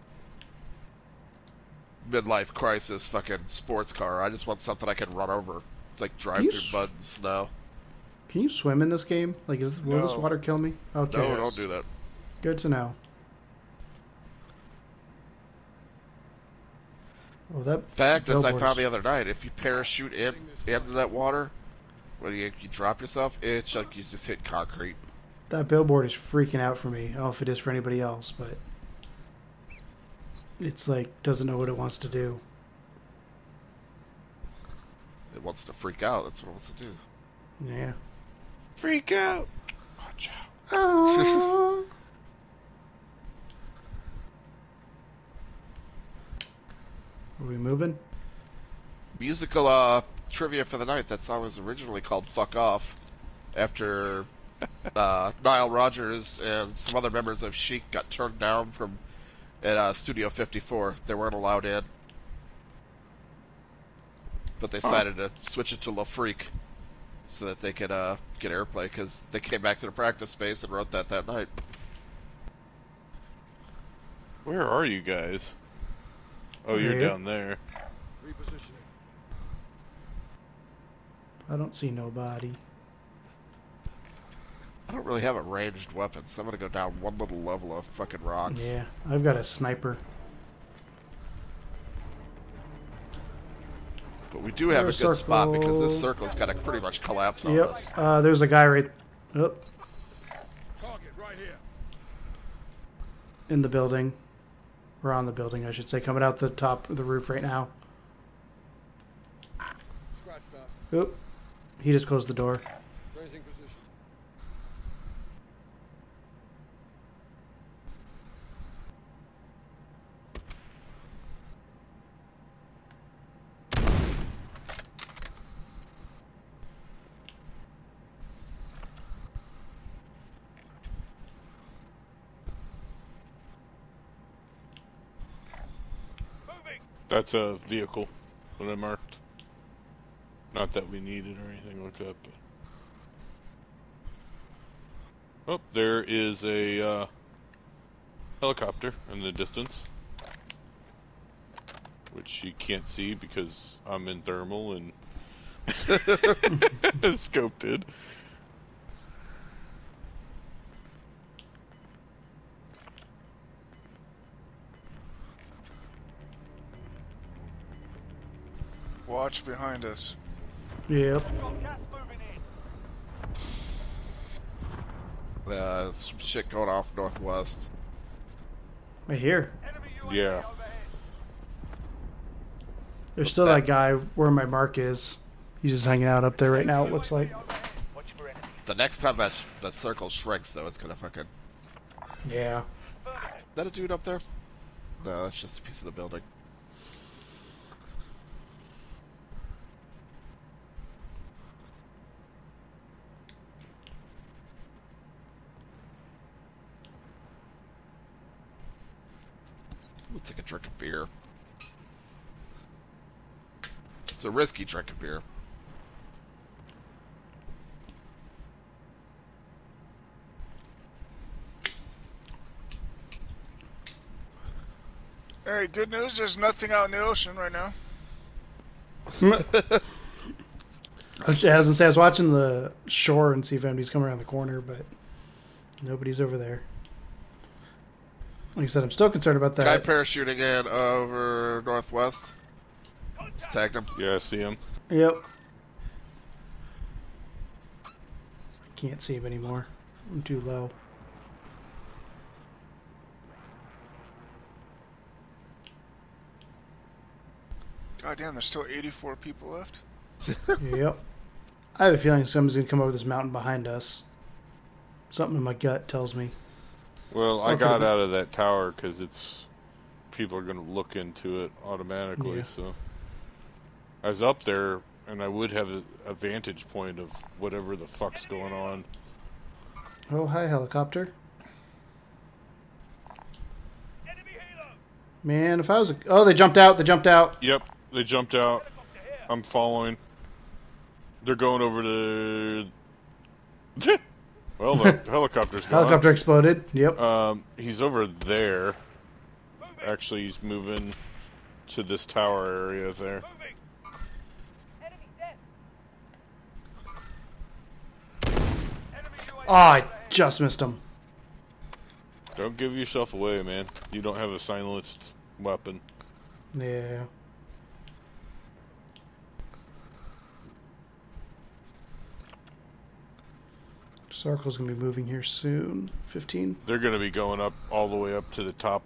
midlife crisis fucking sports car. I just want something I can run over. It's like drive through mud and snow. can you swim in this game? Like, is will this water kill me? Okay, No, don't do that. good to know. Well, that Fact, as I found the other night, if you parachute in into that water, when you, you drop yourself, it's like you just hit concrete. That billboard is freaking out for me. I don't know if it is for anybody else, but it's like doesn't know what it wants to do. It wants to freak out. That's what it wants to do. Yeah. Freak out! Watch out. Oh. Are we moving? Musical uh, trivia for the night. That song was originally called "Fuck Off," after uh, Nile Rodgers and some other members of Chic got turned down from at uh, Studio 54. They weren't allowed in, but they decided to switch it to Le Freak so that they could uh, get airplay because they came back to the practice space and wrote that that night. Where are you guys? Oh, you're Here. down there. Repositioning. I don't see nobody. I don't really have a ranged weapon, so I'm gonna go down one little level of fucking rocks. Yeah, I've got a sniper. But we do have a There's good spot because this circle. circle's got to pretty much collapse on Yep. us. Uh, there's a guy right. Oh, Target right here. in the building. Or on the building, I should say, coming out the top of the roof right now. Oop. He just closed the door. That's a vehicle that I marked. Not that we need it or anything like that, but. Oh, there is a uh, helicopter in the distance. Which you can't see because I'm in thermal and scoped it. Watch behind us. Yep. Got gas moving in. Uh, some shit going off northwest. Right here. Yeah. overhead. There's still that guy where my mark is. He's just hanging out up there right now, it looks like. Watch for enemy. The next time that sh- that circle shrinks, though, it's gonna fucking. Yeah. Is that a dude up there? No, that's just a piece of the building. Take a drink of beer. It's a risky drink of beer. Hey, good news. There's nothing out in the ocean right now. I was, I was say I was watching the shore and see if anybody's coming around the corner, but nobody's over there. Like I said, I'm still concerned about that. Guy that. parachuting in over northwest. Just tagged him. Yeah, I see him. Yep. I can't see him anymore. I'm too low. God damn, there's still 84 people left. yep. I have a feeling someone's gonna come over this mountain behind us. Something in my gut tells me. Well, I oh, got out of that tower because it's people are going to look into it automatically. Yeah. So I was up there, and I would have a, a vantage point of whatever the fuck's going on. Oh, hi, helicopter. Man, if I was a... Oh, they jumped out. They jumped out. Yep, they jumped out. I'm following. They're going over to. well, the helicopter's gone. Helicopter exploded. Yep. Um, he's over there. Actually, he's moving to this tower area there. Moving. Enemy dead. Enemy UAV. Oh, I just missed him. Don't give yourself away, man. You don't have a silenced weapon. Yeah. Circle's gonna be moving here soon. 15. They're going to be going up all the way up to the top,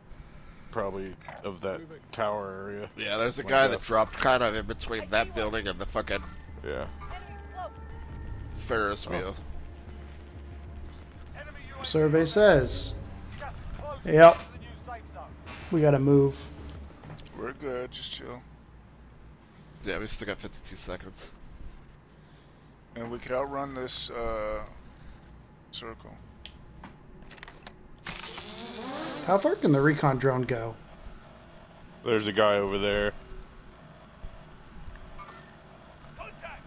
probably of that tower area. Yeah, there's a My guy that dropped kind of in between that building and the fucking Yeah. Ferris Oh. wheel. Enemy UAV. Survey says Gas is close. Yep. to the new safe zone. we gotta move. We're good, just chill. Yeah, we still got 52 seconds. And we could outrun this uh, circle. How far can the recon drone go? There's a guy over there. Contact.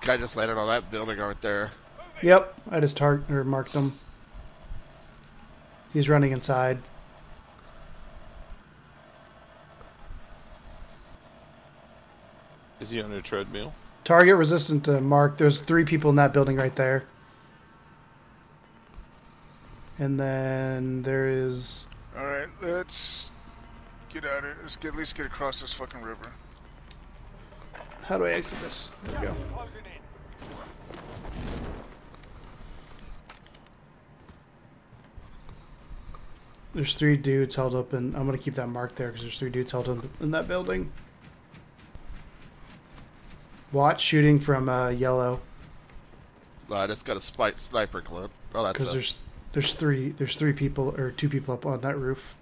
Guy just landed on that building right there. Yep, I just tar- or marked him. He's running inside. Is he on a treadmill? Target resistant to mark. There's three people in that building right there. And then there is Alright, let's get out of it. Let's get, at least get across this fucking river. how do I exit this? There we go. There's three dudes held up, and I'm gonna keep that mark there because there's three dudes held up in that building. Watch shooting from uh, yellow Uh, I just got a spite sniper clip. Oh, that's because there's there's three there's three people or two people up on that roof.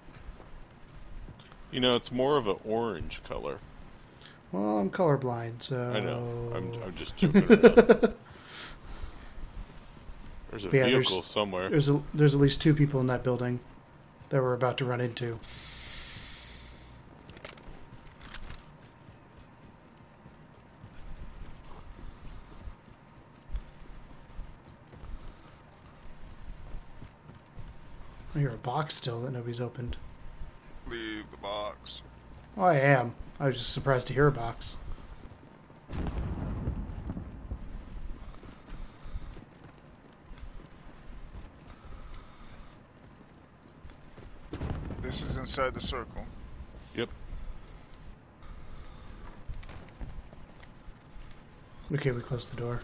You know, it's more of an orange color. Well, I'm colorblind, so I know. I'm. I'm just joking. There's a Yeah, there's- vehicle somewhere. There's a, there's at least two people in that building that we're about to run into. I hear a box still that nobody's opened. Leave the box. Oh, I am. I was just surprised to hear a box. This is inside the circle. Yep. Okay, we close the door.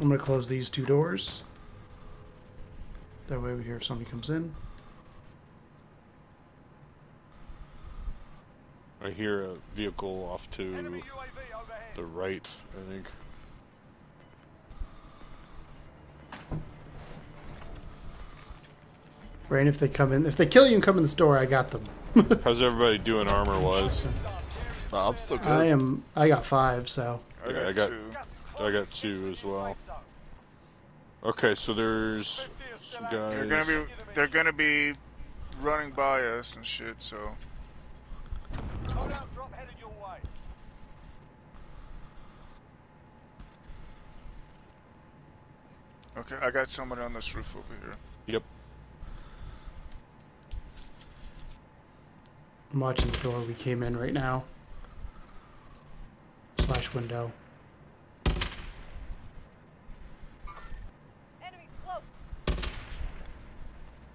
I'm gonna close these two doors. That way we hear if somebody comes in. I hear a vehicle off to Enemy UAV overhead. the right, I think. Right, and if they come in, if they kill you and come in this door, I got them. How's everybody doing armor wise? Oh, I'm still good. I am. I got five, so I got, I got- two. I got two as well. Safe zone. Okay, so there's 50 is still some out. guys. They're gonna be they're gonna be running by us and shit. So Loadout drop headed your way. Okay, I got somebody on this roof over here. Yep. I'm watching the door we came in right now. Slash window. Enemy close.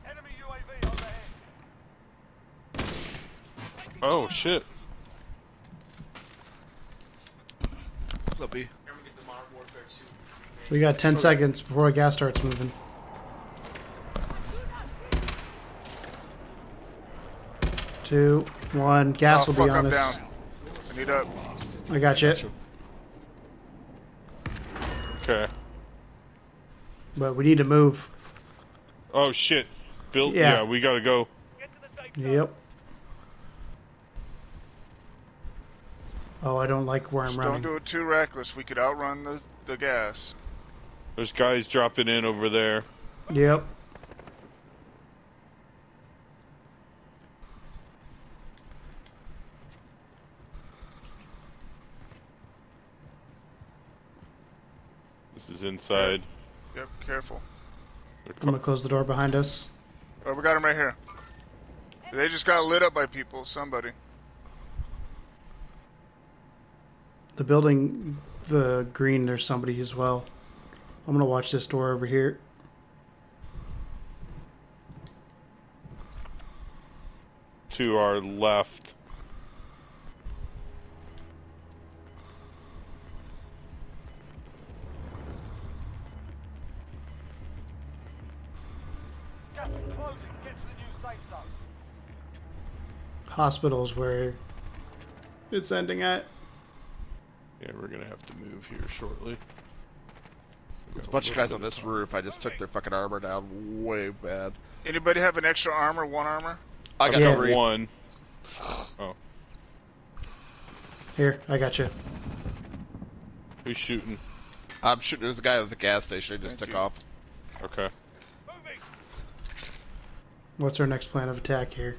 Enemy UAV overhead. Oh shit. What's up, B? We got 10 seconds before the gas starts moving. Two, one. Gas oh, will be on I'm us. down. I need up. I got you. Okay. But we need to move. Oh shit. Bill. Yeah. Yeah. we gotta go. Get to the safe zone. Yep. Oh, I don't like where I'm Just running. don't do it too reckless. We could outrun the, the gas. There's guys dropping in over there. Yep. This is inside. Yep, careful. I'm gonna close the door behind us. Oh, we got him right here. They just got lit up by people. Somebody. The building, the green, there's somebody as well. I'm gonna watch this door over here. to our left. Gas is closing. Get to the new safe zone. Hospitals where it's ending at. Yeah, we're gonna have to move here shortly. There's a bunch of guys on this roof. I just took their fucking armor down way bad. Anybody have an extra armor? One armor? I got Yeah. three. One. Oh. Here, I got you. Who's shooting? I'm shooting. There's a guy at the gas station. He just Thank took you. off. Okay. Moving. What's our next plan of attack here?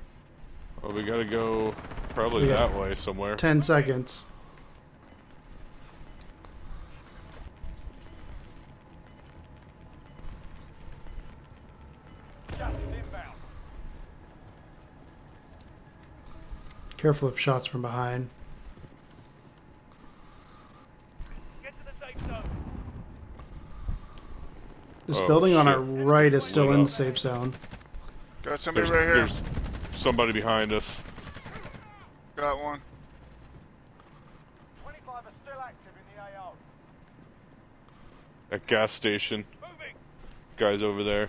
Well, we gotta go probably We that way somewhere. 10 seconds. Careful of shots from behind. Get to the safe zone. This Oh, building on shit. our right is still in the safe zone. Got somebody There's, right here. there's somebody behind us. Got one. 25 are still active in the AO. At gas station. Moving. Guys over there.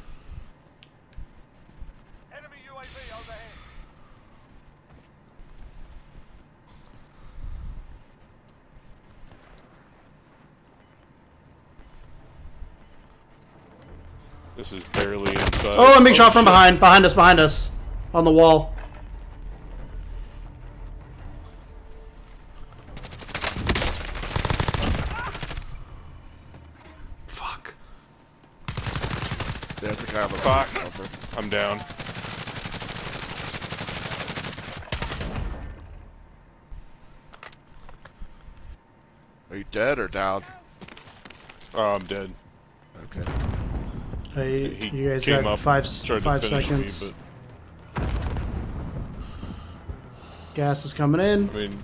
This is barely inside. Oh, I'm being oh, shot from shit. behind. Behind us, behind us. On the wall. Fuck. There's a guy on the Fuck. roof. I'm down. Are you dead or down? Oh, I'm dead. Okay. Hey, He you guys got up, five five finish me, seconds. Gas is coming in. I mean,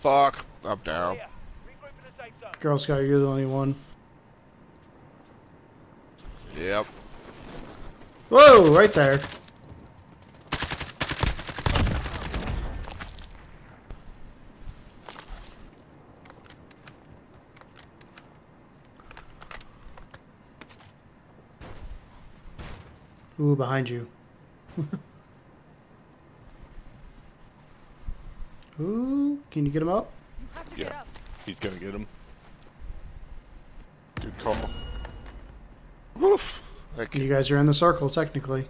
Fuck. I'm down. Clear. Regroup in the safe zone. Girl Scout, you're the only one. Yep. Whoa, right there. Ooh, behind you. Ooh, can you get him up? yeah. He's gonna get him. Good call. Woof. Thank you. You guys are in the circle, technically.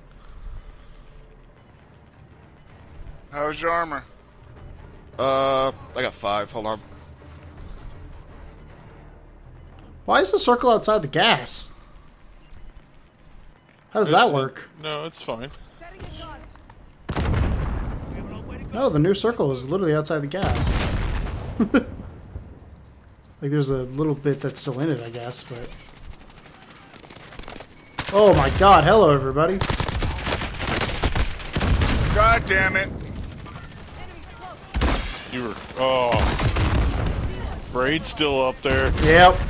How's your armor? Uh, I got five. Hold on. Why is the circle outside the gas? How does that It's- work? No, it's fine. We have a long way to go. No, the new circle is literally outside the gas. Like there's a little bit that's still in it, I guess, but. Oh my god, hello everybody. God damn it. You were. Oh. Braid's still up there. Yep.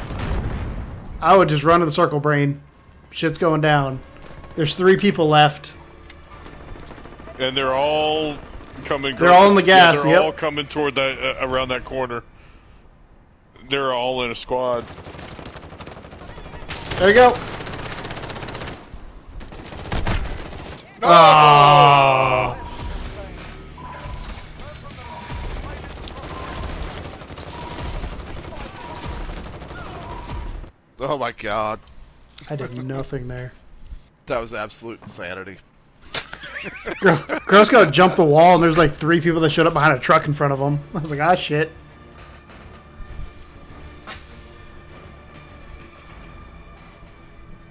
I would just run to the circle brain. Shit's going down. There's three people left. And they're all coming. They're all in the gas. Yeah, gas, they're yep. all coming toward that uh, around that corner. They're all in a squad. There you go. Ah. Oh my god. I did nothing there. That was absolute insanity. Girl, girl's got to jump the wall, and there's like three people that showed up behind a truck in front of them. I was like, ah, shit.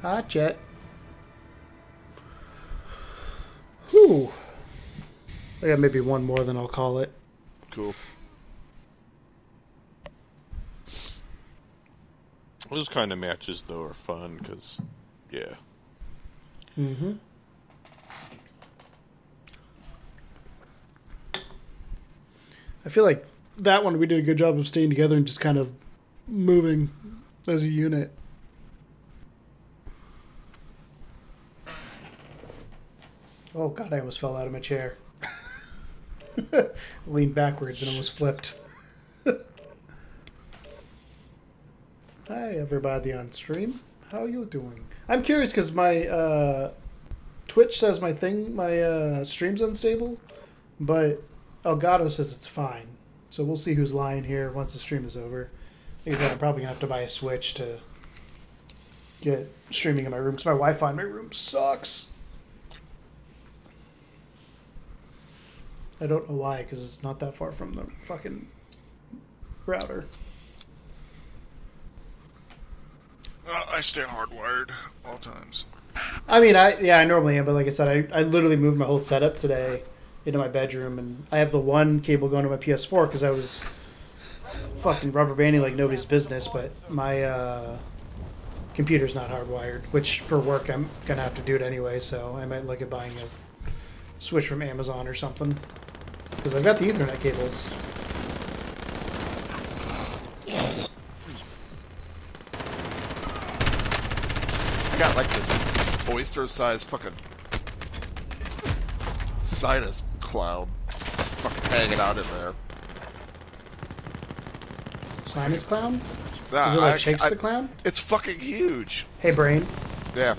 Ah, jet. Whew. I got maybe one more, then I'll call it. Cool. Those kind of matches though are fun because, yeah. Mm-hmm. I feel like that one we did a good job of staying together and just kind of moving as a unit. Oh god, I almost fell out of my chair. Leaned backwards and almost flipped. Hi everybody on stream. How you doing? I'm curious because my uh, Twitch says my thing, my uh, stream's unstable, but Elgato says it's fine. So we'll see who's lying here once the stream is over. Like I said, I'm probably gonna have to buy a Switch to get streaming in my room because my Wi-Fi in my room sucks. I don't know why because it's not that far from the fucking router. Uh, I stay hardwired all times. I mean, I yeah, I normally am, but like I said, I, I literally moved my whole setup today into my bedroom, and I have the one cable going to my PS4 because I was fucking rubber banding like nobody's business. But my uh, computer's not hardwired, which for work I'm gonna have to do it anyway. So I might look at buying a switch from Amazon or something because I've got the Ethernet cables. Got like this oyster-sized fucking sinus cloud just fucking hanging out in there. Sinus clown? Nah, Is it like I- shakes I- the clown? It's fucking huge. Hey, brain. Yeah.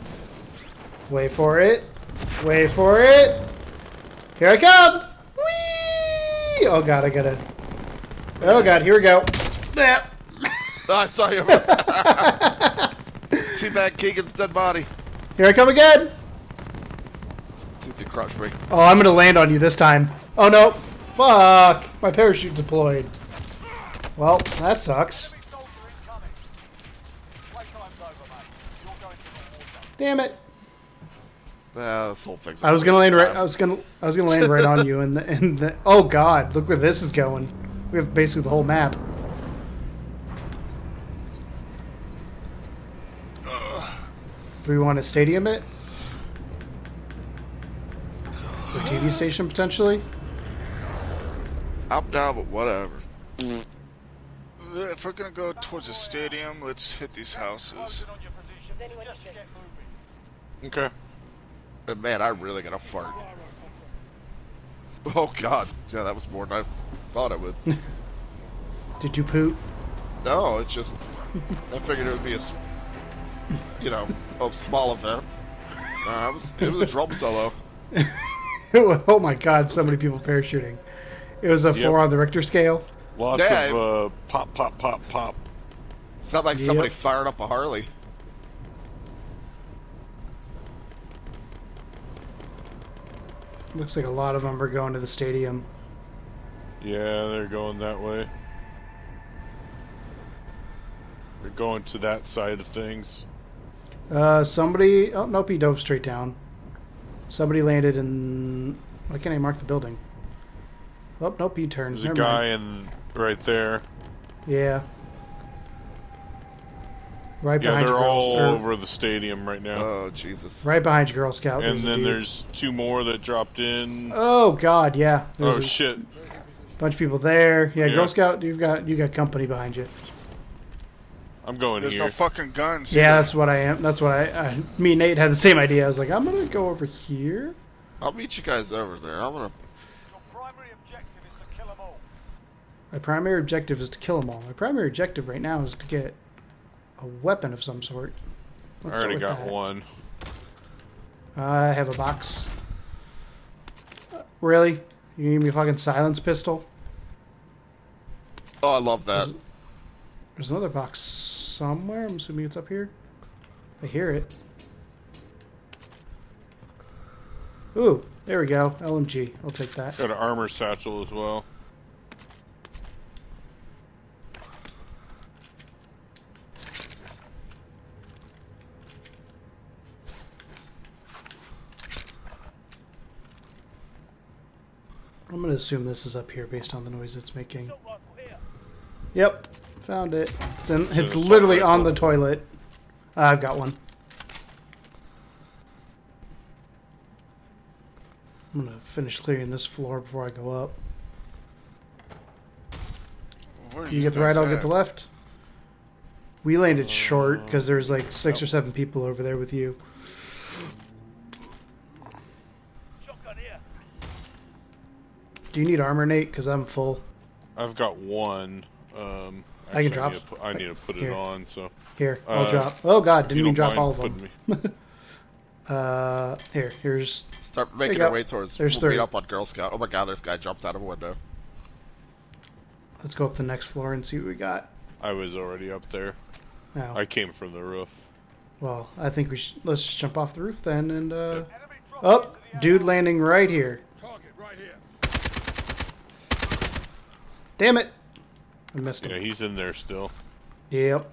Wait for it. Wait for it. Here I come. Whee! Oh god, I gotta. Oh god, here we go. Yeah. Oh, I saw you. Too bad Keegan's dead body. Here I come again. See you crush me. Oh, I'm gonna land on you this time. Oh no. Fuck. My parachute deployed. Well, that sucks. Soldier incoming. Playtime's over, mate. You're going to the war zone. Damn it. This whole thing's. I was gonna land right. I was gonna. I was gonna land right on you, and the, and the. Oh god, look where this is going. We have basically the whole map. Do we want to stadium it? Or TV station potentially? I'm down, but whatever. If we're gonna go towards the stadium, let's hit these houses. On your position. Just get moving. Okay. And man, I really got to fart. Oh god, yeah, that was more than I thought it would. Did you poop? no, it's just I figured it would be a, you know, a small event. Uh, it was it was a drum solo. oh my god, so many people parachuting. It was a Yep. four on the Richter scale. Lots Yeah, of uh, pop, pop, pop, pop. It's not like somebody Yep. fired up a Harley. Looks like a lot of them are going to the stadium. Yeah, they're going that way. They're going to that side of things. Uh, somebody. Oh nope, he dove straight down. Somebody landed in. Why can't I mark the building? Oh nope, he turned. There's a guy mind. in right there. Yeah. Right Yeah, behind they're you, all or- over the stadium right now. Oh Jesus! Right behind you, Girl Scout. and then there's two more that dropped in. Oh God, yeah. There's oh a shit! bunch of people there. Yeah, Yeah. Girl Scout, you've got you got company behind you. I'm going There's here. no fucking guns. Yeah, here. that's what I am. That's what I, I. Me and Nate had the same idea. I was like, I'm gonna go over here. I'll meet you guys over there. I'm gonna. Your primary objective is to kill them all. My primary objective is to kill them all. My primary objective right now is to get a weapon of some sort. I Let's already got that. one. I have a box. Uh, Really? You give me a fucking silence pistol? Oh, I love that. There's another box somewhere. I'm assuming it's up here. I hear it. Ooh, there we go. LMG. I'll take that. Got an armor satchel as well. I'm gonna assume this is up here based on the noise it's making. Assault rifle here. Yep, found it. It's, in, it's literally on rifle. the toilet. Uh, I've got one. I'm gonna finish clearing this floor before I go up. Where You get the right, guys I'll get the left. We landed short because there's like six or seven people over there with you. Shotgun here. Do you need armor, Nate? Because I'm full. I've got one. Um, I can actually, drop- need to put- I need to put it on. So Here, I'll Uh, drop. Oh God, didn't you even drop all of them. Uh, here, here's. Start making our way towards. There's we'll three. up on Girl Scout. Oh my God! This guy jumped out of a window. Let's go up the next floor and see what we got. I was already up there. Now, I came from the roof. well, I think we should. Let's just jump off the roof then and. uh... Enemy dropping Oh, dude landing right here. Target right here. Damn it! I missed Yeah, him. he's in there still. Yep.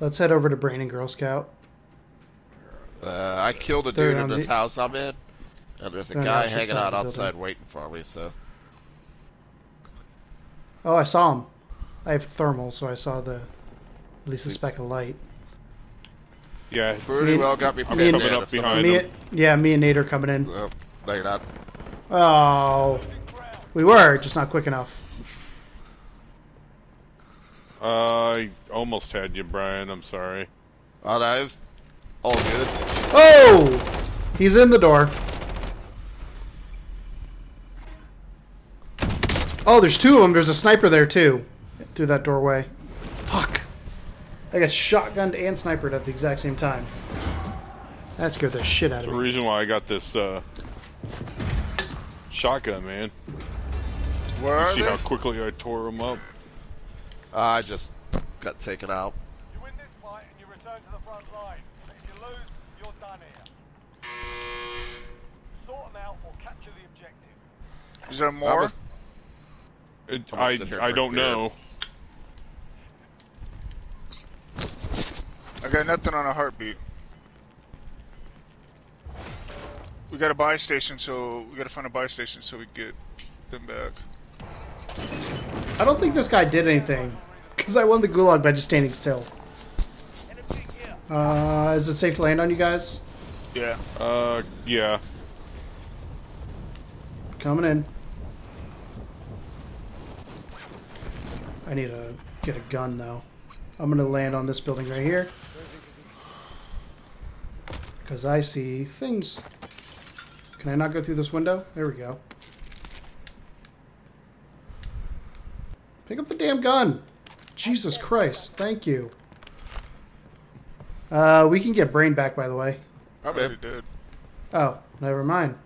Let's head over to Brain and Girl Scout. Uh, I killed a They're dude in this the- house I'm in, and there's a They're guy hanging out outside waiting for me. So Oh, I saw him. I have thermal, so I saw the. At least a speck of light. Yeah, pretty Me- well got me me pinned and- in. Coming up behind Me, him. yeah, me and Nate are coming in. Oh, no, you're not. Oh, we were just not quick enough. Uh, I almost had you, Brian. I'm sorry. Oh, no, it was all good. Oh, he's in the door. Oh, there's two of them. There's a sniper there too, through that doorway. Fuck. I got shotgunned and snipered at the exact same time. That scared the shit out The of me. The reason why I got this uh, shotgun, man. Where are See they? how quickly I tore him up. I just got taken out. You win this fight and you return to the front line. But if you lose, you're done here. Sort them out or capture the objective. Is there more? gonna- It, I'm I sit here and I drink don't beer. know. I got nothing on a heartbeat. We got a buy station, so we gotta find a buy station so we get them back. I don't think this guy did anything because I won the gulag by just standing still. Uh, is it safe to land on you guys? Yeah. Uh, yeah. Coming in. I need to get a gun though. I'm gonna land on this building right here. Because I see things. Can I not go through this window? There we go. Pick up the damn gun! Jesus Christ, thank you. Uh, we can get brain back, by the way. I bet already did. Oh, never mind.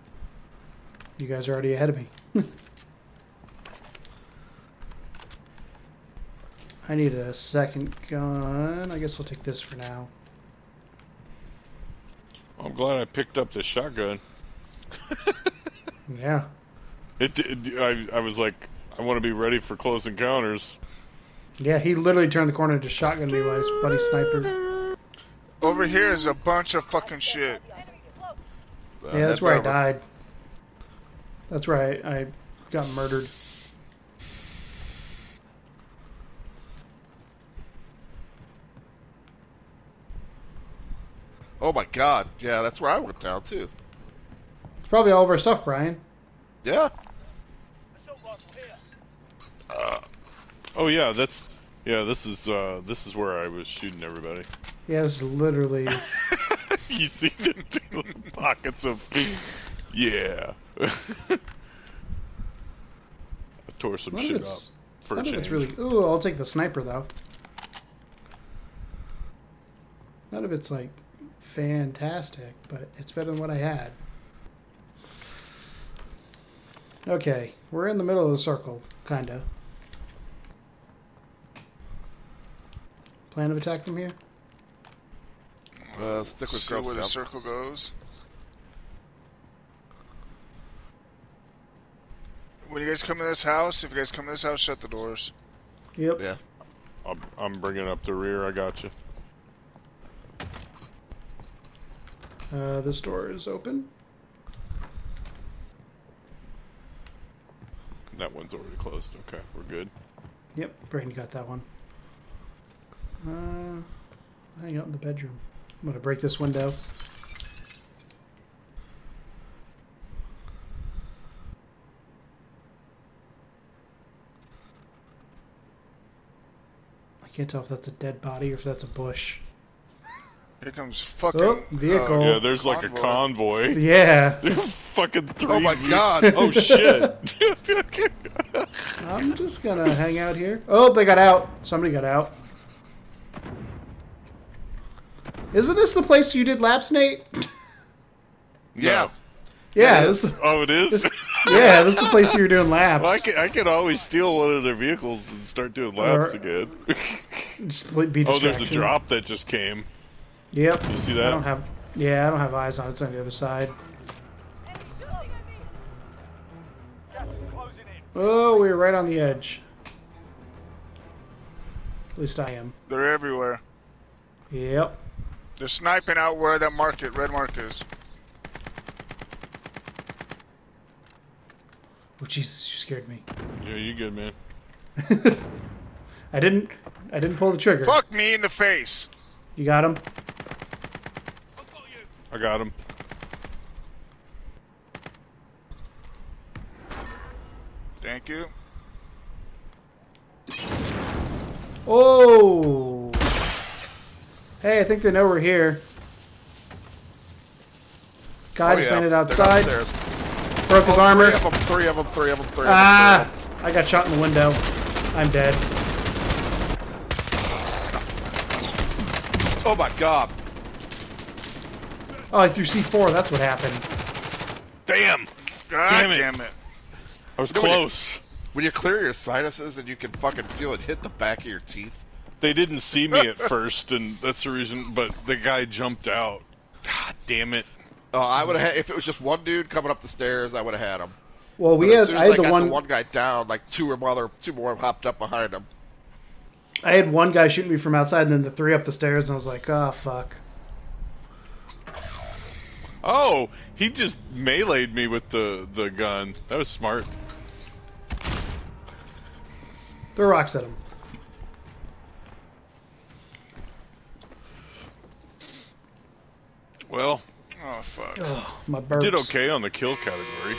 You guys are already ahead of me. I need a second gun. I guess I'll take this for now. I'm glad I picked up the shotgun. Yeah. It, it I I was like, I want to be ready for close encounters. Yeah, he literally turned the corner and just shotgun me while his buddy sniper. Over here is a bunch of fucking shit. Uh, Yeah, that's head where I died. That's where I, I got murdered. Oh my god. Yeah, that's where I went down too. It's probably all of our stuff, Brian. Yeah. Assault rifle here. Uh, oh yeah, that's yeah. This is uh, this is where I was shooting everybody. Yeah, is literally. you see the pockets of feet. yeah. I tore some shit up it's, for a none of change. it's really. Ooh, I'll take the sniper though. None of it's like fantastic, but it's better than what I had. Okay, we're in the middle of the circle, kinda. Plan of attack from here? Uh, stick with See Girl where the circle goes. When you guys come in this house, if you guys come in this house, shut the doors. Yep. Yeah. I'm, I'm bringing up the rear. I got you. Uh, this door is open. That one's already closed. Okay, we're good. Yep, Brayden got that one. Uh, hang out in the bedroom. I'm gonna break this window. I can't tell if that's a dead body or if that's a bush. Here comes fucking Oh, vehicle. uh, Yeah, there's like a convoy. convoy. Yeah, Fucking three. Oh my god. Oh shit. I'm just gonna hang out here. Oh, they got out. Somebody got out. Isn't this the place you did laps, Nate? Yeah. Yeah, it this, oh, it is. yeah, this is the place you were doing laps. Well, I could, I could always steal one of their vehicles and start doing laps Or- again. Just be oh, there's a drop that just came. Yep. You see that? I that? don't have. Yeah, I don't have eyes on it. It's on the other side. Gas is closing in. Oh, we were right on the edge. At least I am. They're everywhere. Yep. They're sniping out where that market, red mark is. Oh Jesus, you scared me. Yeah, you good, man. I didn't. I didn't pull the trigger. Fuck me in the face. You got him. I got him. Thank you. Oh. Hey, I think they know we're here. Guy Oh, just yeah. landed outside. downstairs. Broke his Oh, armor. Three of them, three of them, three of them, three of them. Ah! I got shot in the window. I'm dead. Oh my god. Oh, I threw C4. That's what happened. Damn! God Damn it. damn it. I was You know when you- close. When you clear your sinuses and you can fucking feel it hit the back of your teeth. They didn't see me at first, and that's the reason. But the guy jumped out. God damn it! Oh, I would have if it was just one dude coming up the stairs, I would have had him. Well, we But as had. soon I as had the got one. the one guy down, like two or other, two more hopped up behind him. I had one guy shooting me from outside, and then the three up the stairs, and I was like, "Oh fuck." Oh, he just meleeed me with the the gun. That was smart. Throw rocks at him. Well, Oh fuck. My burps. did okay on the kill category.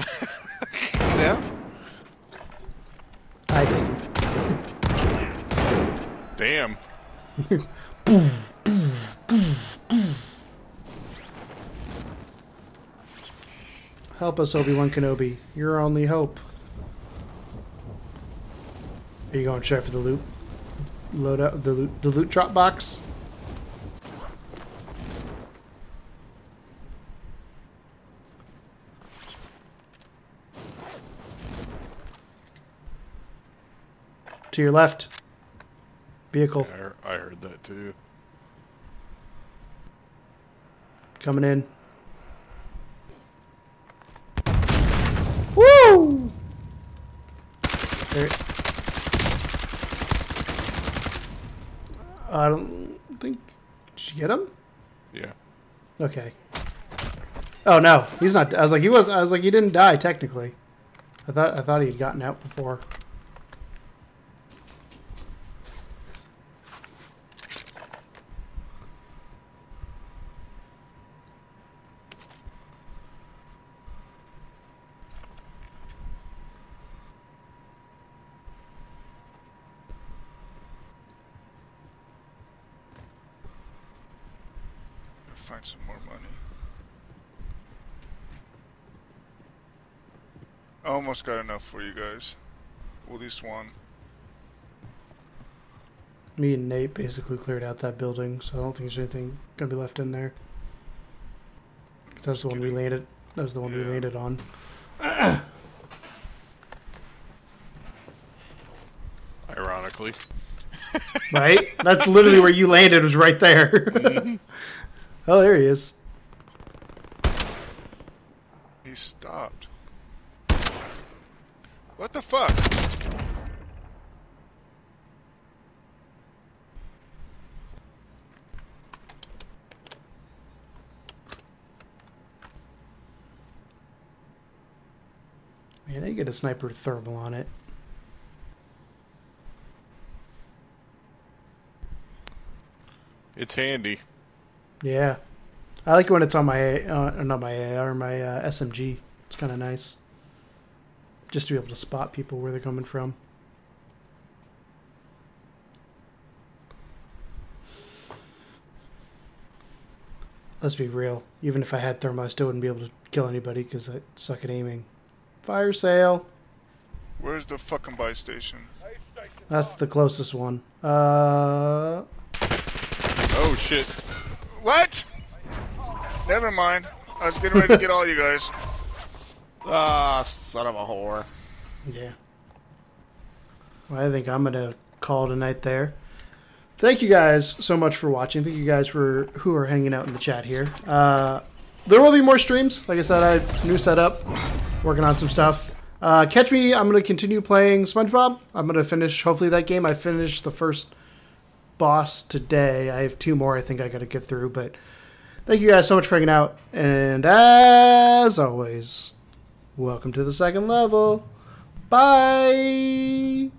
Yeah. I didn't. Damn. Help us, Obi Wan Kenobi. You're our only hope. Are you going to straight for the loot? Load up the loot, the loot drop box. To your left. Vehicle I, heard- I heard that too. coming in. Woo! There. I don't think. Did you get him? Yeah. Okay. Oh no, he's not. I was like, he was. I was like, he didn't die technically. I thought. I thought he had gotten out before. find some more money. I almost got enough for you guys. Well, at least one. Me and Nate basically cleared out that building, so I don't think there's anything gonna be left in there. That's the one we landed. That was the one we Yeah. landed on. Ironically. Right? That's literally where you landed. Was right there. Mm-hmm. oh, there he is. He stopped. What the fuck? Man, I get a sniper thermal on it. It's handy. Yeah, I like it when it's on my uh, not my AR, my uh, SMG. It's kind of nice, just to be able to spot people where they're coming from. Let's be real. Even if I had thermal, I still wouldn't be able to kill anybody because I suck at aiming. Fire sale. Where's the fucking buy station? That's the closest one. Uh, Oh shit. What? Never mind. I was getting ready to get all you guys. Ah, son of a whore. Yeah. Well, I think I'm gonna call tonight there. Thank you guys so much for watching. Thank you guys for who are hanging out in the chat here. Uh, there will be more streams. Like I said, I new setup, working on some stuff. Uh, catch me. I'm gonna continue playing SpongeBob. I'm gonna finish hopefully that game. I finished the first boss today. I have two more. I think I got to get through. But thank you guys so much for hanging out. And as always, welcome to the second level. Bye.